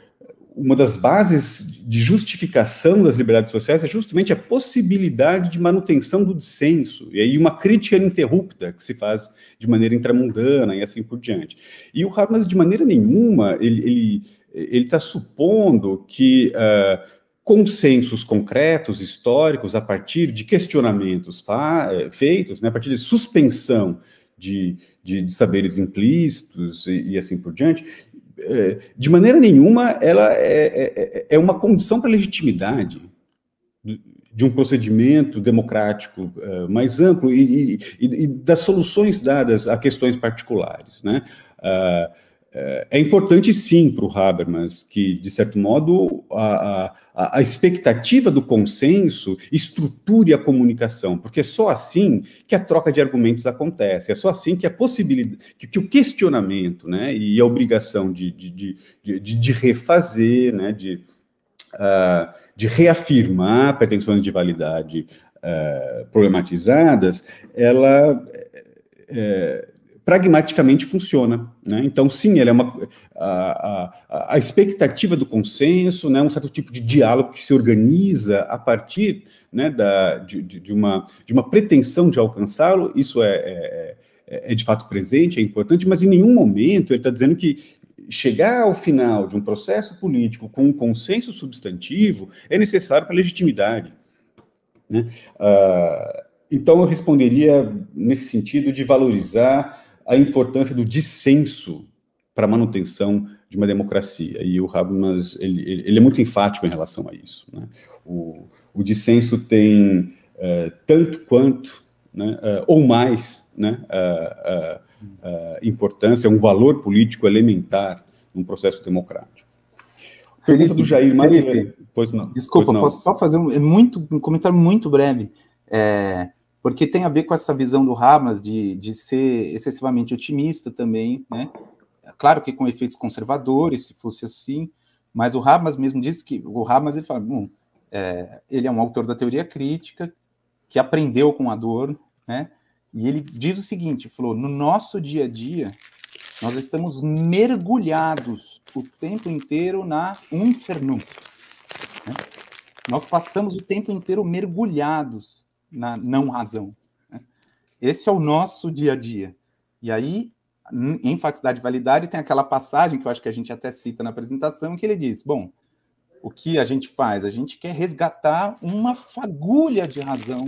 uma das bases de justificação das liberdades sociais é justamente a possibilidade de manutenção do dissenso, e aí uma crítica ininterrupta que se faz de maneira intramundana e assim por diante. E o Habermas, de maneira nenhuma, ele está supondo que uh, consensos concretos, históricos, a partir de questionamentos eh, feitos, né, a partir de suspensão de, de, de saberes implícitos e, e, assim por diante, é, de maneira nenhuma, ela é, é, é, é uma condição para legitimidade de um procedimento democrático uh, mais amplo e, e, e, das soluções dadas a questões particulares. Né? Uh, é, é importante, sim, para o Habermas, que, de certo modo, a, a, a, expectativa do consenso estruture a comunicação, porque é só assim que a troca de argumentos acontece, é só assim que a possibilidade, que, que o questionamento né, e a obrigação de, de, de, de, de refazer, né, de, uh, de reafirmar pretensões de validade uh, problematizadas, ela. Uh, pragmaticamente funciona. Né? Então, sim, é uma, a, a, a, expectativa do consenso, né, um certo tipo de diálogo que se organiza a partir né, da, de, de, uma, de uma pretensão de alcançá-lo, isso é, é, é, é, de fato presente, é importante, mas em nenhum momento ele está dizendo que chegar ao final de um processo político com um consenso substantivo é necessário para a legitimidade. Né? Uh, então, eu responderia nesse sentido de valorizar a importância do dissenso para a manutenção de uma democracia. E o Habermas ele, ele é muito enfático em relação a isso. Né? O, o dissenso tem uh, tanto quanto, né, uh, ou mais, né, uh, importância, um valor político elementar num processo democrático. Felipe, do Jair Felipe, pois não. Desculpa, pois não. posso só fazer um, é muito, um comentário muito breve. É, porque tem a ver com essa visão do Hamas de, de ser excessivamente otimista também, né? Claro que com efeitos conservadores, se fosse assim, mas o Hamas mesmo disse que o Hamas ele fala, bom, é, ele é um autor da teoria crítica que aprendeu com a dor, né? E ele diz o seguinte: falou, no nosso dia a dia, nós estamos mergulhados o tempo inteiro na Unvernunft. Né? Nós passamos o tempo inteiro mergulhados na não razão. Né? Esse é o nosso dia a dia. E aí, em Faculdade de Validade, tem aquela passagem que eu acho que a gente até cita na apresentação, que ele diz: bom, o que a gente faz? A gente quer resgatar uma fagulha de razão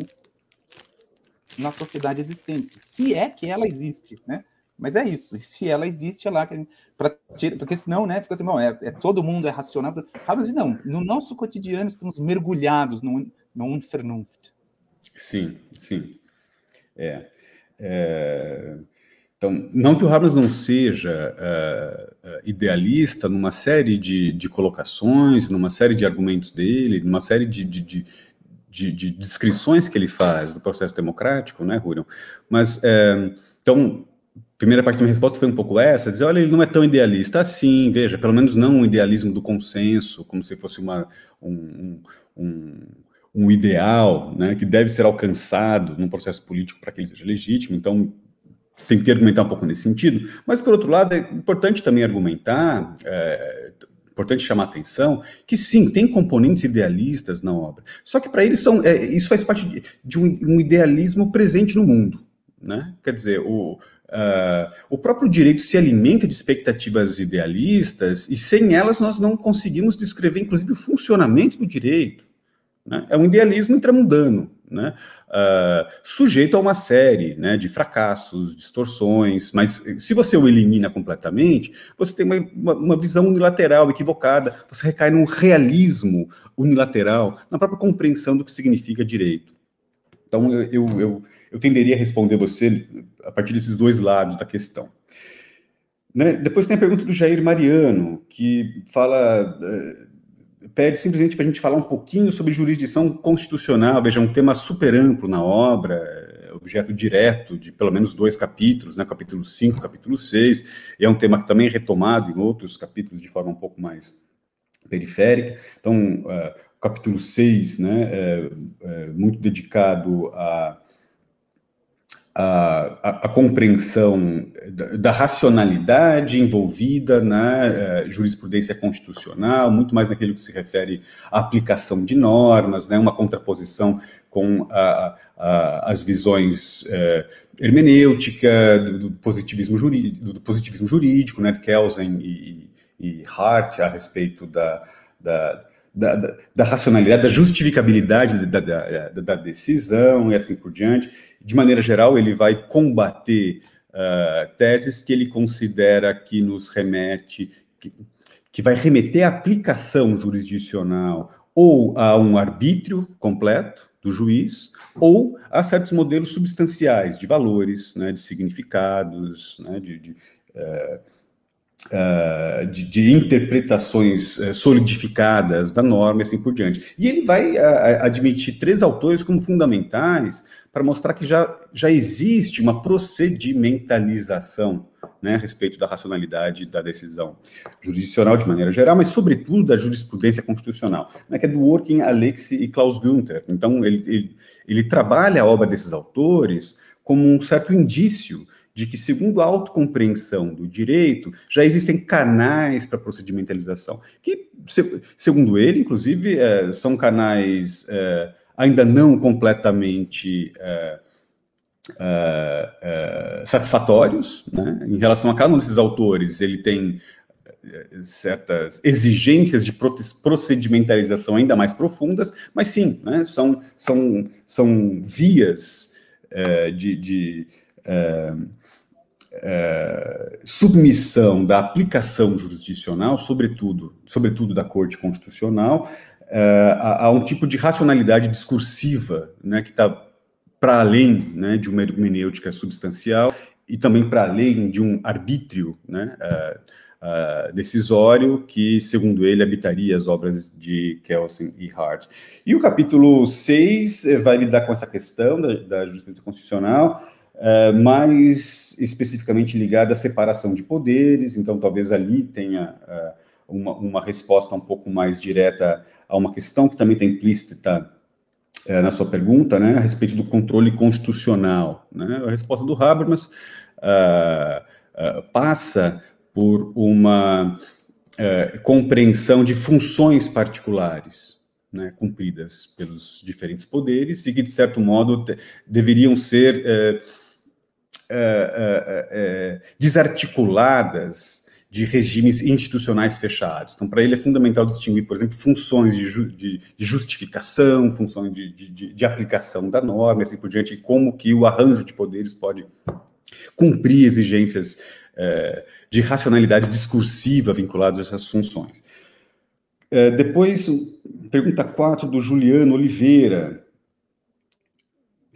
na sociedade existente, se é que ela existe, né? Mas é isso, e se ela existe, é lá que a gente, porque senão, né, fica assim, bom, é, é todo mundo é racional. Mas não, no nosso cotidiano estamos mergulhados no Unvernunft. Sim, sim. É, é, então, não que o Habermas não seja uh, idealista numa série de, de colocações, numa série de argumentos dele, numa série de, de, de de, de, descrições que ele faz do processo democrático, né, Rurion? Mas, é, então, primeira parte da minha resposta foi um pouco essa, dizer, olha, ele não é tão idealista assim, veja, pelo menos não um idealismo do consenso, como se fosse uma, um, um, um ideal, né, que deve ser alcançado num processo político para que ele seja legítimo, então tem que argumentar um pouco nesse sentido, mas por outro lado é importante também argumentar, é, importante chamar atenção que sim, tem componentes idealistas na obra, só que para eles são, é, isso faz parte de, de um, um idealismo presente no mundo, né? Quer dizer, o, Uh, o próprio direito se alimenta de expectativas idealistas e sem elas nós não conseguimos descrever, inclusive, o funcionamento do direito. Né? É um idealismo intramundano, né? Uh, sujeito a uma série né, de fracassos, distorções, mas se você o elimina completamente, você tem uma, uma, uma visão unilateral, equivocada, você recai num realismo unilateral na própria compreensão do que significa direito. Então, eu, eu, eu eu tenderia a responder você a partir desses dois lados da questão. Né? Depois tem a pergunta do Jair Mariano, que fala, eh, pede simplesmente para a gente falar um pouquinho sobre jurisdição constitucional, veja, um tema super amplo na obra, é objeto direto de pelo menos dois capítulos, né, capítulo 5, capítulo 6, e é um tema que também é retomado em outros capítulos de forma um pouco mais periférica. Então, uh, capítulo 6, né, é, é muito dedicado a a, a, a compreensão da, da, racionalidade envolvida na uh, jurisprudência constitucional, muito mais naquilo que se refere à aplicação de normas, né, uma contraposição com a, as visões uh, hermenêutica do, do, positivismo jurídico, do positivismo jurídico, né, de Kelsen e, e Hart a respeito da, da da, da, da, racionalidade, da justificabilidade da, da, da, decisão e assim por diante. De maneira geral, ele vai combater uh, teses que ele considera que nos remete, que, que vai remeter à aplicação jurisdicional ou a um arbítrio completo do juiz, ou a certos modelos substanciais de valores, né, de significados, né, de, de uh, Uh, de, de, interpretações uh, solidificadas da norma e assim por diante. E ele vai uh, admitir três autores como fundamentais para mostrar que já, já existe uma procedimentalização né, a respeito da racionalidade da decisão jurisdicional de maneira geral, mas sobretudo da jurisprudência constitucional, né, que é do Working Alexi e Klaus Günther. Então, ele, ele, ele trabalha a obra desses autores como um certo indício de que, segundo a autocompreensão do direito, já existem canais para procedimentalização, que, segundo ele, inclusive, é, são canais é, ainda não completamente é, é, é satisfatórios. Né? Em relação a cada um desses autores, ele tem é, certas exigências de procedimentalização ainda mais profundas, mas sim, né, são, são, são vias de, de é, submissão da aplicação jurisdicional, sobretudo, sobretudo da Corte Constitucional, é, a, a, um tipo de racionalidade discursiva, né, que está para além né, de uma hermenêutica substancial e também para além de um arbítrio né, é, decisório que, segundo ele, habitaria as obras de Kelsen e Hart. E o capítulo 6 é, vai lidar com essa questão da, da justiça constitucional, é, mais especificamente ligada à separação de poderes, então talvez ali tenha uh, uma, uma resposta um pouco mais direta a uma questão que também está implícita é, na sua pergunta, né, a respeito do controle constitucional. Né? A resposta do Habermas uh, uh, passa por uma uh, compreensão de funções particulares né, cumpridas pelos diferentes poderes e que, de certo modo, deveriam ser eh, eh, desarticuladas de regimes institucionais fechados. Então, para ele é fundamental distinguir, por exemplo, funções de, ju de, justificação, funções de, de, de, aplicação da norma, assim por diante, e como que o arranjo de poderes pode cumprir exigências de racionalidade discursiva vinculadas a essas funções. Depois, pergunta 4 do Juliano Oliveira.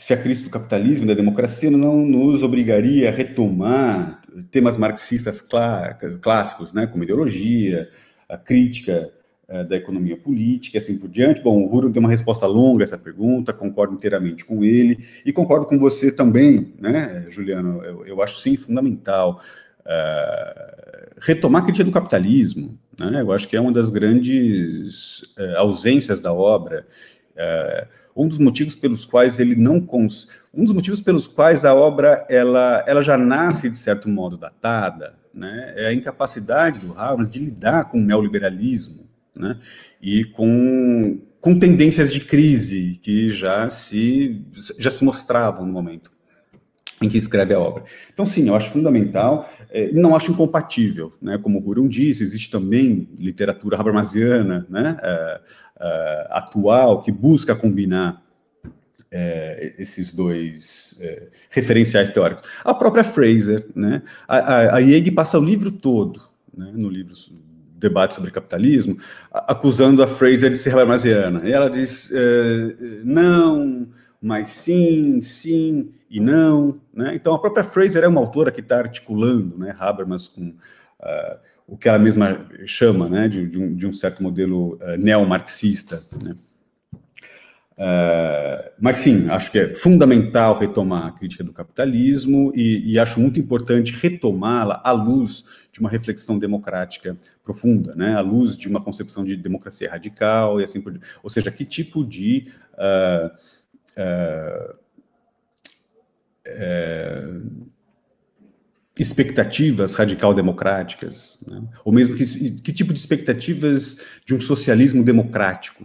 Se a crise do capitalismo da democracia não nos obrigaria a retomar temas marxistas clá clássicos, né, como ideologia, a crítica uh, da economia política e assim por diante. Bom, o Ruro tem uma resposta longa a essa pergunta, concordo inteiramente com ele, e concordo com você também, né, Juliano, eu, eu acho sim fundamental uh, retomar a crítica do capitalismo, né, eu acho que é uma das grandes uh, ausências da obra, um dos motivos pelos quais ele não cons... um dos motivos pelos quais a obra ela, ela já nasce de certo modo datada, né, é a incapacidade do Habermas de lidar com o neoliberalismo, né, e com, com tendências de crise que já se já se mostravam no momento em que escreve a obra. Então, sim, eu acho fundamental, é, não acho incompatível, né? Como o Rurum disse, existe também literatura habermasiana, né? É, é, atual que busca combinar é, esses dois é, referenciais teóricos. A própria Fraser, né? A, a, a Yeg passa o livro todo, né? No livro debate sobre capitalismo, acusando a Fraser de ser habermasiana. E ela diz é, não mas sim, sim e não. Né? Então, a própria Fraser é uma autora que está articulando né, Habermas com uh, o que ela mesma chama né, de, de, um, de um, certo modelo uh, neomarxista. Né? Uh, mas sim, acho que é fundamental retomar a crítica do capitalismo e, e acho muito importante retomá-la à luz de uma reflexão democrática profunda, né? à luz de uma concepção de democracia radical e assim por diante. Ou seja, que tipo de uh, é, expectativas radical-democráticas, né? ou mesmo que, que, tipo de expectativas de um socialismo democrático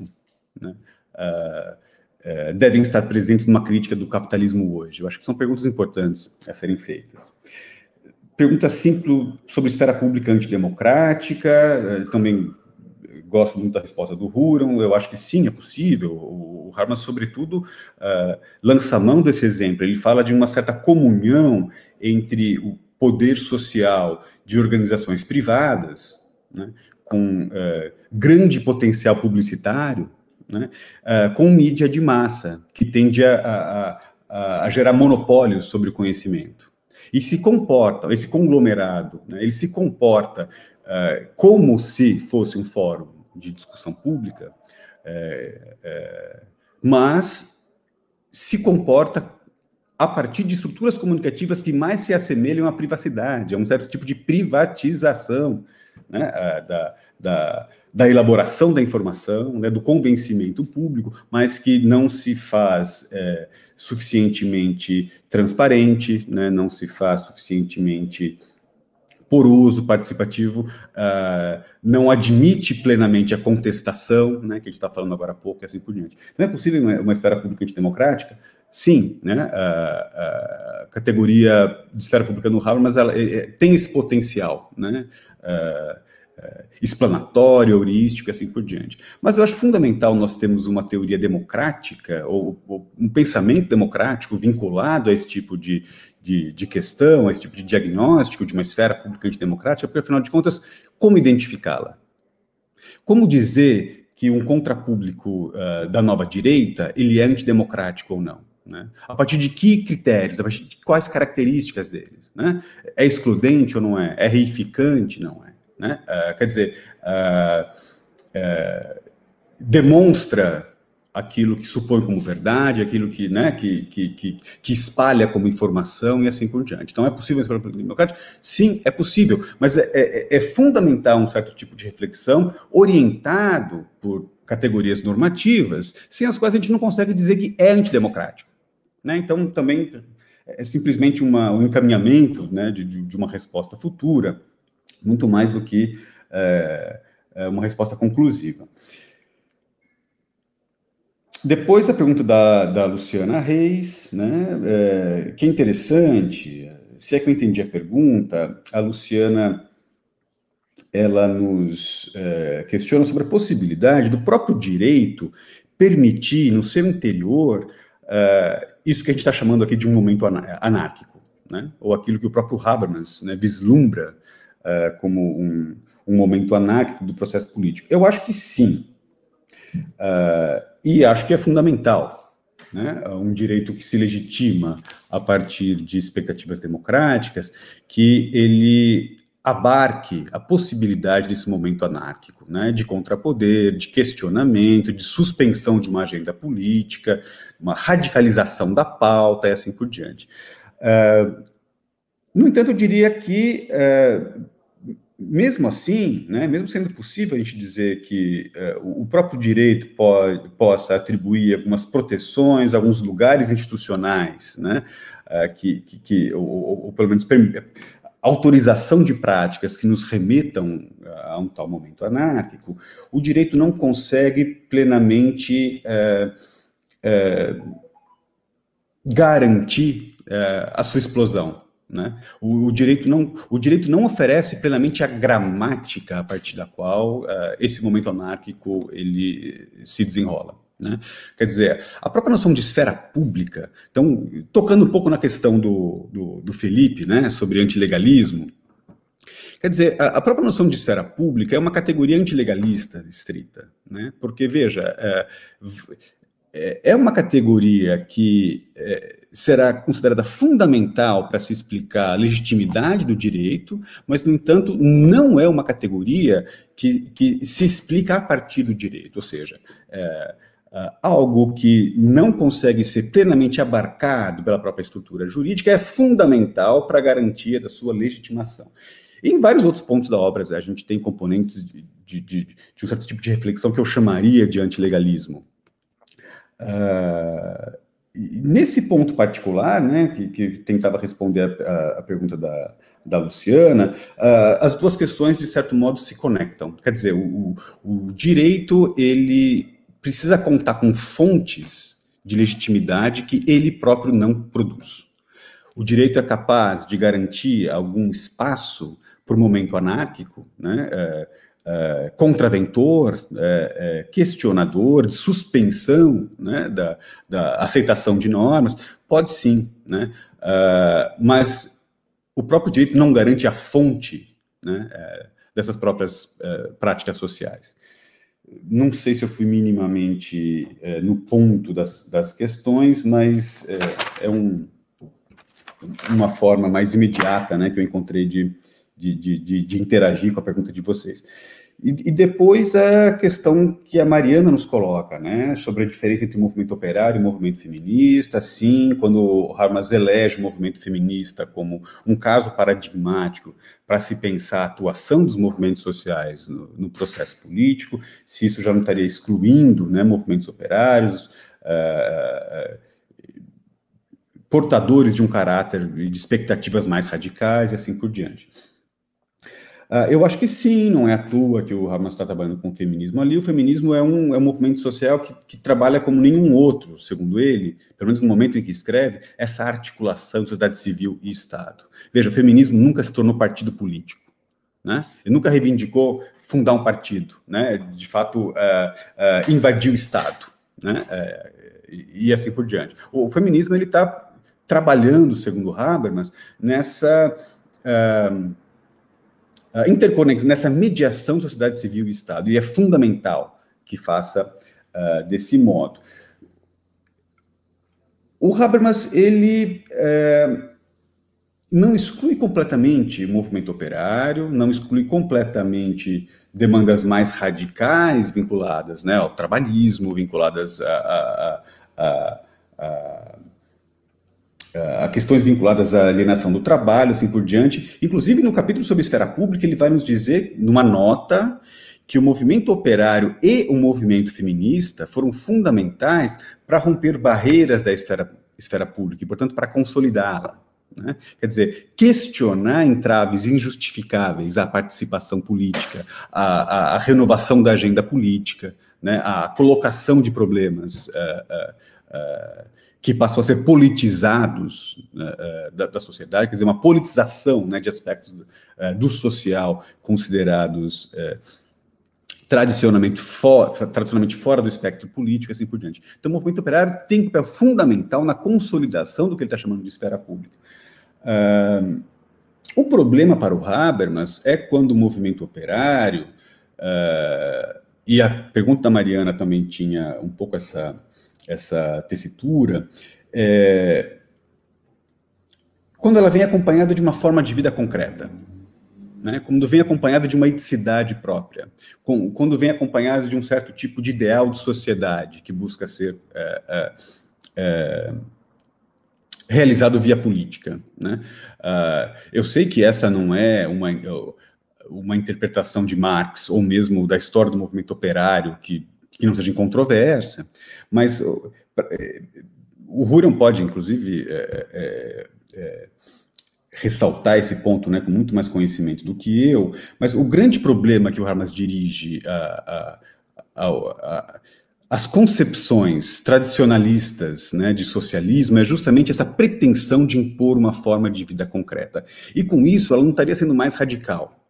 né? uh, uh, devem estar presentes numa crítica do capitalismo hoje? Eu acho que são perguntas importantes a serem feitas. Pergunta simples sobre esfera pública antidemocrática, também gosto muito da resposta do Huron, eu acho que sim, é possível. O, Harman, sobretudo, uh, lança mão desse exemplo. Ele fala de uma certa comunhão entre o poder social de organizações privadas, né, com uh, grande potencial publicitário, né, uh, com mídia de massa, que tende a, a, a, a gerar monopólios sobre o conhecimento. E se comporta, esse conglomerado, né, ele se comporta Uh, como se fosse um fórum de discussão pública, é, é, mas se comporta a partir de estruturas comunicativas que mais se assemelham à privacidade, a um certo tipo de privatização né, da, da, da, elaboração da informação, né, do convencimento público, mas que não se faz é, suficientemente transparente, né, não se faz suficientemente poroso, participativo, uh, não admite plenamente a contestação, né, que a gente está falando agora há pouco, e assim por diante. Não é possível uma, uma esfera pública antidemocrática? Sim, né, a, categoria de esfera pública no Harvard, mas ela é, é, tem esse potencial, né, uh, explanatório, heurístico e assim por diante. Mas eu acho fundamental nós termos uma teoria democrática, ou, ou um pensamento democrático vinculado a esse tipo de, de, de, questão, a esse tipo de diagnóstico de uma esfera pública antidemocrática, porque, afinal de contas, como identificá-la? Como dizer que um contrapúblico uh, da nova direita, ele é antidemocrático ou não? Né? A partir de que critérios? A partir de quais características deles? Né? É excludente ou não é? É reificante? Não é? Né? Uh, quer dizer, uh, demonstra aquilo que supõe como verdade, aquilo que, né, que, que, que, que espalha como informação e assim por diante. Então, é possível esse pluralismo democrático? Sim, é possível, mas é, é, é fundamental um certo tipo de reflexão orientado por categorias normativas, sem as quais a gente não consegue dizer que é antidemocrático. Né? Então, também é simplesmente uma, um encaminhamento né, de, de, uma resposta futura, muito mais do que é, é uma resposta conclusiva. Depois a pergunta da, da Luciana Reis, né, é, que é interessante, se é que eu entendi a pergunta, a Luciana ela nos é, questiona sobre a possibilidade do próprio direito permitir no seu interior é, isso que a gente está chamando aqui de um momento anárquico, né? ou aquilo que o próprio Habermas né, vislumbra é, como um, um, momento anárquico do processo político. Eu acho que sim, é, e acho que é fundamental. Né? Um direito que se legitima a partir de expectativas democráticas, que ele abarque a possibilidade desse momento anárquico, né, de contrapoder, de questionamento, de suspensão de uma agenda política, uma radicalização da pauta e assim por diante. Uh, no entanto, eu diria que, uh, mesmo assim, né, mesmo sendo possível a gente dizer que uh, o próprio direito pode, possa atribuir algumas proteções, alguns lugares institucionais, né, que, que, que ou, ou, pelo menos autorização de práticas que nos remetam a um tal momento anárquico, o direito não consegue plenamente garantir a sua explosão. Né? O, o, direito não, o direito não oferece plenamente a gramática a partir da qual esse momento anárquico ele se desenrola. Né? Quer dizer, a própria noção de esfera pública, então, tocando um pouco na questão do, do, do Felipe, né, sobre antilegalismo, quer dizer, a, própria noção de esfera pública é uma categoria antilegalista estrita, né? porque, veja, é, é uma categoria que é, será considerada fundamental para se explicar a legitimidade do direito, mas, no entanto, não é uma categoria que, que se explica a partir do direito, ou seja, é, algo que não consegue ser plenamente abarcado pela própria estrutura jurídica é fundamental para a garantia da sua legitimação. Em vários outros pontos da obra, a gente tem componentes de, de, de, de um certo tipo de reflexão que eu chamaria de antilegalismo. Uh, nesse ponto particular, né, que, que tentava responder a, a pergunta da, da Luciana, uh, as duas questões, de certo modo, se conectam. Quer dizer, o, o direito, ele precisa contar com fontes de legitimidade que ele próprio não produz. O direito é capaz de garantir algum espaço para o momento anárquico, né, é, é, contraventor, é, questionador, de suspensão né, da, da, aceitação de normas, pode sim, né, mas o próprio direito não garante a fonte né, dessas próprias práticas sociais. Não sei se eu fui minimamente no ponto das, das questões, mas é, é um, uma forma mais imediata né, que eu encontrei de, de, de, de interagir com a pergunta de vocês. E, e, depois a questão que a Mariana nos coloca, né, sobre a diferença entre movimento operário e movimento feminista. Sim, quando o Hamas elege o movimento feminista como um caso paradigmático para se pensar a atuação dos movimentos sociais no, no, processo político, se isso já não estaria excluindo né, movimentos operários, uh, portadores de um caráter e de expectativas mais radicais e assim por diante. Uh, eu acho que sim, não é à toa que o Hamas está trabalhando com o feminismo ali. O feminismo é um, é um movimento social que, que, trabalha como nenhum outro, segundo ele, pelo menos no momento em que escreve, essa articulação de sociedade civil e Estado. Veja, o feminismo nunca se tornou partido político. Né? Ele nunca reivindicou fundar um partido, né? de fato, uh, uh, invadir o Estado, né? e, e assim por diante. O, o feminismo ele está trabalhando, segundo Habermas, nessa uh, interconexão, nessa mediação sociedade civil e Estado, e é fundamental que faça uh, desse modo. O Habermas, ele, é, não exclui completamente o movimento operário, não exclui completamente demandas mais radicais vinculadas né, ao trabalhismo, vinculadas a, a, a a questões vinculadas à alienação do trabalho, assim por diante. Inclusive, no capítulo sobre esfera pública, ele vai nos dizer, numa nota, que o movimento operário e o movimento feminista foram fundamentais para romper barreiras da esfera, esfera pública e, portanto, para consolidá-la. Né? Quer dizer, questionar entraves injustificáveis à participação política, à, à renovação da agenda política, né? à colocação de problemas. Uh, uh, uh, que passou a ser politizados uh, da, da, sociedade, quer dizer, uma politização né, de aspectos uh, do social considerados uh, tradicionalmente, for, tradicionalmente fora do espectro político e assim por diante. Então, o movimento operário tem um papel fundamental na consolidação do que ele está chamando de esfera pública. o problema para o Habermas é quando o movimento operário, e a pergunta da Mariana também tinha um pouco essa essa tessitura, é, quando ela vem acompanhada de uma forma de vida concreta, né, quando vem acompanhada de uma eticidade própria, com, quando vem acompanhada de um certo tipo de ideal de sociedade que busca ser é, é, é realizado via política. Né? Uh, eu sei que essa não é uma, uma interpretação de Marx ou mesmo da história do movimento operário que que não seja em controvérsia, mas o, é, o Hurion pode, inclusive, é, é, é, ressaltar esse ponto né, com muito mais conhecimento do que eu, mas o grande problema que o Hamas dirige a, a, a, as concepções tradicionalistas né, de socialismo é justamente essa pretensão de impor uma forma de vida concreta. E com isso, ela não estaria sendo mais radical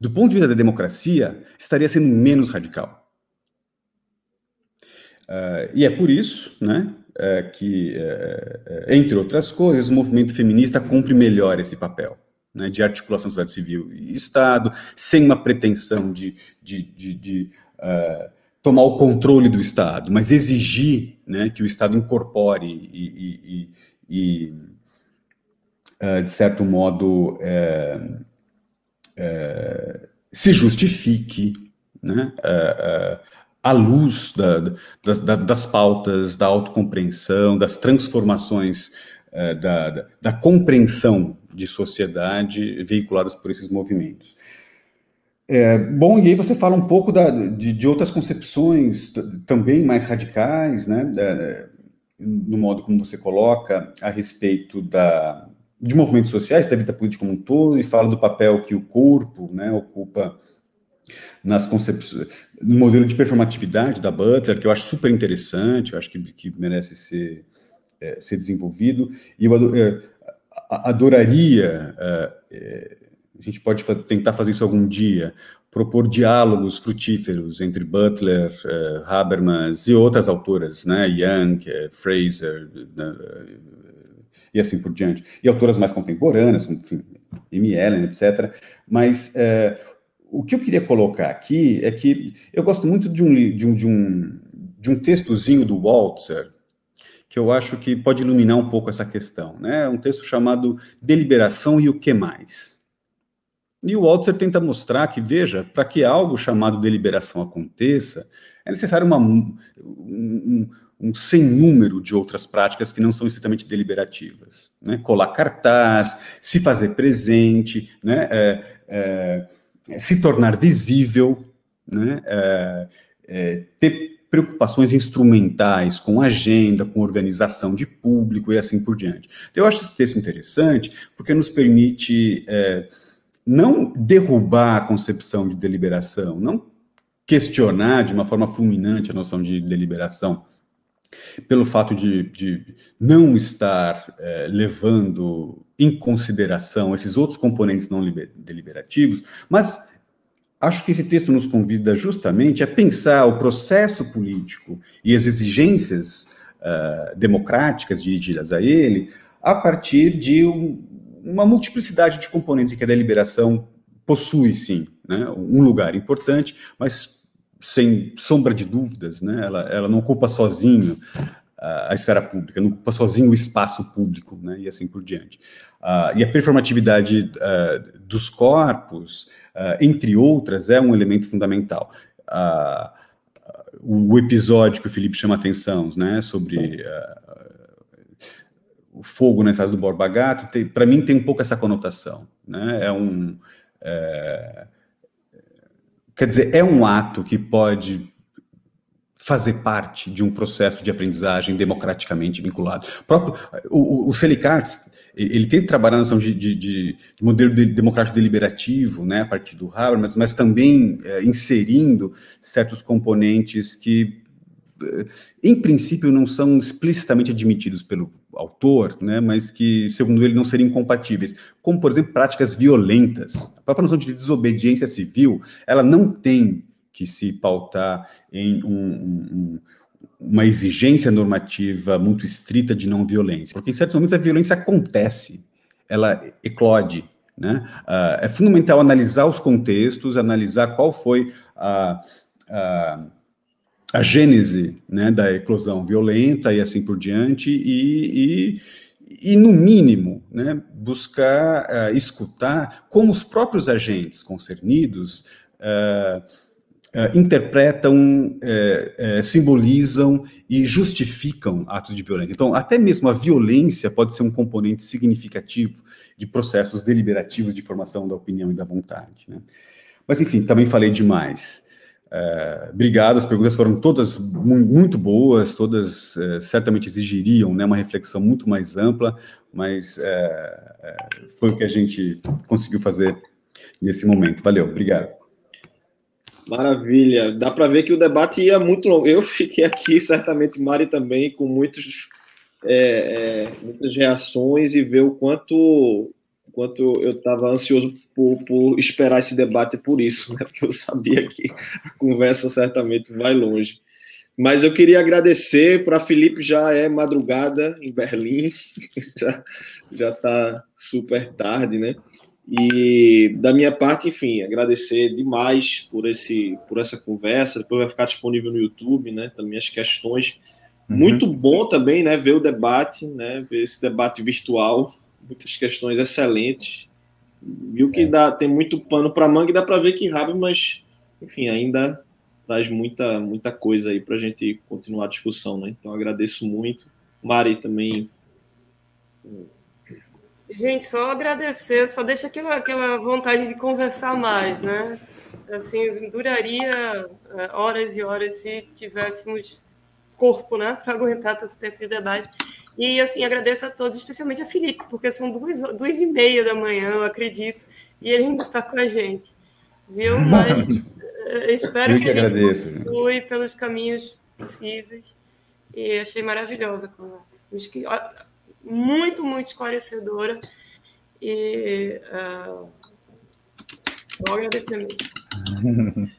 do ponto de vista da democracia, estaria sendo menos radical. Uh, e é por isso né, uh, que, uh, entre outras coisas, o movimento feminista cumpre melhor esse papel né, de articulação sociedade civil e Estado, sem uma pretensão de, de, de, de tomar o controle do Estado, mas exigir né, que o Estado incorpore e, e, e, e de certo modo, é, se justifique né, é, é, à luz da, da, das pautas, da autocompreensão, das transformações da, da, da, compreensão de sociedade veiculadas por esses movimentos. É, bom, e aí você fala um pouco da, de, de, outras concepções também mais radicais, né, no modo como você coloca a respeito da, de movimentos sociais, da vida política como um todo, e fala do papel que o corpo né, ocupa nas concepções, no modelo de performatividade da Butler, que eu acho super interessante, eu acho que, que merece ser, é, ser desenvolvido, e eu é, adoraria, é, é, a gente pode tentar fazer isso algum dia, propor diálogos frutíferos entre Butler, é, Habermas e outras autoras, né, Young, Fraser, né, e assim por diante. E autoras mais contemporâneas, como enfim, Amy Ellen, etc. Mas é, o que eu queria colocar aqui é que eu gosto muito de um, de um, de um, de um textozinho do Waltzer, que eu acho que pode iluminar um pouco essa questão. Né? Um texto chamado Deliberação e o que mais? E o Waltzer tenta mostrar que, veja, para que algo chamado deliberação aconteça, é necessário uma, um, um sem número de outras práticas que não são estritamente deliberativas. Né? Colar cartaz, se fazer presente, né? É, é, se tornar visível, né? É, é, ter preocupações instrumentais com agenda, com organização de público e assim por diante. Então, eu acho esse texto interessante porque nos permite é, não derrubar a concepção de deliberação, não questionar de uma forma fulminante a noção de deliberação, pelo fato de, de não estar é, levando em consideração esses outros componentes não deliberativos, mas acho que esse texto nos convida justamente a pensar o processo político e as exigências uh, democráticas dirigidas a ele a partir de um, uma multiplicidade de componentes que a deliberação possui, sim, né, um lugar importante, mas sem sombra de dúvidas, né? ela, ela não ocupa sozinho a esfera pública, não ocupa sozinho o espaço público, né, e assim por diante. Uh, e a performatividade uh, dos corpos, uh, entre outras, é um elemento fundamental. o episódio que o Felipe chama atenção, né, sobre o fogo na estrada do Borba Gato, para mim tem um pouco essa conotação, né, é um... É, quer dizer, é um ato que pode fazer parte de um processo de aprendizagem democraticamente vinculado. O, próprio, o, o Selicartes, ele tem que trabalhar na noção de, de, de, modelo de democrático deliberativo, né, a partir do Habermas, mas também é, inserindo certos componentes que, em princípio, não são explicitamente admitidos pelo autor, né, mas que, segundo ele, não seriam incompatíveis, como, por exemplo, práticas violentas. A própria noção de desobediência civil, ela não tem que se pautar em um, um, uma exigência normativa muito estrita de não violência, porque em certos momentos a violência acontece, ela eclode. Né? Uh, é fundamental analisar os contextos, analisar qual foi a, a, a gênese né, da eclosão violenta e assim por diante, e, e e, no mínimo, né, buscar uh, escutar como os próprios agentes concernidos uh, Uh, interpretam, simbolizam e justificam atos de violência. Então, até mesmo a violência pode ser um componente significativo de processos deliberativos de formação da opinião e da vontade. Né? Mas, enfim, também falei demais. Obrigado, as perguntas foram todas muito boas, todas certamente exigiriam né, uma reflexão muito mais ampla, mas foi o que a gente conseguiu fazer nesse momento. Valeu, obrigado. Maravilha. Dá para ver que o debate ia muito longo. Eu fiquei aqui, certamente Mari também, com muitos, é, é, muitas reações e ver o quanto, quanto eu estava ansioso por, por, esperar esse debate por isso, né? porque eu sabia que a conversa certamente vai longe. Mas eu queria agradecer para Felipe, já é madrugada em Berlim, já está super tarde, né? E da minha parte, enfim, agradecer demais por esse por essa conversa. Depois vai ficar disponível no YouTube, né? Também as questões. Uhum. Muito bom também, né? Ver o debate, né? Ver esse debate virtual. Muitas questões excelentes. Viu que é. dá, tem muito pano para manga e dá para ver que rabe, mas enfim, ainda traz muita muita coisa aí para a gente continuar a discussão, né? Então agradeço muito. Mari também Gente, só agradecer, só deixa aquela, aquela vontade de conversar mais, né? Assim, duraria é, horas e horas se tivéssemos corpo, né, para aguentar tanto tempo de debate. E, assim, agradeço a todos, especialmente a Felipe, porque são duas, duas e meia da manhã, eu acredito, e ele ainda está com a gente, viu? Mas é, espero que, que a gente agradeço, continue pelos caminhos possíveis. E achei maravilhosa a conversa muito, muito esclarecedora. E uh, só agradecer mesmo.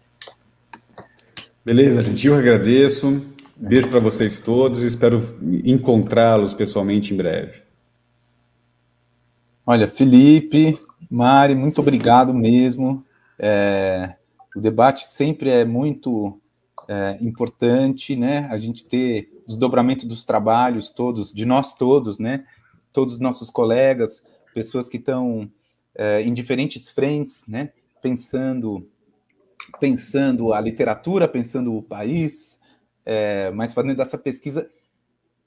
Beleza, gente. Eu agradeço. Beijo para vocês todos. Espero encontrá-los pessoalmente em breve. Olha, Felipe, Mari, muito obrigado mesmo. É, o debate sempre é muito é, importante, né? A gente ter desdobramento dos trabalhos todos, de nós todos, né? Todos os nossos colegas, pessoas que estão é, em diferentes frentes, né? Pensando, pensando a literatura, pensando o país, é, mas fazendo essa pesquisa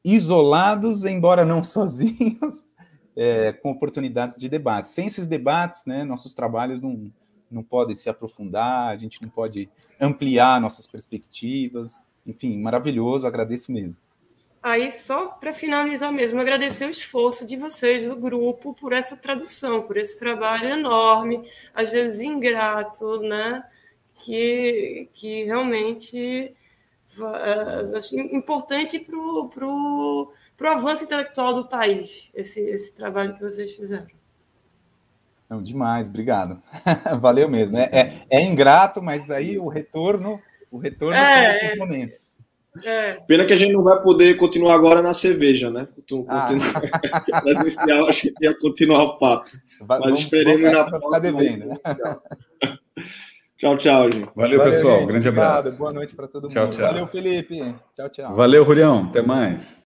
isolados, embora não sozinhos, é, com oportunidades de debate. Sem esses debates, né? Nossos trabalhos não não podem se aprofundar, a gente não pode ampliar nossas perspectivas, enfim, maravilhoso, agradeço mesmo. Aí, só para finalizar mesmo, agradecer o esforço de vocês, do grupo, por essa tradução, por esse trabalho enorme, às vezes ingrato, né? Que, que realmente é importante para o avanço intelectual do país, esse, esse trabalho que vocês fizeram. Não, demais, obrigado. Valeu mesmo. É, é, é, ingrato, mas aí o retorno o retorno é, são esses é. momentos. É. Pena que a gente não vai poder continuar agora na cerveja, né? Ah. Mas inicial, acho que ia continuar o papo. Vai, Mas esperemos na próxima. Devendo, né? Tchau, tchau, gente. Valeu, Valeu pessoal. Gente, Grande obrigado. abraço. Boa noite para todo mundo. Tchau, tchau. Valeu, Felipe. Tchau, tchau. Valeu, Julião. Até mais.